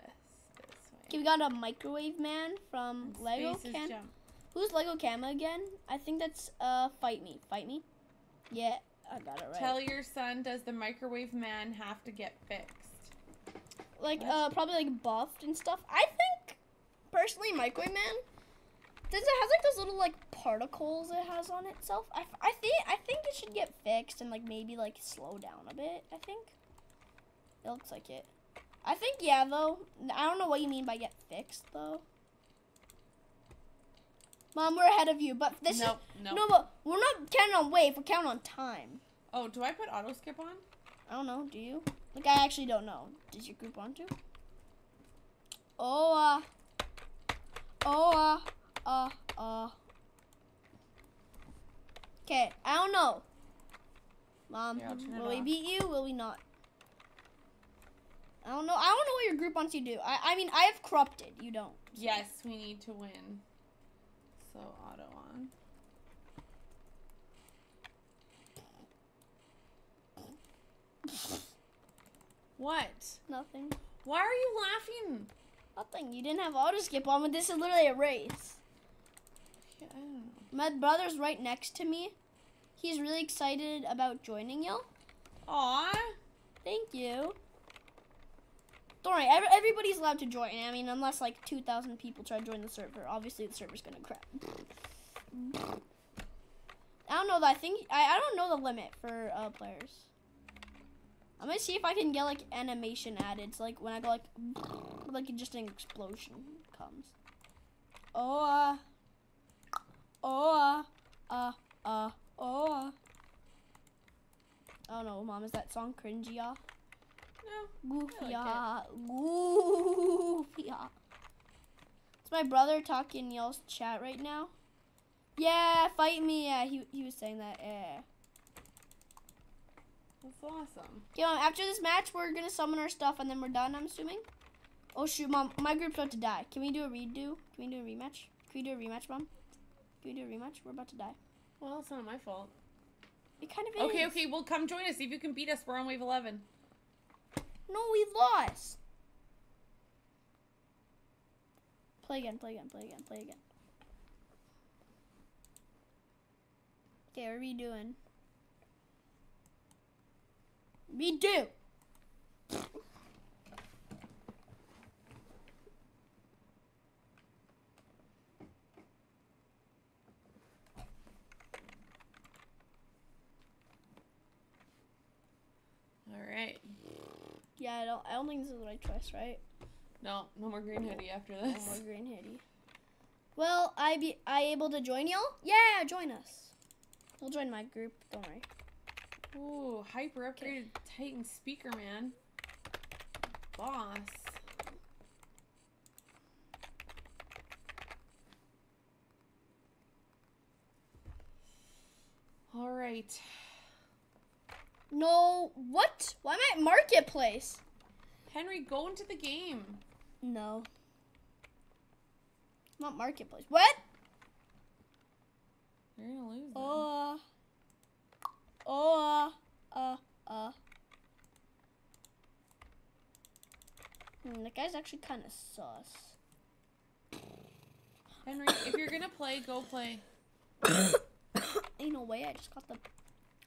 this way. Okay, we got a microwave man from And Lego Cam. jump. Who's Lego Cama again? I think that's uh Fight Me. Fight Me? Yeah, I got it right. Tell your son, does the microwave man have to get fixed? like what? uh probably like buffed and stuff. I think personally Microwave Man does it has like those little like particles it has on itself. I, I think I think it should get fixed and like maybe like slow down a bit. I think it looks like it. I think yeah though. I don't know what you mean by get fixed though. Mom, we're ahead of you, but this Nope, is (laughs) nope. no, but we're not counting on wave. We're counting on time. Oh, do I put auto skip on? I don't know. Do you? Like, I actually don't know. Did your group want to? Oh, uh. Oh, uh. Uh, uh. Okay, I don't know. Mom, Here, I'll turn it will we off. beat you? Will we not? I don't know. I don't know what your group wants you to do. I, I mean, I have corrupted. You don't. Yes, we need to win. So auto on. What? Nothing. Why are you laughing? Nothing. You didn't have auto skip on, but this is literally a race. Yeah, I don't know. My brother's right next to me. He's really excited about joining you. Aw. Thank you. Don't worry, ev- everybody's allowed to join. I mean, unless like 2,000 people try to join the server. Obviously, the server's gonna crash. I don't know. that- I think I, I don't know the limit for uh, players. I'm gonna see if I can get like animation added. So like when I go like like just an explosion comes. Oh uh. Oh uh. Uh. Oh. I don't know, mom. Is that song cringy? Yeah. No. Goofy, like yeah. Goofy, yeah. It's my brother talking in y'all's chat right now. Yeah, fight me. Yeah, he, he was saying that. Yeah. That's awesome. Okay, mom, after this match, we're gonna summon our stuff and then we're done, I'm assuming. Oh, shoot, mom. My group's about to die. Can we do a redo? Can we do a rematch? Can we do a rematch, mom? Can we do a rematch? We're about to die. Well, it's not my fault. It kind of is. Okay, okay, well, come join us. See if you can beat us. We're on wave 11. No, we lost. Play again, play again, play again, play again. Okay, what are we doing? Redo. All right. Yeah, I don't. I don't think this is the right choice, right? No, no more green hoodie after this. No more green hitty. Well, I be I able to join y'all? Yeah, join us. We'll join my group. Don't worry. Ooh, hyper upgraded Titan speaker, man. Boss. All right. No, what? Why am I at marketplace? Henry, go into the game. No. Not marketplace. What? You're gonna lose. Oh. Oh. Uh. Uh. Hmm, that guy's actually kind of sus. Henry, if you're gonna play, go play. (coughs) Ain't no way. I just got the.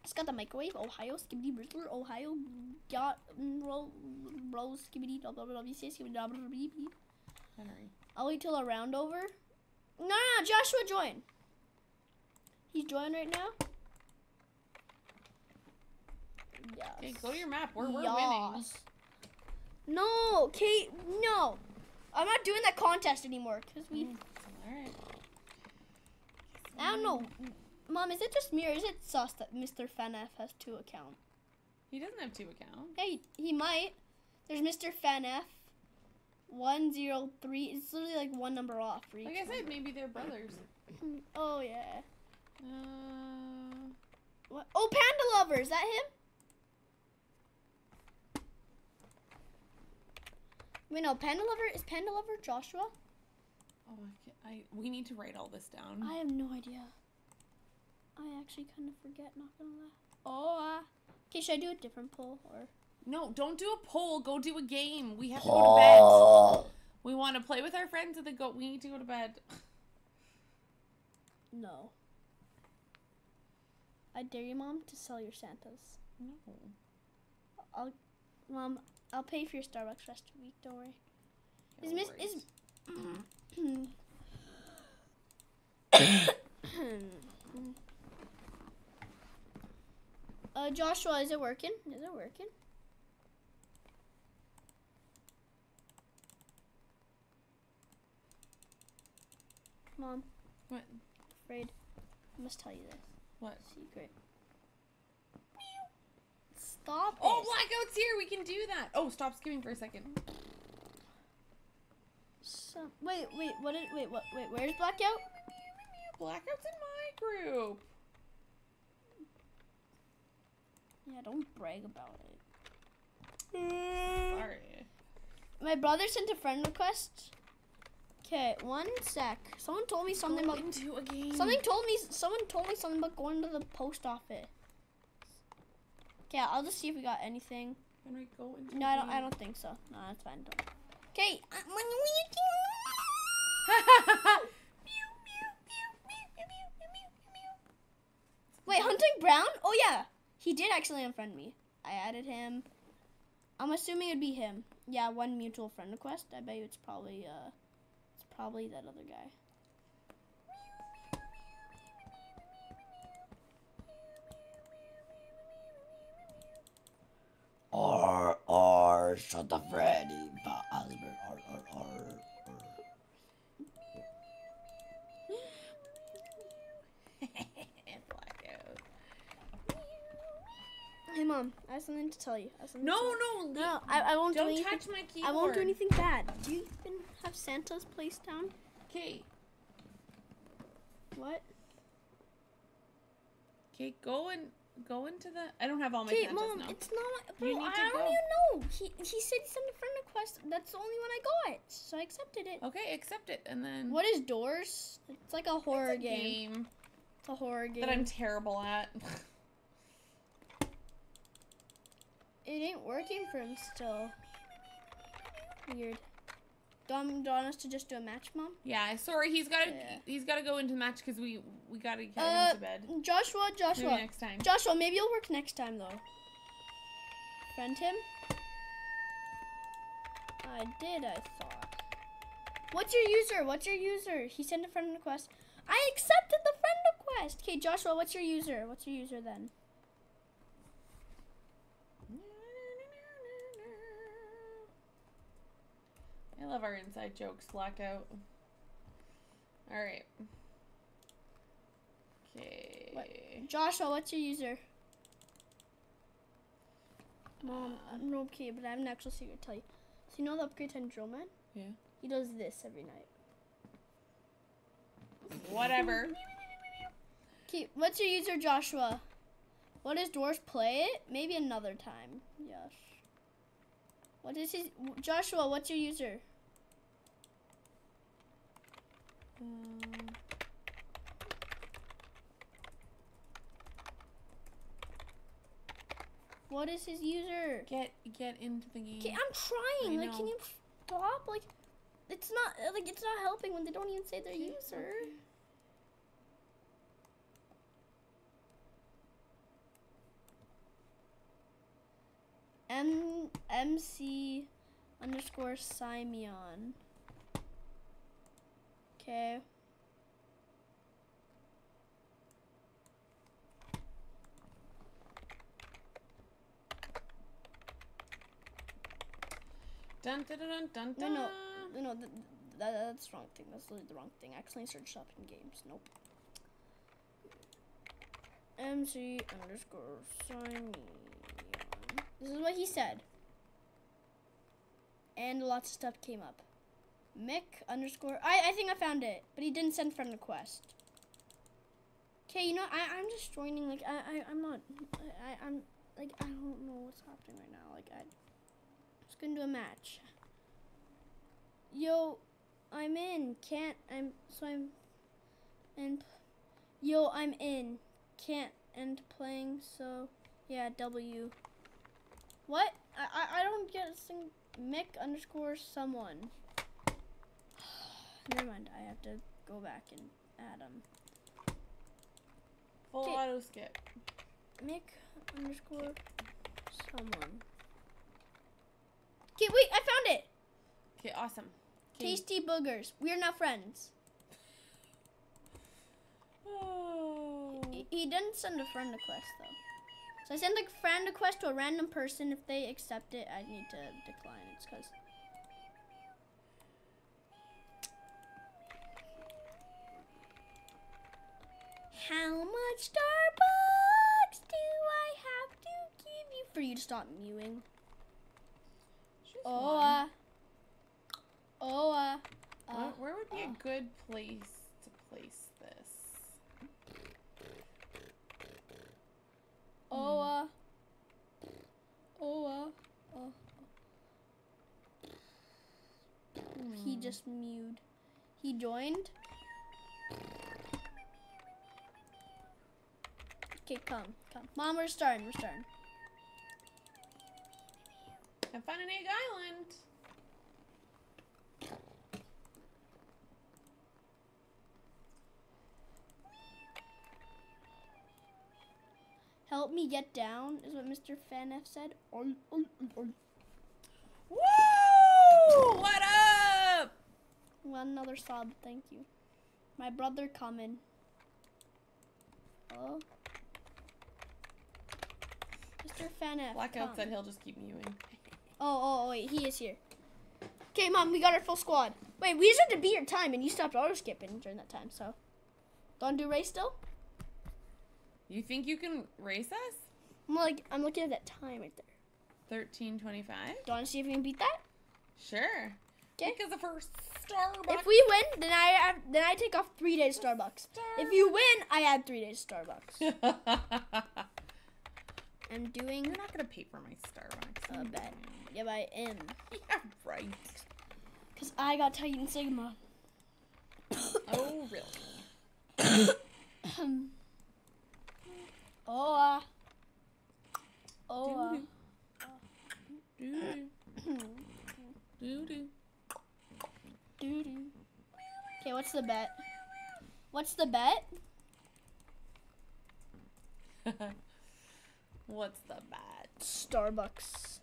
Just got the microwave. Ohio skibidi brizzler. Ohio got mm, roll roll skibidi blah, skibidi. Henry. I'll wait till a round over. No, no, no, Joshua join. He's joining right now. Yes. Okay, go to your map. We're, we're winning. No, Kate, no. I'm not doing that contest anymore because we. Mm, All right. I don't know. Mm, mm, Mom, is it just me or is it sus that Mr. FanF has two accounts? He doesn't have two accounts. Hey, he, might. There's Mr. FanF. 103. It's literally like one number off for each Like I said, number. maybe they're brothers. (clears throat) Oh, yeah. Uh, What? Oh, Panda Lover. Is that him? Wait, no. Panda Lover is Panda Lover Joshua? oh, I, can't- I we need to write all this down. I have no idea. I actually kind of forget. Not gonna lie. Oh, uh, okay. Should I do a different poll or? No, don't do a poll. Go do a game. We have to go to bed. We want to play with our friends and then go. We need to go to bed. (laughs) No. I dare you, mom, to sell your Santas. No. I'll, mom, I'll pay for your Starbucks rest of the week. Don't worry. Is No Miss worries. is? (clears throat) (coughs) (coughs) (coughs) uh, Joshua, is it working? Is it working? Mom, What? Afraid. I must tell you this. What? Secret. Stop Oh, blackout's here. We can do that. Oh, stop skipping for a second. Some, wait, wait, what did, wait, what, wait, where's Blackout? Blackout's in my group. Yeah, don't brag about it. Mm. Sorry. My brother sent a friend request. Okay, one sec. Someone told me something Go about, into a game. something told me, someone told me something about going to the post office. Okay, I'll just see if we got anything. Henry, go into. No, I don't, I don't think so. No, that's fine. Okay. Wait, Hunting Brown? Oh yeah, he did actually unfriend me. I added him. I'm assuming it'd be him. Yeah, one mutual friend request. I bet you it's probably uh, it's probably that other guy. R R shut the Freddy. Albert R R R. Blackout. Hey mom, I have something to tell you. I No, no, you. no, I, I won't do Don't anything. touch my keyboard. I won't do anything bad. Do you even have Santa's place down? Okay, What? okay, go and go into the. I don't have all my Okay, mom, now. it's not. Bro, You need I to don't go. even know. He he said he sent a friend request. That's the only one I got, so I accepted it. Okay, accept it, and then. What is Doors? It's like a horror a game. game It's a horror game. that I'm terrible at. (laughs) It ain't working for him still. Weird. Do you want us to just do a match, mom? yeah, sorry, he's got to Yeah. he's got to go into the match because we we got to get Uh, him to bed. Joshua, Maybe Joshua, next time. Joshua. Maybe it'll work next time though. Friend him. I did. I thought. What's your user? What's your user? He sent a friend request. I accepted the friend request. Okay, Joshua. What's your user? What's your user then? I love our inside jokes, blackout. All right. Okay. What? Joshua, what's your user? Mom, I'm no okay, but I have an actual secret to tell you. So you know the upgrade 10 drill man? Yeah. He does this every night. Whatever. Okay, what's your user, Joshua? What is Doors play it? Maybe another time. Yes. What is his Joshua? What's your user? Um, What is his user? get get into the game. I'm trying. I Like, can know. you stop? Like, it's not like it's not helping when they don't even say their Okay, user. okay. M MC underscore Simeon. Okay. Dun dun dun dun dun. no, no, no. Th- th- that's the wrong thing. That's literally the wrong thing. I accidentally searched up in games. Nope. MC underscore Simeon. This is what he said. And lots of stuff came up. Mick underscore. I, I think I found it, but he didn't send friend request. Okay, you know I I'm just joining. Like I I I'm not. I, I'm like I don't know what's happening right now. Like I, am just gonna do a match. Yo, I'm in. Can't I'm so I'm and yo I'm in. Can't end playing. So yeah W. What? I I, I don't get a sing. Mick underscore someone. (sighs) Never mind. I have to go back and add him. Full auto skip. Mick underscore someone. Okay, wait, I found it. Okay, awesome. 'Kay. Tasty boogers. We're now friends. Oh. (sighs) He, he didn't send a friend request though. So I send a friend request to a random person. If they accept it, I need to decline. It's because. How much Starbucks do I have to give you for you to stop mewing? She's Oh, one. uh. Oh, uh. Where, uh where would be uh. a good place to place this? Oh, uh. Oh, uh. Oh. He Hmm. just mewed. He joined. Okay, come, come. Mom, we're starting, we're starting. Have fun in Egg Island. Help me get down, is what Mr. Fanef said. Woo! What up? One another sob, thank you. My brother coming. Oh. Mr. Fanef. Blackout said he'll just keep mewing. (laughs) Oh, oh, oh, wait, he is here. Okay, mom, we got our full squad. Wait, we just had to beat your time, and you stopped auto skipping during that time, so. Don't do race still? You think you can race us? I'm like, I'm looking at that time right there. 1325? Do you want to see if we can beat that? Sure. 'Kay. Because of her Starbucks. If we win, then I have, then I take off three days Starbucks. If you win, I add three days Starbucks. (laughs) I'm doing You're not gonna pay for my Starbucks. a bet. Yeah, I am. (laughs) Yeah, right. Because I got Titan Sigma. Oh, really? (coughs) (coughs) Um, oh, uh. Oh, uh. Doo-doo. Doo-doo. Doo-doo. Okay, what's the bet? What's the bet? (laughs) What's the bet? Starbucks.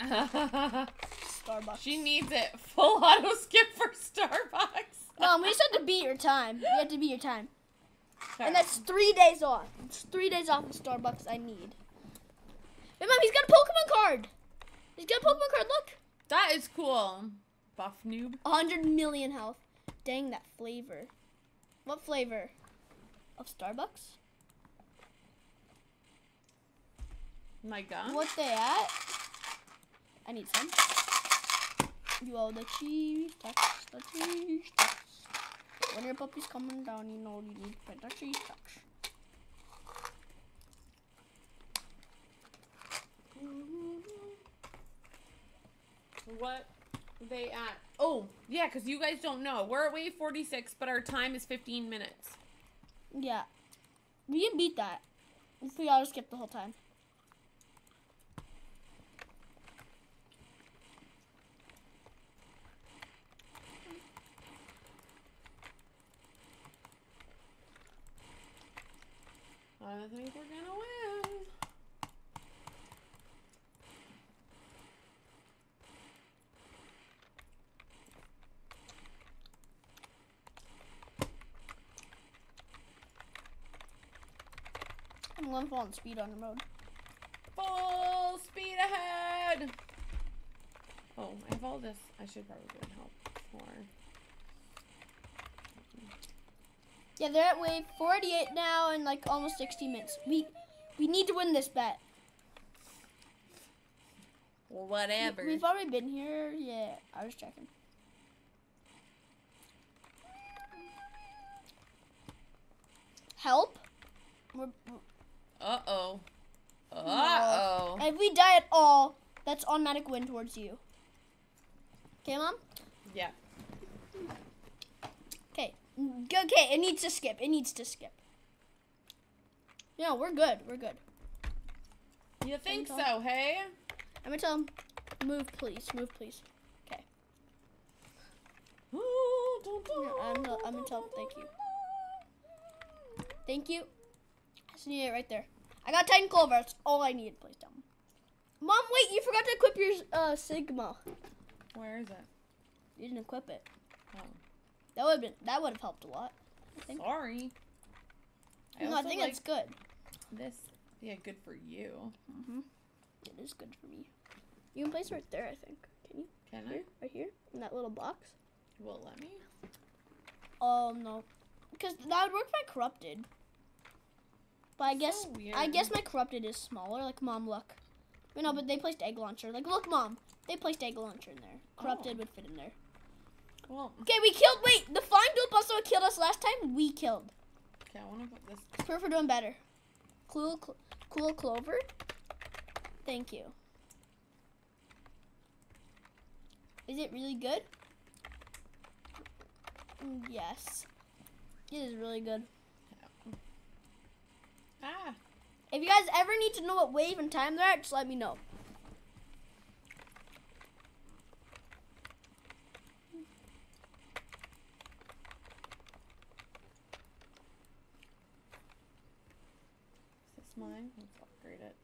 (laughs) Starbucks. she needs it. Full auto skip for Starbucks. Mom, we just (laughs) had to beat your time. We had to beat your time. And that's three days off. It's three days off of Starbucks I need. Hey, Mom, he's got a Pokemon card. He's got a Pokemon card, look. that is cool. Buff noob. 100 million health. Dang, that flavor. What flavor? Of Starbucks? My gun. What they at? I need some. You owe the cheese the cheese. When your puppy's coming down, you know you need to the cheese tax. What they at? Oh, yeah, because you guys don't know. We're at wave 46, but our time is 15 minutes. Yeah. We can beat that. If we auto skip the whole time. I think we're gonna win. I'm full on speed on the road. Full speed ahead. Oh, I have all this. I should probably go and help more. Yeah, they're at wave 48 now in like almost 60 minutes. We we need to win this bet. Well, whatever. We've already been here. Yeah, I was checking. Help. We're, Uh oh. Uh oh. if we die at all, that's automatic win towards you. Okay, mom. Yeah. Okay. It needs to skip. It needs to skip. No, we're good. We're good. You think so, hey? I'm gonna tell him, move, please. Move, please. Okay. Yeah, I'm gonna- I'm gonna tell him thank you. Thank you. I just need it right there. I got Titan Clover. That's all I need. Please tell him. Mom, wait. You forgot to equip your uh, Sigma. Where is it? You didn't equip it. Oh, That would have been. That would have helped a lot. I think. sorry. I no, I think like that's good. this. Yeah, good for you. Mm-hmm. It is good for me. You can place it right there. I think. Can you? Can I? Right here, in that little box. Well, let me? Oh no, because that would work by corrupted. But I So guess I guess my corrupted is smaller. Like mom, look. Wait, no, but they placed egg launcher. Like look, mom, they placed egg launcher in there. Corrupted Oh. would fit in there. Well, Okay, we killed. Wait, the flying dope also killed us last time. We killed. okay, I want to put this. Proof we're doing better. Cool, cl- cool clover. Thank you. Is it really good? Mm, Yes. It is really good. Ah, If you guys ever need to know what wave and time they're at, just let me know. Mine? Let's upgrade it.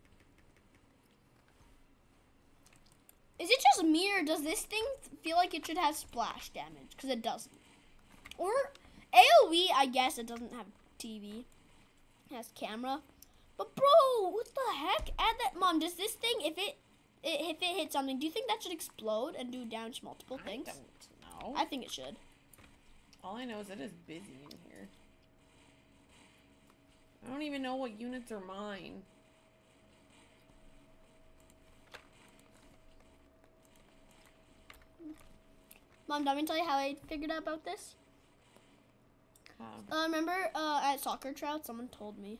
Is it just me or does this thing feel like it should have splash damage? Because it doesn't. Or AoE, I guess it doesn't have TV. It has camera. But bro, what the heck? Add that, mom. Does this thing, if it, it if it hits something, do you think that should explode and do damage to multiple I things? don't know. I think it should. All I know is it is busy. I don't even know what units are mine. Mom, let me tell you how I figured out about this? Uh, Uh, remember uh, at soccer trout, someone told me.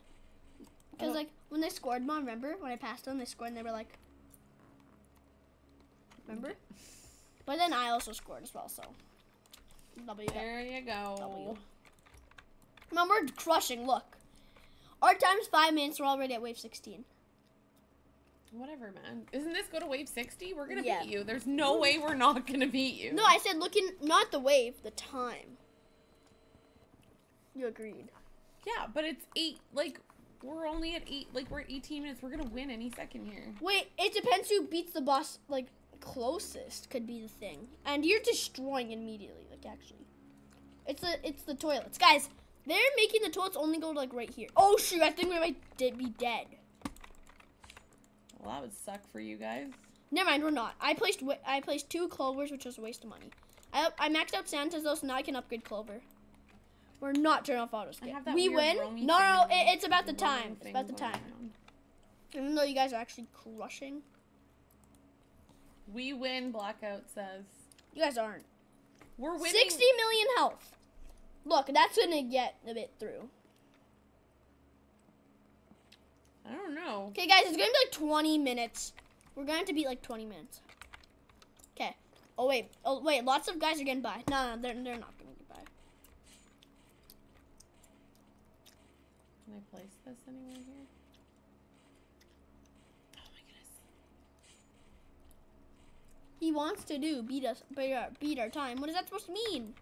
Because like when they scored, mom, remember when I passed them, they scored and they were like, remember? But then I also scored as well, so W. there you go. W. Mom, we're crushing. Look, our time's five minutes. We're already at wave sixteen. Whatever, man. Isn't this go to wave 60? We're gonna Yeah. beat you. There's no way we're not gonna beat you. No, I said looking not the wave, the time. You agreed. Yeah, but it's eight. Like we're only at eight. Like we're at 18 minutes. We're gonna win any second here. Wait, it depends who beats the boss like closest could be the thing. And you're destroying immediately, like actually. It's the it's the toilets. Guys, they're making the toilets only go like right here. Oh shoot, I think we might be dead. Well, that would suck for you guys. Never mind, we're not. I placed I placed two clovers, which was a waste of money. I I maxed out Santa's though, so now I can upgrade clover. We're not turning off auto skip. We win. No, no, no, it, it's about the time. It's about the time. around. Even though you guys are actually crushing, We win. Blackout says you guys aren't. we're winning. 60 million health. Look, that's gonna get a bit through. I don't know. Okay, guys, it's gonna be like 20 minutes. We're going to have to beat like 20 minutes. Okay. Oh wait. Oh wait. Lots of guys are getting by. No, no, they're they're not gonna get by. Can I place this anywhere here? Oh my goodness. He wants to do beat us, beat our, beat our time. What is that supposed to mean?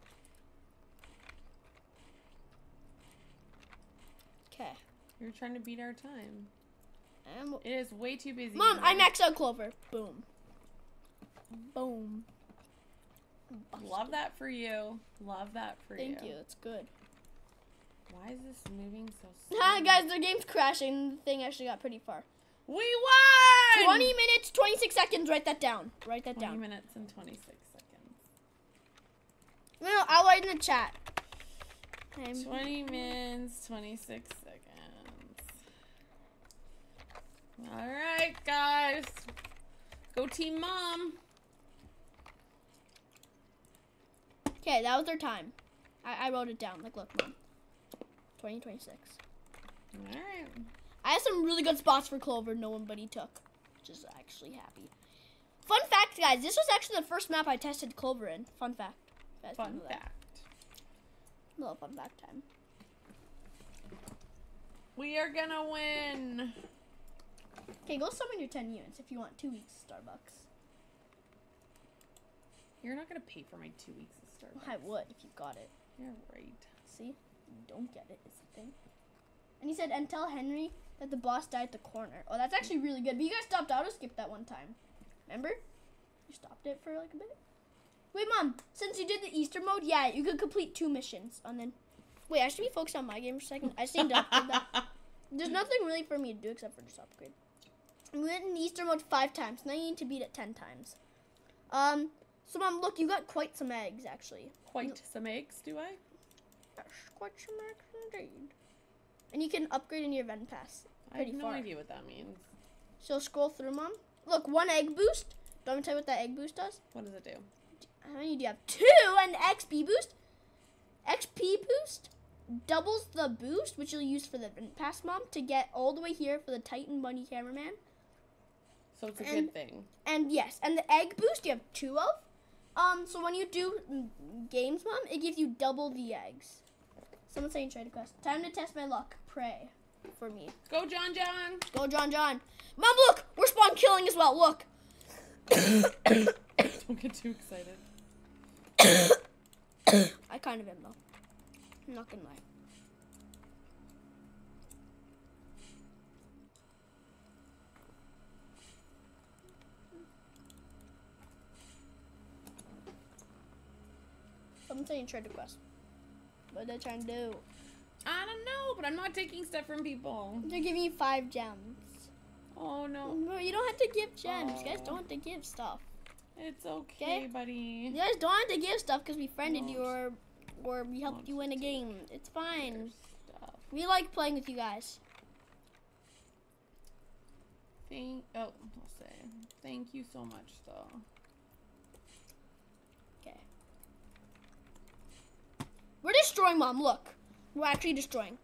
Okay. You're trying to beat our time. And It is way too busy. Mom, I maxed out Clover. Boom. Boom. Love that for you. Love that for you. Thank you. It's good. Why is this moving so (laughs) slow? Hi guys, the game's crashing. The thing actually got pretty far. We won! 20 minutes, 26 seconds. Write that down. Write that 20 down. minutes and 26 seconds. No, I'll write in the chat. Okay. 20 minutes, 26 seconds. Alright, guys. Go Team Mom. Okay, that was their time. I, I wrote it down. Like, look, mom. 2026. Alright. I have some really good spots for Clover no one but he took. Which is actually happy. Fun fact, guys. This was actually the first map I tested Clover in. Fun fact. Fun fact. Little fun fact time. We are gonna win. Okay, go summon your 10 units if you want two weeks of Starbucks. You're not gonna pay for my two weeks of Starbucks. I would if you got it. You're right. See? You don't get it, is the thing. And he said, and tell Henry that the boss died at the corner. Oh, that's actually really good. But you guys stopped auto skip that one time. Remember? You stopped it for like a bit. Wait, mom. Since you did the Easter mode, yeah, you could complete two missions, and then. Wait, I should be focused on my game for a second. I just need to upgrade that. (laughs) There's nothing really for me to do except for just upgrade. We went in Easter mode five times. Now you need to beat it ten times. Um. So, mom, look, you got quite some eggs actually. Quite some eggs, do I? Yes, quite some eggs indeed. and you can upgrade in your event pass. I have no far. idea what that means. So scroll through, mom. Look, one egg boost. Don't tell you what that egg boost does? What does it do? How many do you have? Two and XP boost. XP boost doubles the boost, which you'll use for the event pass, mom, to get all the way here for the Titan Bunny cameraman. So it's a And- good thing. And yes, and the egg boost you have two of. Um, so when you do mm, games, mom, it gives you double the eggs. Someone saying trade quest. Time to test my luck. Pray for me. Go, John John! Go, John. John. Mom, look, we're spawn killing as well. Look. (coughs) Don't get too excited. (coughs) I kind of am though. I'm not gonna lie. Someone saying trade request. What are they trying to do? I don't know, but I'm not taking stuff from people. They're giving you five gems. Oh no. No, you don't have to give gems. You guys oh. don't have to give stuff. It's okay, Okay. buddy. You guys don't have to give stuff because we friended you or or we helped you win a game. It's fine. Stuff. We like playing with you guys. Thank. Oh, I'll say. Thank you so much, though. Okay. We're destroying mom. Look. We're actually destroying.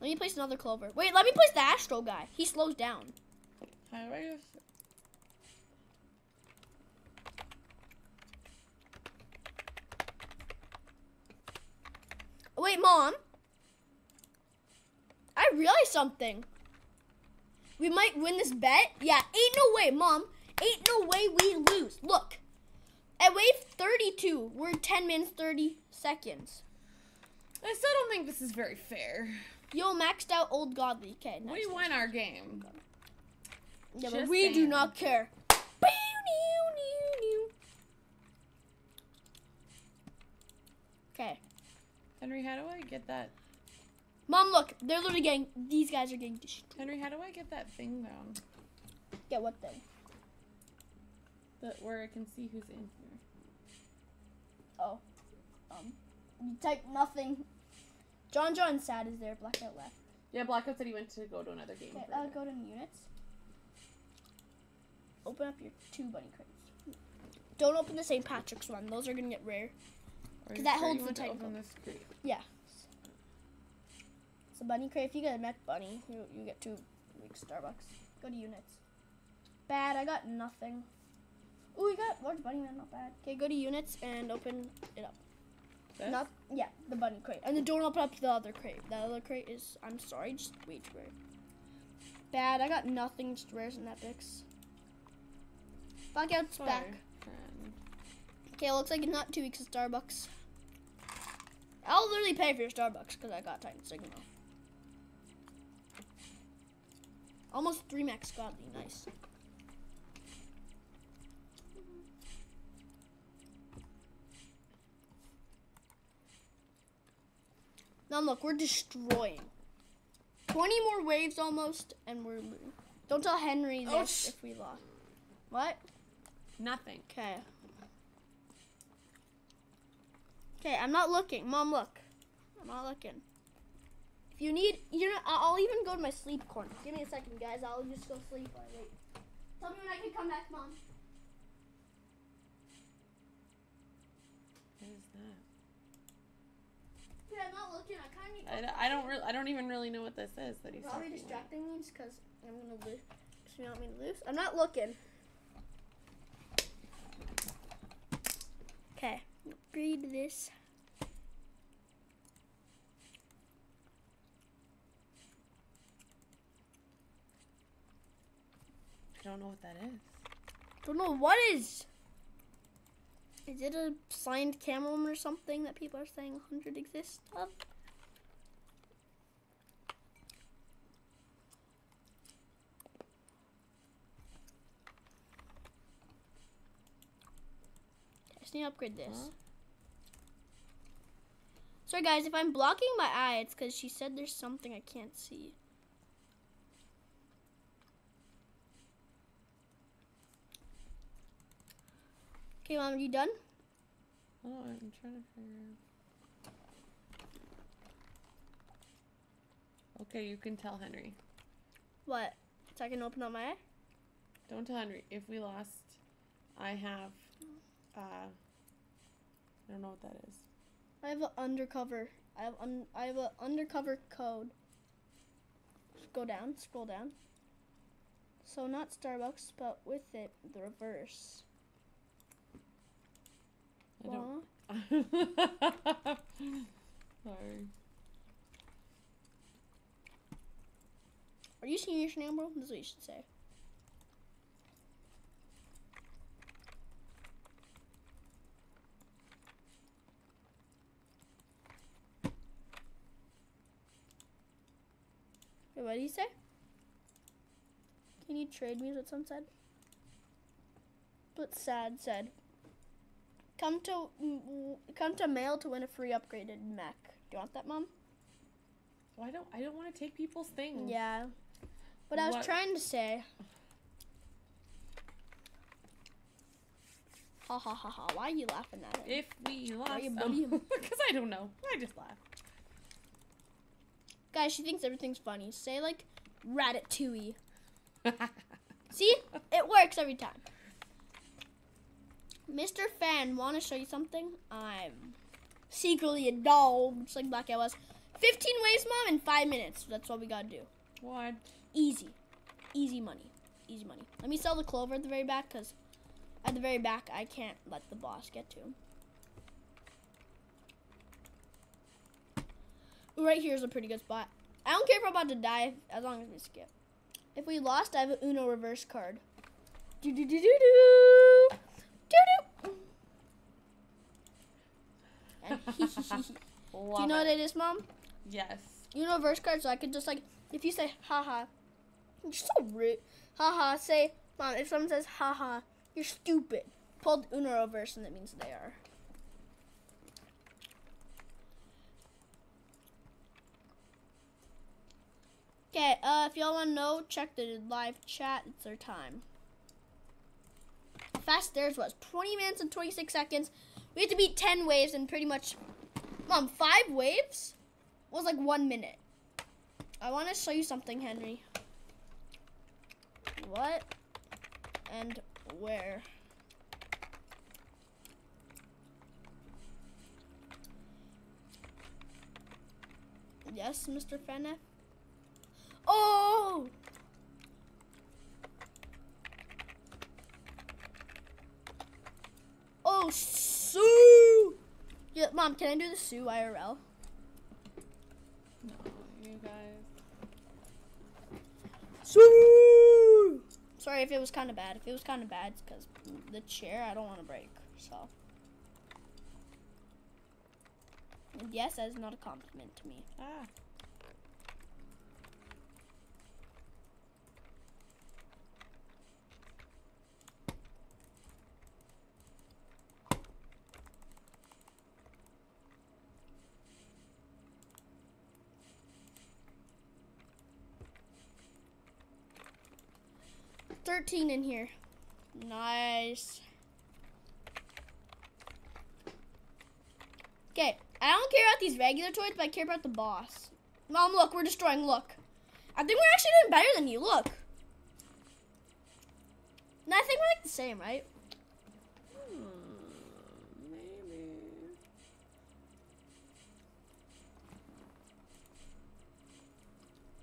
Let me place another clover. Wait, let me place the Astro guy. He slows down. How do I just? Wait, mom. I realized something. We might win this bet. Yeah, ain't no way, mom. Ain't no way we lose. Look. At wave 32, we're 10 minutes 30 seconds. I still don't think this is very fair. Yo, maxed out old godly. Okay, nice. We won our game. Yeah, but we do not care. Okay. Henry, how do I get that? Mom, look. They're literally getting, these guys are getting destroyed. Henry, how do I get that thing down? Get what thing? That where I can see who's in here. Oh. You type nothing. John John sad is there. Blackout left. Yeah, Blackout said he went to go to another game. Okay, for uh, go to units. Open up your two bunny crates. Don't open the St. Patrick's one. Those are gonna get rare. Because that sure holds the Titan open this crate? Yeah. It's a bunny crate. If you get a mech bunny, you, you get two weeks Starbucks. Go to units. Bad. I got nothing. Oh, you got large bunny man. Not bad. Okay, go to units and open it up. This? Not yeah, the bunny crate. And then don't open up the other crate. The other crate is I'm sorry, just way too rare. Bad. I got nothing. Just rares and epics. Blackout's Sorry, back. Okay, looks like it's not two weeks of Starbucks. I'll literally pay for your Starbucks because I got Titan Sigma. Almost three max godly, nice. Now look, we're destroying. 20 more waves almost, and we're. Don't tell Henry Oh, this if we lost. What? Nothing. Okay. Okay, I'm not looking. Mom, look. I'm not looking. If you need, you know, I'll even go to my sleep corner. Give me a second, guys. I'll just go sleep wait. Tell me when I can come back, Mom. What is that? Yeah, I'm not looking. I kind of I, d- I don't really. I don't even really know what this is that he's Probably distracting me just because I'm gonna lose. Cause you want me to lose? I'm not looking. Okay, read this. I don't know what that is. Don't know what is. Is it a signed camel or something that people are saying 100 exists of? I just need to upgrade this. Huh? Sorry guys, if I'm blocking my eye, it's because she said there's something I can't see. Okay, mom, are you done? Oh, I'm trying to figure. out. Okay, you can tell Henry. What? So I can open up my eye? Don't tell Henry. If we lost, I have. Uh, I don't know what that is. I have an undercover. I have un, I have an undercover code. Go down, scroll down. So not Starbucks, but with it the reverse. I don't. (laughs) Sorry. Are you seeing your Chanel, bro? That's what you should say. Wait, what did he say? Can you trade me? Is what someone said? But sad said. Come to come to mail to win a free upgraded mech. Do you want that, mom? Why don't I don't want to take people's things? Yeah. What I was trying to say. Ha ha ha ha. Why are you laughing at it? If we buddy? because (laughs) I don't know. I just laugh. Guys, she thinks everything's funny. Say like ratatouille. (laughs) See? It works every time. Mr. Fan, want to show you something? I'm secretly a dog, just like Black Cat was. 15 waves, Mom, in five minutes. That's what we gotta do. what? Easy. Easy money. Easy money. Let me sell the clover at the very back because at the very back I can't let the boss get to him. Right here is a pretty good spot. I don't care if I'm about to die as long as we skip. If we lost, I have an Uno reverse card. Do do do do do. Do do. And hee hee hee hee. Love Do you know what it? it is, Mom? Yes. you know reverse card, so I could just like if you say haha, you're so rude. Haha, say mom. If someone says haha, you're stupid. Pull the Uno reverse, and that means they are. Okay, uh, if y'all want to know, check the live chat. It's our time. Fast theirs was 20 minutes and 26 seconds. We had to beat 10 waves and pretty much, mom, five waves was like one minute. I want to show you something, Henry. What and where? Yes, Mr. FNAF? Oh! Oh, Sue! Yeah, Mom, can I do the Sue IRL? No, you guys. Sue! Sorry if it was kind of bad. If it was kind of bad, it's because the chair I don't want to break. So. And yes, that is not a compliment to me. Ah. Thirteen in here. Nice. Okay, I don't care about these regular toys, but I care about the boss. Mom, look, we're destroying. Look, I think we're actually doing better than you. Look. And I think we're like the same, right?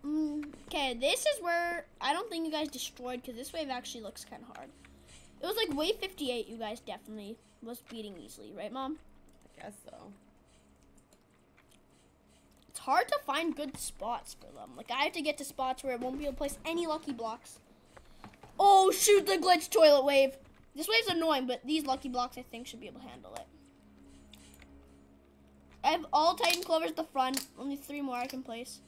Hmm, maybe. Okay, this is where I don't think you guys destroyed because this wave actually looks kind of hard. It was like wave 58. You guys definitely was beating easily, right, Mom? I guess so. It's hard to find good spots for them. Like I have to get to spots where it won't be able to place any lucky blocks. Oh shoot! The glitch toilet wave. This wave's annoying, but these lucky blocks I think should be able to handle it. I have all Titan clovers at the front. Only three more I can place.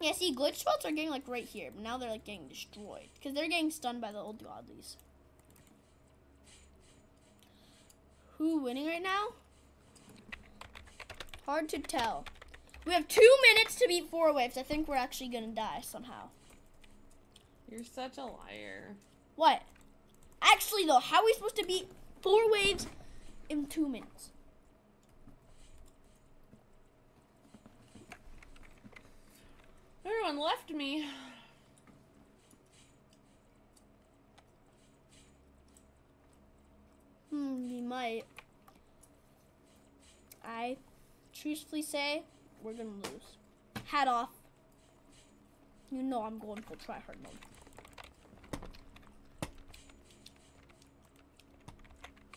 Yeah, see, glitch spots are getting like right here, but now they're like getting destroyed because they're getting stunned by the old godlies. Who winning right now? Hard to tell. We have two minutes to beat four waves. I think we're actually gonna die somehow. You're such a liar. What? Actually, though, how are we supposed to beat four waves in two minutes? Everyone left me. Hmm, we might. I truthfully say we're gonna lose. Hat off. You know I'm going for try hard mode.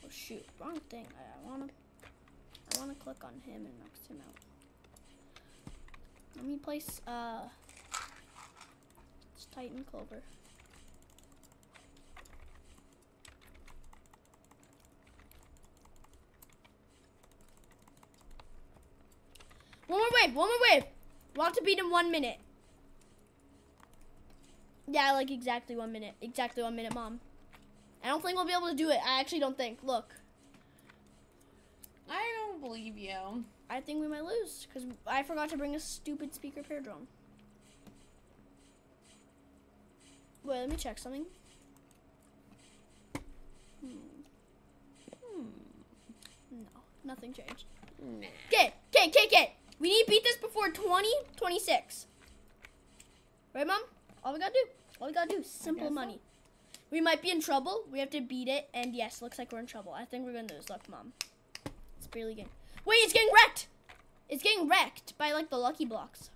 Oh shoot, wrong thing. I, I wanna I wanna click on him and knock him out. Let me place uh it's Titan Clover. One more wave, one more wave. we Want to beat in one minute. Yeah, like exactly one minute. Exactly one minute, mom. I don't think we'll be able to do it. I actually don't think. Look, I don't believe you. I think we might lose because I forgot to bring a stupid Speaker Repair Drone. Wait, let me check something. Hmm. Hmm. No, nothing changed. Nah. Okay, okay, okay. We need to beat this before 2026. Right, Mom? All we gotta do. All we gotta do. Simple guess so. money. We might be in trouble. We have to beat it. And yes, looks like we're in trouble. I think we're gonna lose. Look, Mom. Barely getting. Wait, it's getting wrecked! It's getting wrecked by like the lucky blocks.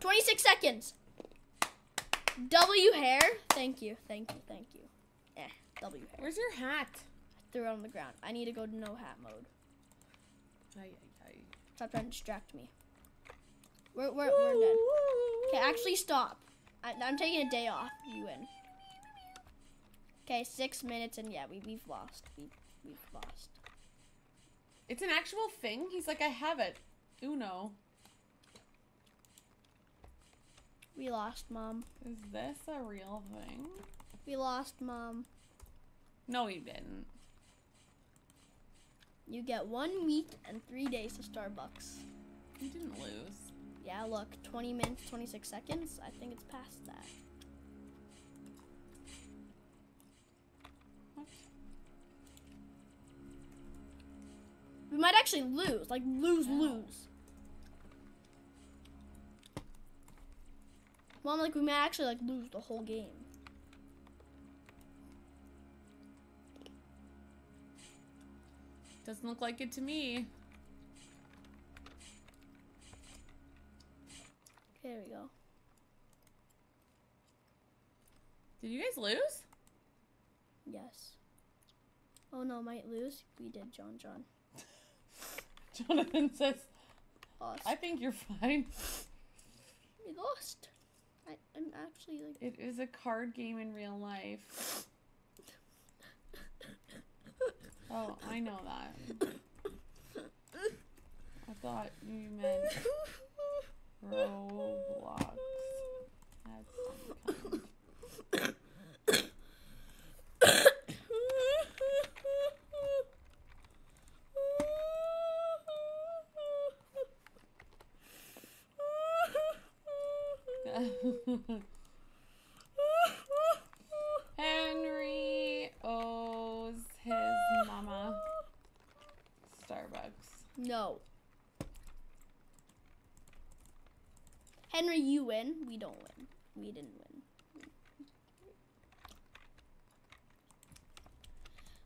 26 seconds. W hair. Thank you, thank you, thank you. Eh, W hair. Where's your hat? I Threw it on the ground. I need to go to no hat mode. Ay, ay. Stop trying to distract me. We're, we're, we're dead. Okay, actually stop. I, I'm taking a day off. You win. Okay, six minutes and yeah, we, we've lost. We, we've lost. It's an actual thing? He's like, I have it. Uno. We lost, Mom. Is this a real thing? We lost, Mom. No, we didn't. You get one week and three days to Starbucks. You didn't lose. Yeah, look, 20 minutes, 26 seconds. I think it's past that. We might actually lose. Like, lose, lose. Mom, like, we might actually, like, lose the whole game. Doesn't look like it to me. There we go. Did you guys lose? Yes. Oh, no, might lose. We did, John John. (laughs) Jonathan says, Lost. I think you're fine. we lost. I, I'm actually, like... It is a card game in real life. Oh, I know that. I thought you meant (laughs) Roblox. That's some kind. Henry owes his mama Starbucks. No. Henry, you win. We don't win. We didn't win.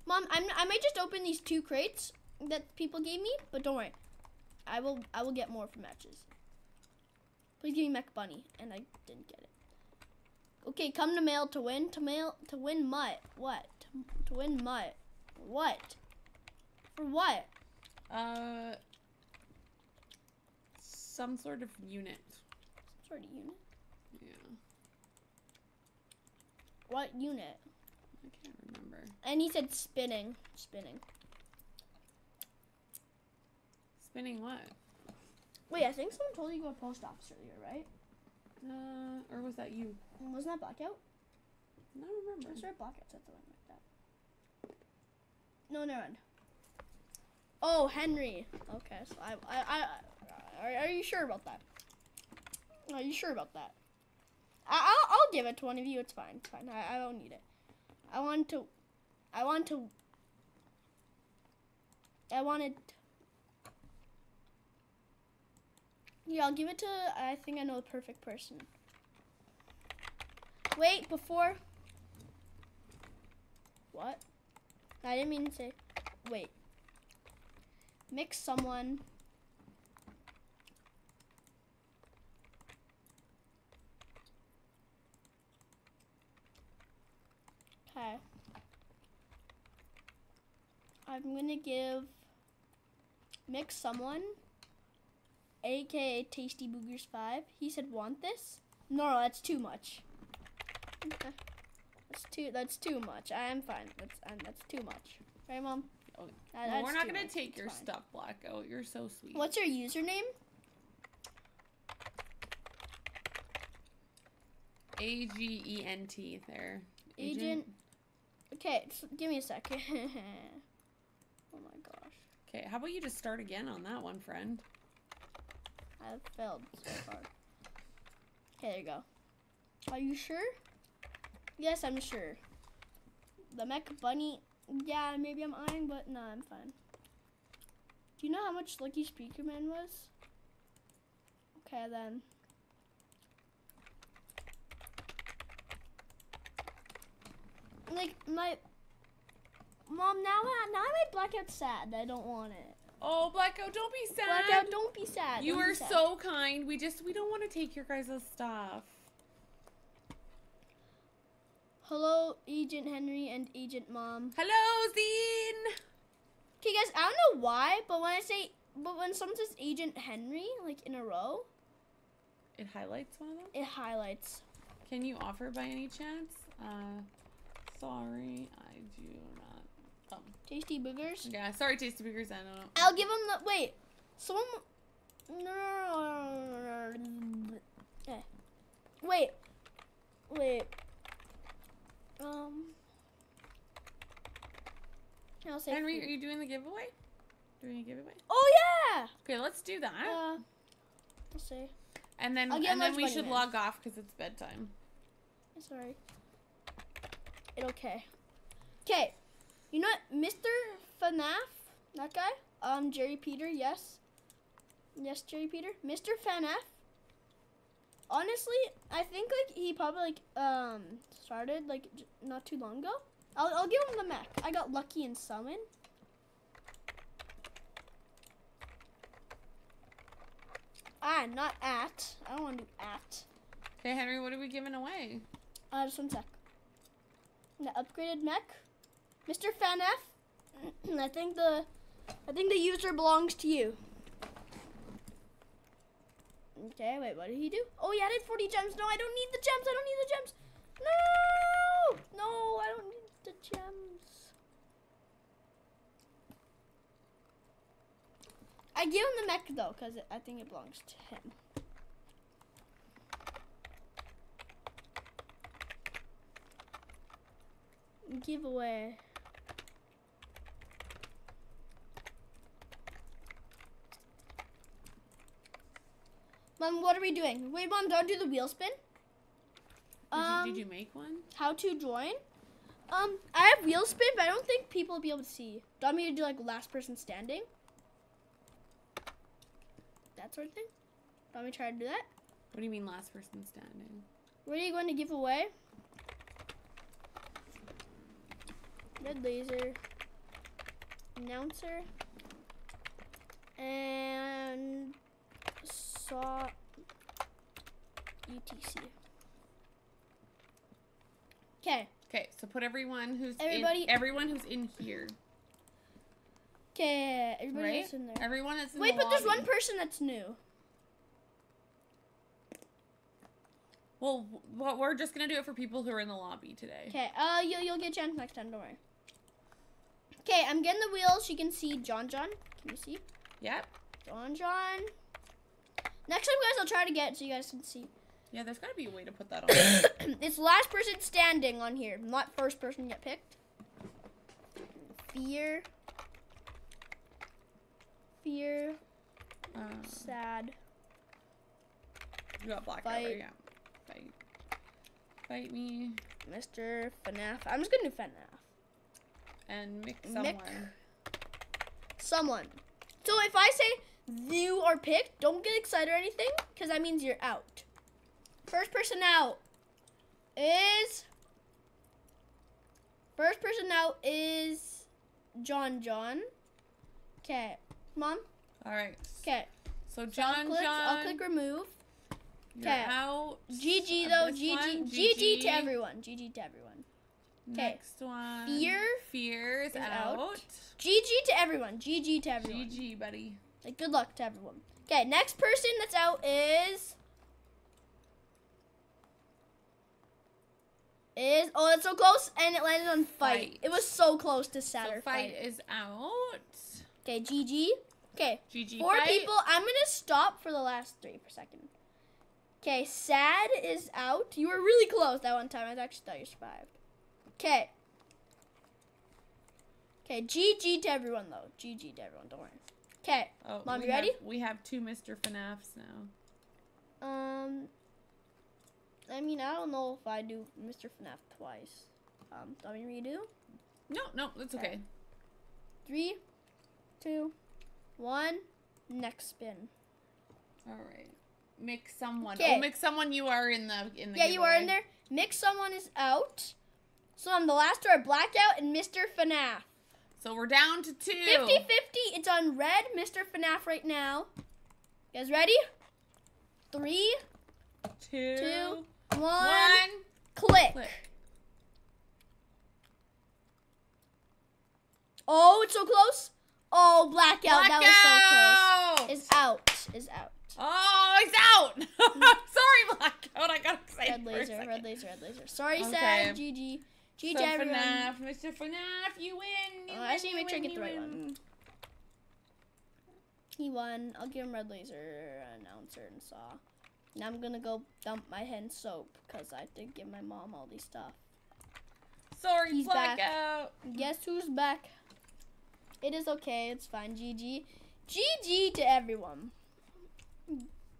Mom, I'm, I might just open these two crates that people gave me, but don't worry. I will I will get more for matches. Please give me Mech Bunny, and I didn't get it. Okay, come to mail to win. To mail to win mutt. What? To win mutt. What? For what? Uh, some sort of unit. Some sort of unit. Yeah, What unit? I can't remember. And he said spinning. Spinning. Spinning what? Wait, I think someone told you to go to post office earlier, right? Uh, or was that you? Wasn't that blackout? I don't remember. swear blackout said something like that. No, never mind. Oh, Henry. Okay, so I, I, I, are, are you sure about that? Are you sure about that? I, I'll, I'll give it to one of you. It's fine. It's fine. I, I don't need it. I want to, I want to, I wanted. Yeah, I'll give it to. I think I know the perfect person. Wait, before. What? I didn't mean to say. Wait. Mix someone. Okay. I'm gonna give mix someone, aka Tasty Boogers Five. He said want this. No, that's too much. Okay. That's too. That's too much. I'm fine. That's um, that's too much. Right, mom? Oh, That- No, we're not gonna much. take It's your fine. stuff, Blackout. You're so sweet. What's your username? A G E N T there? Agent. Okay, give me a second. (laughs) oh my gosh, Okay, how about you just start again on that one, friend? I've failed so far. Okay, there you go. Are you sure? Yes, I'm sure. The mech bunny. Yeah, maybe I'm eyeing, but no, I'm fine. Do you know how much Lucky Speakerman was? Okay, then. Like my mom now, I- now I made Blackout sad. I don't want it. Oh, Blackout, don't be sad. Blackout, don't be sad. you don't are sad. so kind. We just we don't want to take your guys' stuff. Hello, Agent Henry and Agent Mom. Hello, Zine. Okay, guys, I don't know why, but when I say, but when someone says Agent Henry, like in a row, It highlights one of them. it highlights. Can you offer by any chance? Uh, sorry, I do not. Tasty boogers. yeah, sorry, Tasty Beakers. I don't know. I'll give him the wait. Someone. No. Eh. Wait. Wait. Um. I'll say. Henry, food. are you doing the giveaway? Doing a giveaway? Oh yeah. Okay, let's do that. Uh, I'll say. and then and then we should then. log off because it's bedtime. Sorry. It okay. Okay. You know what? Mr. FNAF, that guy? Um, Jerry Peter, yes. Yes, Jerry Peter. Mr. FNAF. Honestly, I think like he probably like um started like j- not too long ago. I'll I'll give him the mech. I got lucky in summon. Ah, not at. I don't want to do at. Okay, Henry, what are we giving away? Uh, just one sec. The upgraded mech, Mr. FNAF. (clears throat) I think the, I think the user belongs to you. Okay, wait, what did he do? Oh, he added 40 gems. No, I don't need the gems. I don't need the gems. No, no, I don't need the gems. I give him the mech though, cause I think it belongs to him. giveaway. Mom, what are we doing? Wait, Mom, don't do the wheel spin. Did, Um, you, did you make one? how to join? Um, I have wheel spin, but I don't think people will be able to see. Do you want me to do like last person standing? That sort of thing? Do you want me to try to do that? What do you mean last person standing? What are you going to give away? Red laser. Announcer. And saw UTC. Okay. Okay, so put everyone who's Everybody- in, everyone who's in here, Okay. Everybody right? else in there. Everyone that's in Wait, the but there's one person that's new. Well, we're just gonna do it for people who are in the lobby today. Okay. Uh, you'll you'll get a chance next time. Don't worry. Okay, I'm getting the wheels. You can see John John. Can you see? Yep. John John. Next time, guys, I'll try to get so you guys can see. Yeah, there's gotta be a way to put that on. (coughs) it's last person standing on here, not first person get picked. Fear. Fear. uh, Sad. you got black Fight. right? Yeah. Fight. Fight me Mr. FNAF. I'm just gonna do FNAF. and Mick. someone. Someone. So if I say you are picked, don't get excited or anything, because that means you're out. First person out is. First person out is John John. Okay. Mom? All right. Okay. So I'll John, click, John, I'll click remove. you're 'Kay. out. GG though, GG. one. GG to everyone. GG to everyone. 'Kay. Next one. Fear Fear is, is out. out. GG to everyone. GG to everyone. GG, buddy. Like, good luck to everyone. Okay, next person that's out is. Is oh, it's so close, and it landed on fight. Fight. It was so close to So Saturn fight fight. is out. Okay, GG. Okay, GG four fight. people. I'm gonna stop for the last three per second. Okay, sad is out. You were really close that one time. I actually thought you survived. Okay. Okay, GG to everyone though. GG to everyone. Don't worry. Okay. Oh, Mom, you ready? Have, we have two Mr. FNAFs now. Um, I mean, I don't know if I do Mr. FNAF twice. Um, do you want me redo? No, no, that's okay. Three, two, one. Next spin. All right. Mix someone. Okay. Oh, mix someone. You are in the in the. Yeah, you are in there. Mix someone is out. So I'm the last to are Blackout and Mr. FNAF. So we're down to two. 50 50. It's on red, Mr. FNAF right now. You guys ready? Three, Two. two, one. One. Click. Click. Oh, it's so close. Oh, Blackout. That was so close. Is out. Is out. Oh, he's out. (laughs) Sorry, blackout. I got excited Red laser, red laser, red laser. Sorry, Okay. sad. GG. GG, So everyone. FNAF, Mr. FNAF, you win. Oh, you Oh, win, I just need to make sure I get the right win. one. He won. I'll give him red laser announcer and saw. Now I'm gonna go dump my head in soap because I have to give my mom all these stuff. Sorry, He's back. blackout. Guess who's back? It is okay. It's fine. GG. GG to everyone.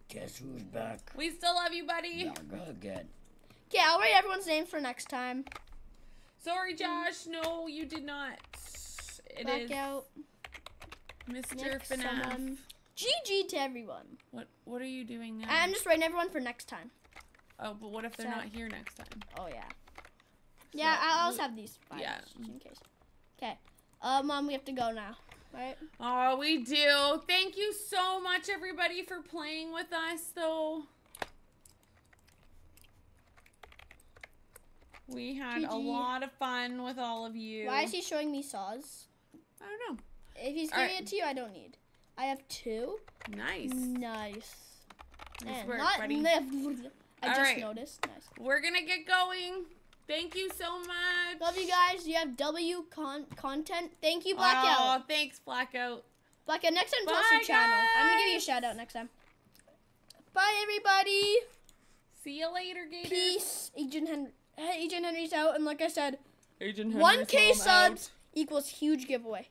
Guess who's back? We still love you, buddy. Not good again. Okay, I'll write everyone's name for next time. Sorry, Josh. No, you did not. It is Blackout. Mr. FNAF. GG to everyone. What What are you doing now? I'm just writing everyone for next time. oh, but what if they're Sad. not here next time? Oh yeah. Yeah, I'll also have these files yeah. just in case. Okay. Uh, mom, we have to go now. Right? Oh, we do. Thank you so much, everybody, for playing with us, though. We had a lot of fun with all of you. Why is he showing me saws? I don't know. If he's giving right. it to you, I don't need. I have two. Nice. Nice. Nice work, not buddy. (laughs) I All just right. noticed. Nice. We're gonna get going. Thank you so much. Love you guys. You have W con- content. Thank you, Blackout. Oh, thanks, Blackout. Blackout. Next time, Bye, your channel. I'm gonna give you a shout out next time. Bye, everybody. See you later, Gator. Peace. Agent Henry. Agent Henry's out, and like I said, Agent 1K subs equals huge giveaway.